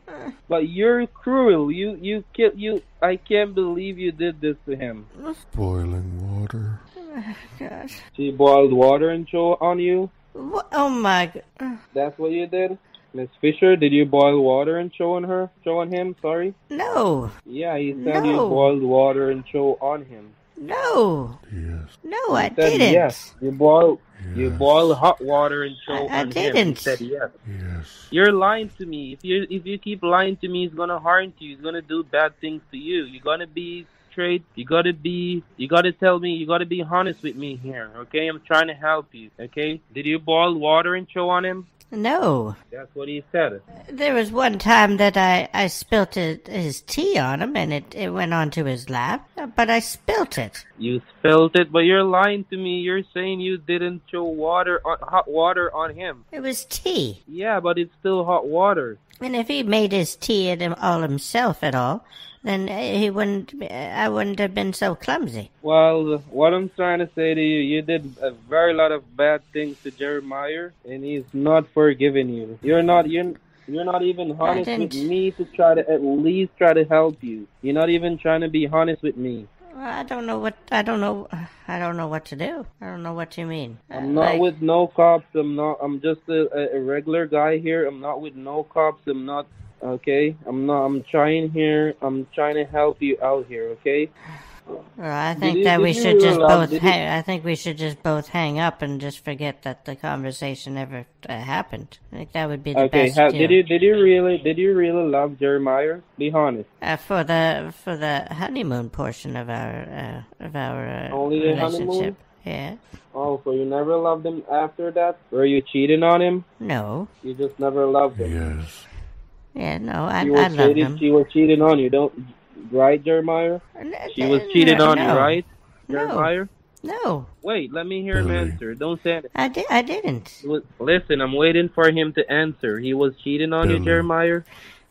But you're cruel. You you kill you. I can't believe you did this to him. Boiling water. Oh Gosh. She boiled water and threw on you. What? Oh my. God. That's what you did, Miss Fisher. Did you boil water and show on her? Show on him? Sorry. No. Yeah, he said you boiled water and show on him. No. Yes. No, I He said didn't. Yes. You boiled. You boil hot water and throw I- I on him. He didn't. said yes. Yes. You're lying to me. If you if you keep lying to me, he's gonna harm you. He's gonna do bad things to you. You're gonna be straight. You gotta be, you gotta tell me, you gotta be honest with me here, okay? I'm trying to help you, okay? Did you boil water and throw on him? No. That's what he said. There was one time that I, I spilt his tea on him and it, it went onto his lap, but I spilt it. You spilled it, but you're lying to me. You're saying you didn't throw water, on, hot water on him. It was tea. Yeah, but it's still hot water. And if he made his tea all himself at all, then he wouldn't. I wouldn't have been so clumsy. Well, what I'm trying to say to you, you did a very lot of bad things to Jeremiah, and he's not forgiving you. You're not. You're. You're not even honest with me to try to at least try to help you. You're not even trying to be honest with me. I don't know what. I don't know. I don't know what to do. I don't know what you mean. I'm not with no cops. I'm not. I'm just a- a regular guy here. I'm not with no cops. I'm not. Okay. I'm not. I'm trying here. I'm trying to help you out here. Okay. Well, I Did think you- that we should just realize- both. did Hang, I think we should just both hang up and just forget that the conversation ever uh, happened. I think that would be the Okay. best How, deal. did you did you really did you really love Jeremiah? Be honest. Uh, for the for the honeymoon portion of our uh, of our uh, Only the relationship. honeymoon? Yeah. Oh, so you never loved him after that? Were you cheating on him? No. You just never loved him. Yes. Yeah. No. I She I was loved cheating. him. She was cheating on you. Don't right, Jeremiah? She was cheating on you, right, No. Jeremiah? No. no. Wait, let me hear him answer. Don't say it. I did. I didn't. Listen, I'm waiting for him to answer. He was cheating on you, Jeremiah.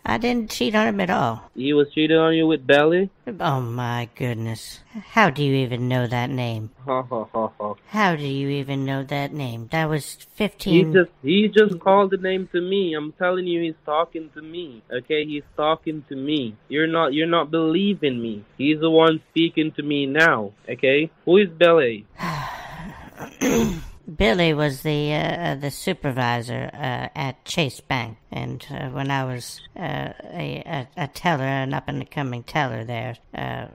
I didn't cheat on him at all. He was cheating on you with Belly. Oh my goodness. How do you even know that name? Ha ha ha ha. How do you even know that name? That was 15. He 15. just he just called the name to me. I'm telling you, he's talking to me. Okay, he's talking to me. You're not you're not believing me. He's the one speaking to me now. Okay, who is Belly? Billy was the uh, uh, the supervisor uh, at Chase Bank, and uh, when I was uh, a, a teller, an up and coming teller there, uh,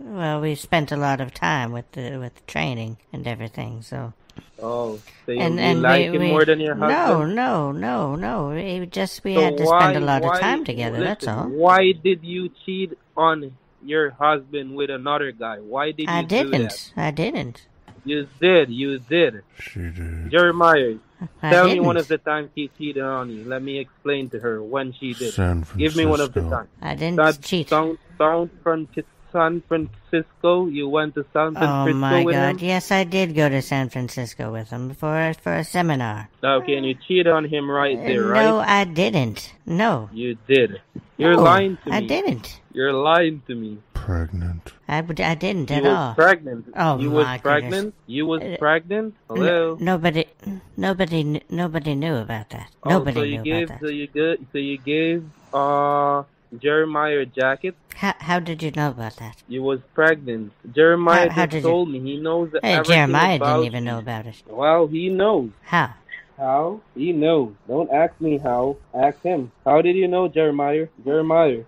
well, we spent a lot of time with the with the training and everything. So Oh, so you, and like we, him we- more than your husband? no, no, no. We just we So had to why- spend a lot why- of time together. that's all. Why did you cheat on your husband with another guy? Why did you I didn't. I didn't. You did. You did. She did. Jeremiah, I tell me didn't. one of the times he cheated on you. Let me explain to her when she did. San Give me one of the Francisco. times. I didn't That cheat. San, San, Francisco, San Francisco. You went to San Francisco. Oh Francisco my with God! him. Yes, I did go to San Francisco with him for for a seminar. Okay, and you cheated on him right there, Uh, no, right? I didn't. No, You did. You're No, lying to me. I didn't. You're lying to me. Pregnant. I, I didn't You at all. pregnant. Oh, you my was goodness. pregnant. You was Uh, pregnant. N- Hello. nobody, nobody, nobody knew about that. Oh, nobody so you knew gave about so you gave so you gave uh Jeremiah jacket. How, how did you know about that? You was pregnant. Jeremiah How- how did you- told me. He knows Hey, everything Jeremiah didn't even know about it. Well, he knows. How? How? He knows. Don't ask me how. Ask him. How did you know, Jeremiah? Jeremiah.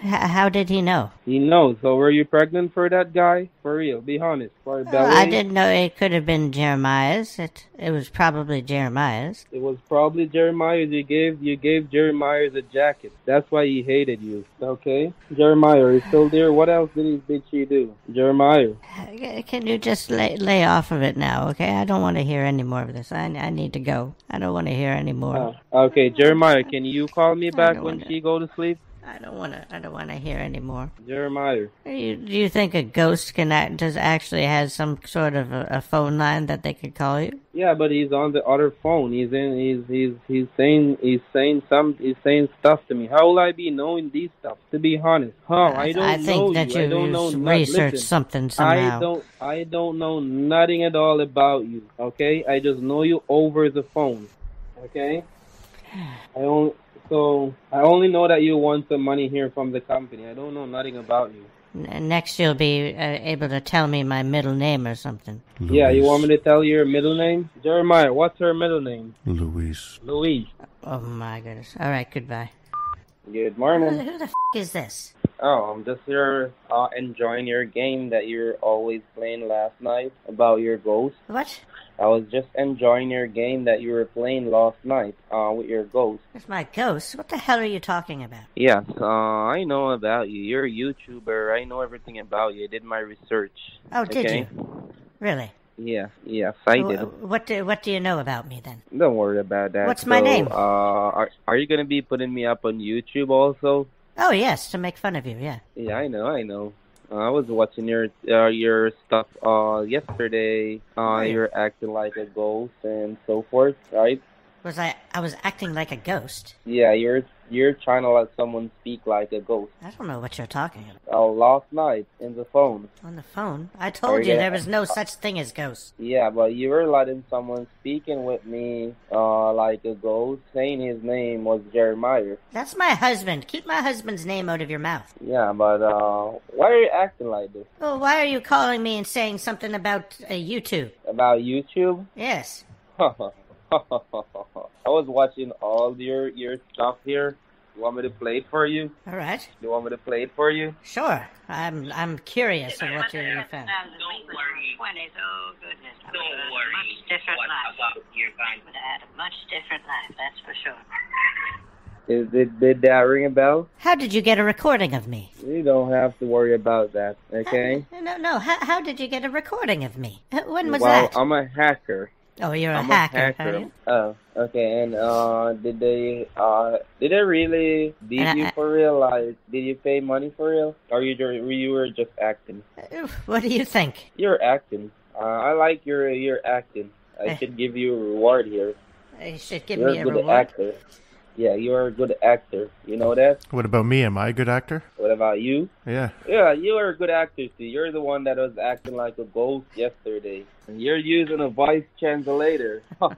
How did he know? He knows. So were you pregnant for that guy? For real. Be honest. For belly? I didn't know it could have been Jeremiah's. It it was probably Jeremiah's. It was probably Jeremiah. You gave you gave Jeremiah a jacket. That's why he hated you. Okay, Jeremiah, are you still there? What else did he did she do? Jeremiah. Uh, Can you just lay lay off of it now, okay? I don't want to hear any more of this. I I need to go. I don't want to hear any more. Oh, okay, Jeremiah, can you call me back when she go to sleep? I don't want to. I don't want to hear anymore. Jeremiah. You, do you think a ghost can act, does actually has some sort of a, a phone line that they could call you? Yeah, but he's on the other phone. He's in. He's he's he's saying he's saying some. He's saying stuff to me. How will I be knowing these stuff? To be honest, huh? I don't I know think that you. you, don't know. listen, something somehow. I don't I don't know nothing at all about you. Okay? I just know you over the phone. Okay? I only so I only know that you want some money here from the company. I don't know nothing about you. N- Next, you'll be uh, able to tell me my middle name or something. Yeah, you want me to tell you your middle name? Jeremiah, what's her middle name? Luis. Louise. Oh my goodness. All right, goodbye. Good Who, morning. who the f- is this? Oh, I'm just here uh, enjoying your game that you're always playing last night about your ghost. What? I was just enjoying your game that you were playing last night uh, with your ghost. It's my ghost. What the hell are you talking about? Yes, uh, I know about you. You're a YouTuber. I know everything about you. I did my research. Oh, did okay? you? Really? Yeah, yes, I did. What do, what do you know about me then? Don't worry about that. What's my name? Uh, are are you gonna be putting me up on YouTube also? Oh yes, to make fun of you. Yeah. Yeah, I know, I know. Uh, I was watching your uh, your stuff uh yesterday. Uh, you're acting like a ghost and so forth, right? Was I? I was acting like a ghost. Yeah, you're you're trying to let someone speak like a ghost. I don't know what you're talking about. Uh, last night in the phone. On the phone, I told you yeah. there was no such thing as ghosts. Yeah, but you were letting someone speaking with me uh like a ghost, saying his name was Jeremiah. That's my husband. Keep my husband's name out of your mouth. Yeah, but uh, why are you acting like this Well, why are you calling me and saying something about uh, YouTube? about YouTube? Yes. I was watching all your your stuff here. You want me to play it for you? All right. You want me to play it for you? Sure. I'm I'm curious of what you you found. Twenties, oh goodness. Don't worry. Much different life. You're going to have a much different life, that's for sure. Is it did that ring a bell? How did you get a recording of me? You don't have to worry about that, okay? No, no. How, how did you get a recording of me? Uh, When was well, that? I'm a hacker. Oh, you're a I'm hacker, a are you? Oh, okay. And uh, did they uh did they really Did And I- you for real? Like, did you pay money for real, or you you were just acting? What do you think? You're acting. Uh, I like your your acting. I Eh. should give you a reward here. You should give You're me a a reward. actor. Yeah, you're a good actor. You know that? What about me? Am I a good actor? What about you? Yeah. Yeah, you are a good actor, see. You're the one that was acting like a ghost yesterday. And you're using a voice translator.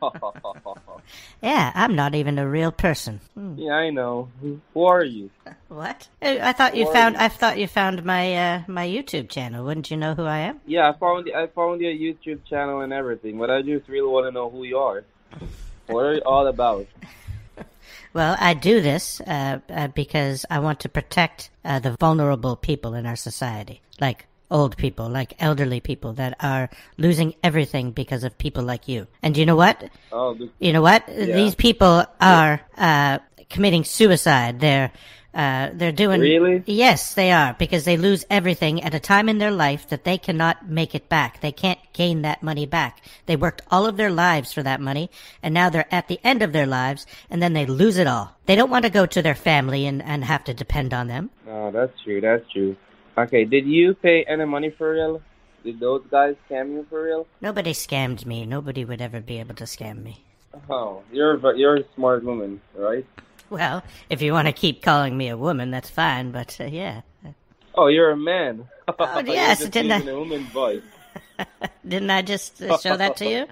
Yeah, I'm not even a real person. Hmm. yeah, I know. Who are you? What? Uh, I thought you Who found. you? I thought you found my uh, my YouTube channel. Wouldn't you know who I am? Yeah, I found I found your YouTube channel and everything, but I just really want to know who you are. What are you all about? Well, I do this uh, uh, because I want to protect uh, the vulnerable people in our society, like old people, like elderly people that are losing everything because of people like you. And you know what? Oh, You know what? Yeah. These people are uh, committing suicide. They're uh, they're doing Really? Yes, they are because they lose everything at a time in their life that they cannot make it back. They can't gain that money back. They worked all of their lives for that money, and now they're at the end of their lives, and then they lose it all. They don't want to go to their family and, and have to depend on them. oh, that's true. That's true. Okay, did you pay any money for real? Did those guys scam you for real? Nobody scammed me. Nobody would ever be able to scam me. Oh, you're you're a smart woman, right? Well, if you want to keep calling me a woman, that's fine. But uh, yeah, Oh, you're a man. Oh, yes, didn't I- woman's voice. didn't I just uh, show that to you?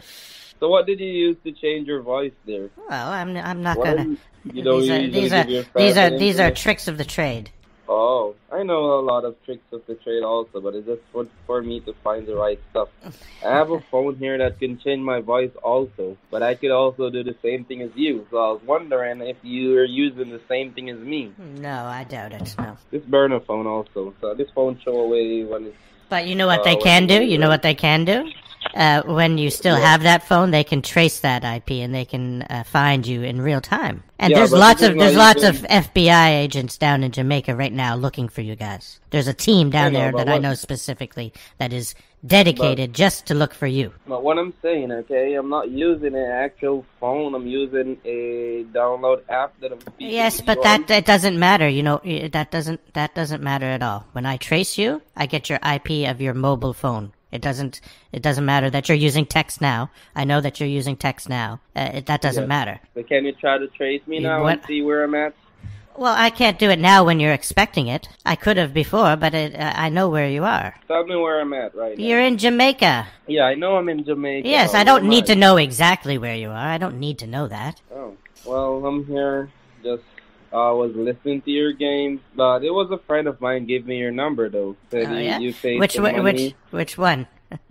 So what did you use to change your voice there? Well, I'm I'm not gonna. you- know, these are these are these are these are tricks of the trade. Oh, I know a lot of tricks of the trade also, but it's just for, for me to find the right stuff. I have a phone here that can change my voice also, but I could also do the same thing as you. So I was wondering if you are using the same thing as me. No, I doubt it. No. This burner phone also. So this phone show away when it's But you know what Uh, they can do you do? mean, You know what they can do? Uh, when you still What? have that phone, they can trace that IP and they can uh, find you in real time. And Yeah, there's but the lots of there's lots of FBI agents down in Jamaica right now looking for you guys. There's a team down know, there but that I know specifically that is dedicated just to look for you. But what I'm saying, okay, I'm not using an actual phone. I'm using a download app that I'm Yes, but that that doesn't matter. You know that doesn't that doesn't matter at all. When I trace you, I get your IP of your mobile phone. It doesn't it doesn't matter that you're using text now. I know that you're using text now. Uh, it, that doesn't Yes. matter. So can you try to trace me now what- and see where I'm at? Well, I can't do it now when you're expecting it. I could have before, but it, uh, I know where you are. Tell me where I'm at right now. You're in Jamaica. Yeah, I know I'm in Jamaica. Yes, but I don't need I? to know exactly where you are. I don't need to know that. Oh, well, I'm here. Just I was listening to your game, but it was a friend of mine gave me your number though. Said Oh, you, yeah? you Which one- which which one?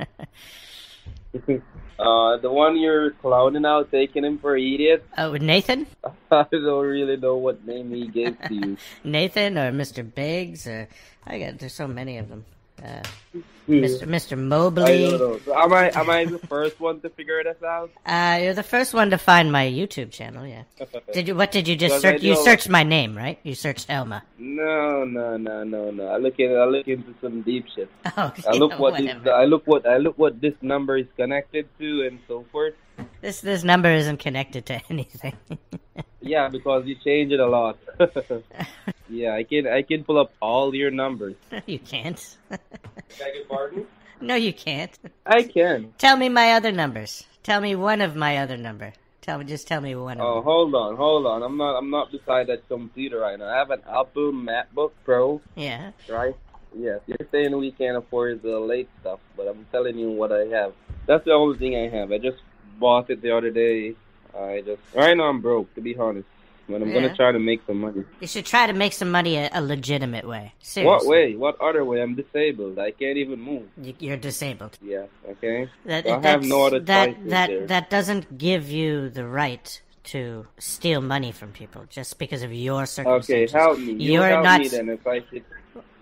uh, the one you're clowning out, taking him for idiot. Oh, Nathan? I don't really know what name he gave to you. Nathan or Mr. Biggs or I got there's so many of them. Uh, Hmm. Mr. Mr. Mobley. don't know. So am I am I the first one to figure this out? Uh, you're the first one to find my YouTube channel. Yeah. Did you? What did you just search? You searched my name, right? You searched Elma. No, no, no, no, no. I look in, I look into some deep shit. Oh, I look yeah, what this. I look what I look what this number is connected to and so forth. This this number isn't connected to anything. Yeah, because you change it a lot. yeah, I can I can pull up all your numbers. you can't. Beg your pardon? no, you can't. I can. Tell me my other numbers. Tell me one of my other number. Tell me, just tell me one of Oh, them. hold on, hold on. I'm not I'm not beside that computer right now. I have an Apple MacBook Pro, Yeah. right? Yes, you're saying we can't afford the late stuff, but I'm telling you what I have. That's the only thing I have. I just bought it the other day. I just right now I'm broke, to be honest. But I'm Yeah. gonna try to make some money. You should try to make some money a, a legitimate way. What way? What other way? I'm disabled. I can't even move. You- You're disabled. Yeah. Okay. That, So I have no other that choices that there. that doesn't give you the right to steal money from people just because of your circumstances. Okay, help me. You You're help not. me then if I should.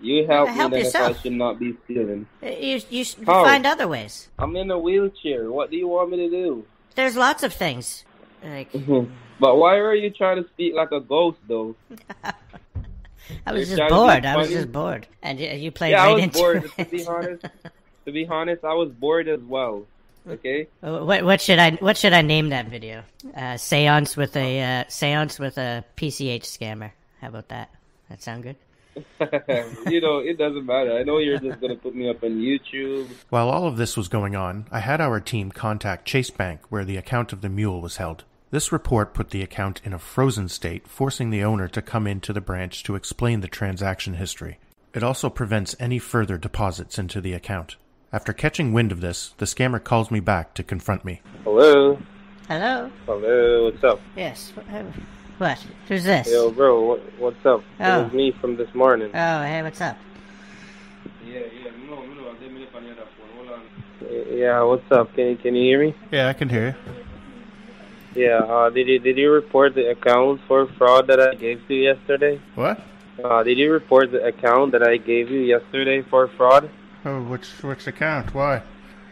You help, Help me then yourself. if I should not be stealing. Uh, you you should How? find other ways. I'm in a wheelchair. What do you want me to do? There's lots of things. Like but why are you trying to speak like a ghost though? I was You're just trying to be bored. I was just bored, and you, you played yeah, right I was into bored. it. To be honest, to be honest, I was bored as well. Okay. What what should I what should I name that video? Uh, seance with a uh, seance with a PCH scammer. How about that? That sound good? you know, it doesn't matter. I know you're just gonna put me up on YouTube. While all of this was going on, I had our team contact Chase Bank where the account of the mule was held. This report put the account in a frozen state, forcing the owner to come into the branch to explain the transaction history. It also prevents any further deposits into the account. After catching wind of this, the scammer calls me back to confront me. Hello. Hello. Hello. What's up? Yes. Uh, What? Who's this? Yo, bro. What, what's up? Oh. It was me from this morning. Oh, hey, what's up? Yeah, yeah. No, no. Let me on the other phone. Hold on. Yeah. What's up? Can you, can you hear me? Yeah, I can hear you. Yeah. Uh, did you did you report the account for fraud that I gave to you yesterday? What? Uh, did you report the account that I gave you yesterday for fraud? Oh, which which account? Why?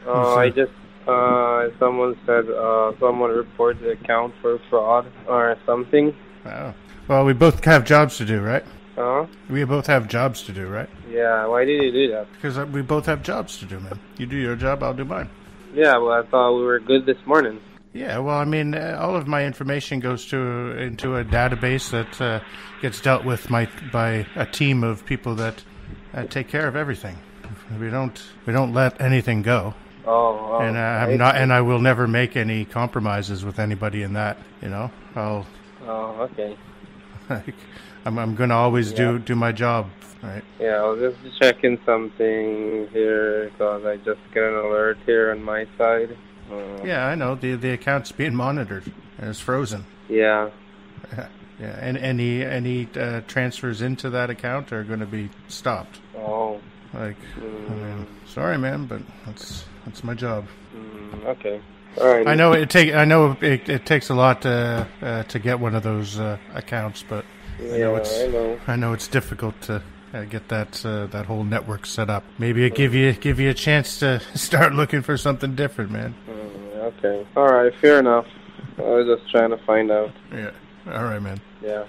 Uh, I just uh, someone said uh, someone reported the account for fraud or something. Oh. Well, we both have jobs to do, right? Huh? We both have jobs to do, right? Yeah. Why did you do that? Because uh, we both have jobs to do, man. You do your job, I'll do mine. Yeah. Well, I thought we were good this morning. Yeah, well, I mean, uh, all of my information goes to into a database that uh, gets dealt with my by a team of people that uh, take care of everything. We don't we don't let anything go, Oh. oh and I I'm not and I will never make any compromises with anybody in that. You know, I'll Oh. Okay. like, I'm I'm gonna always do Yeah. do my job, right? Yeah, I was just checking something here because I just got an alert here on my side. Uh, Yeah, I know the the account's being monitored and it's frozen. Yeah. Yeah, and any any uh, transfers into that account are going to be stopped. Oh. Like, I mean, sorry, man, but that's that's my job. Mm, okay. All right. I know it take I know it, it takes a lot uh, uh, to get one of those uh, accounts, but I know it's I know. I know it's difficult to uh, get that uh, that whole network set up. Maybe it give you give you a chance to start looking for something different, man. Mm, okay. All right. Fair enough. I was just trying to find out. Yeah. All right, man. Yeah.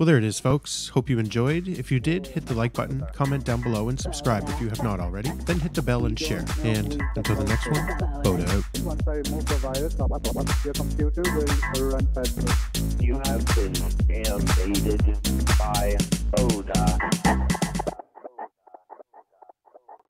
Well, there it is, folks. Hope you enjoyed. If you did, hit the like button, comment down below, and subscribe if you have not already. Then hit the bell and share. And until the next one, Boda out. You have been baited by Boda.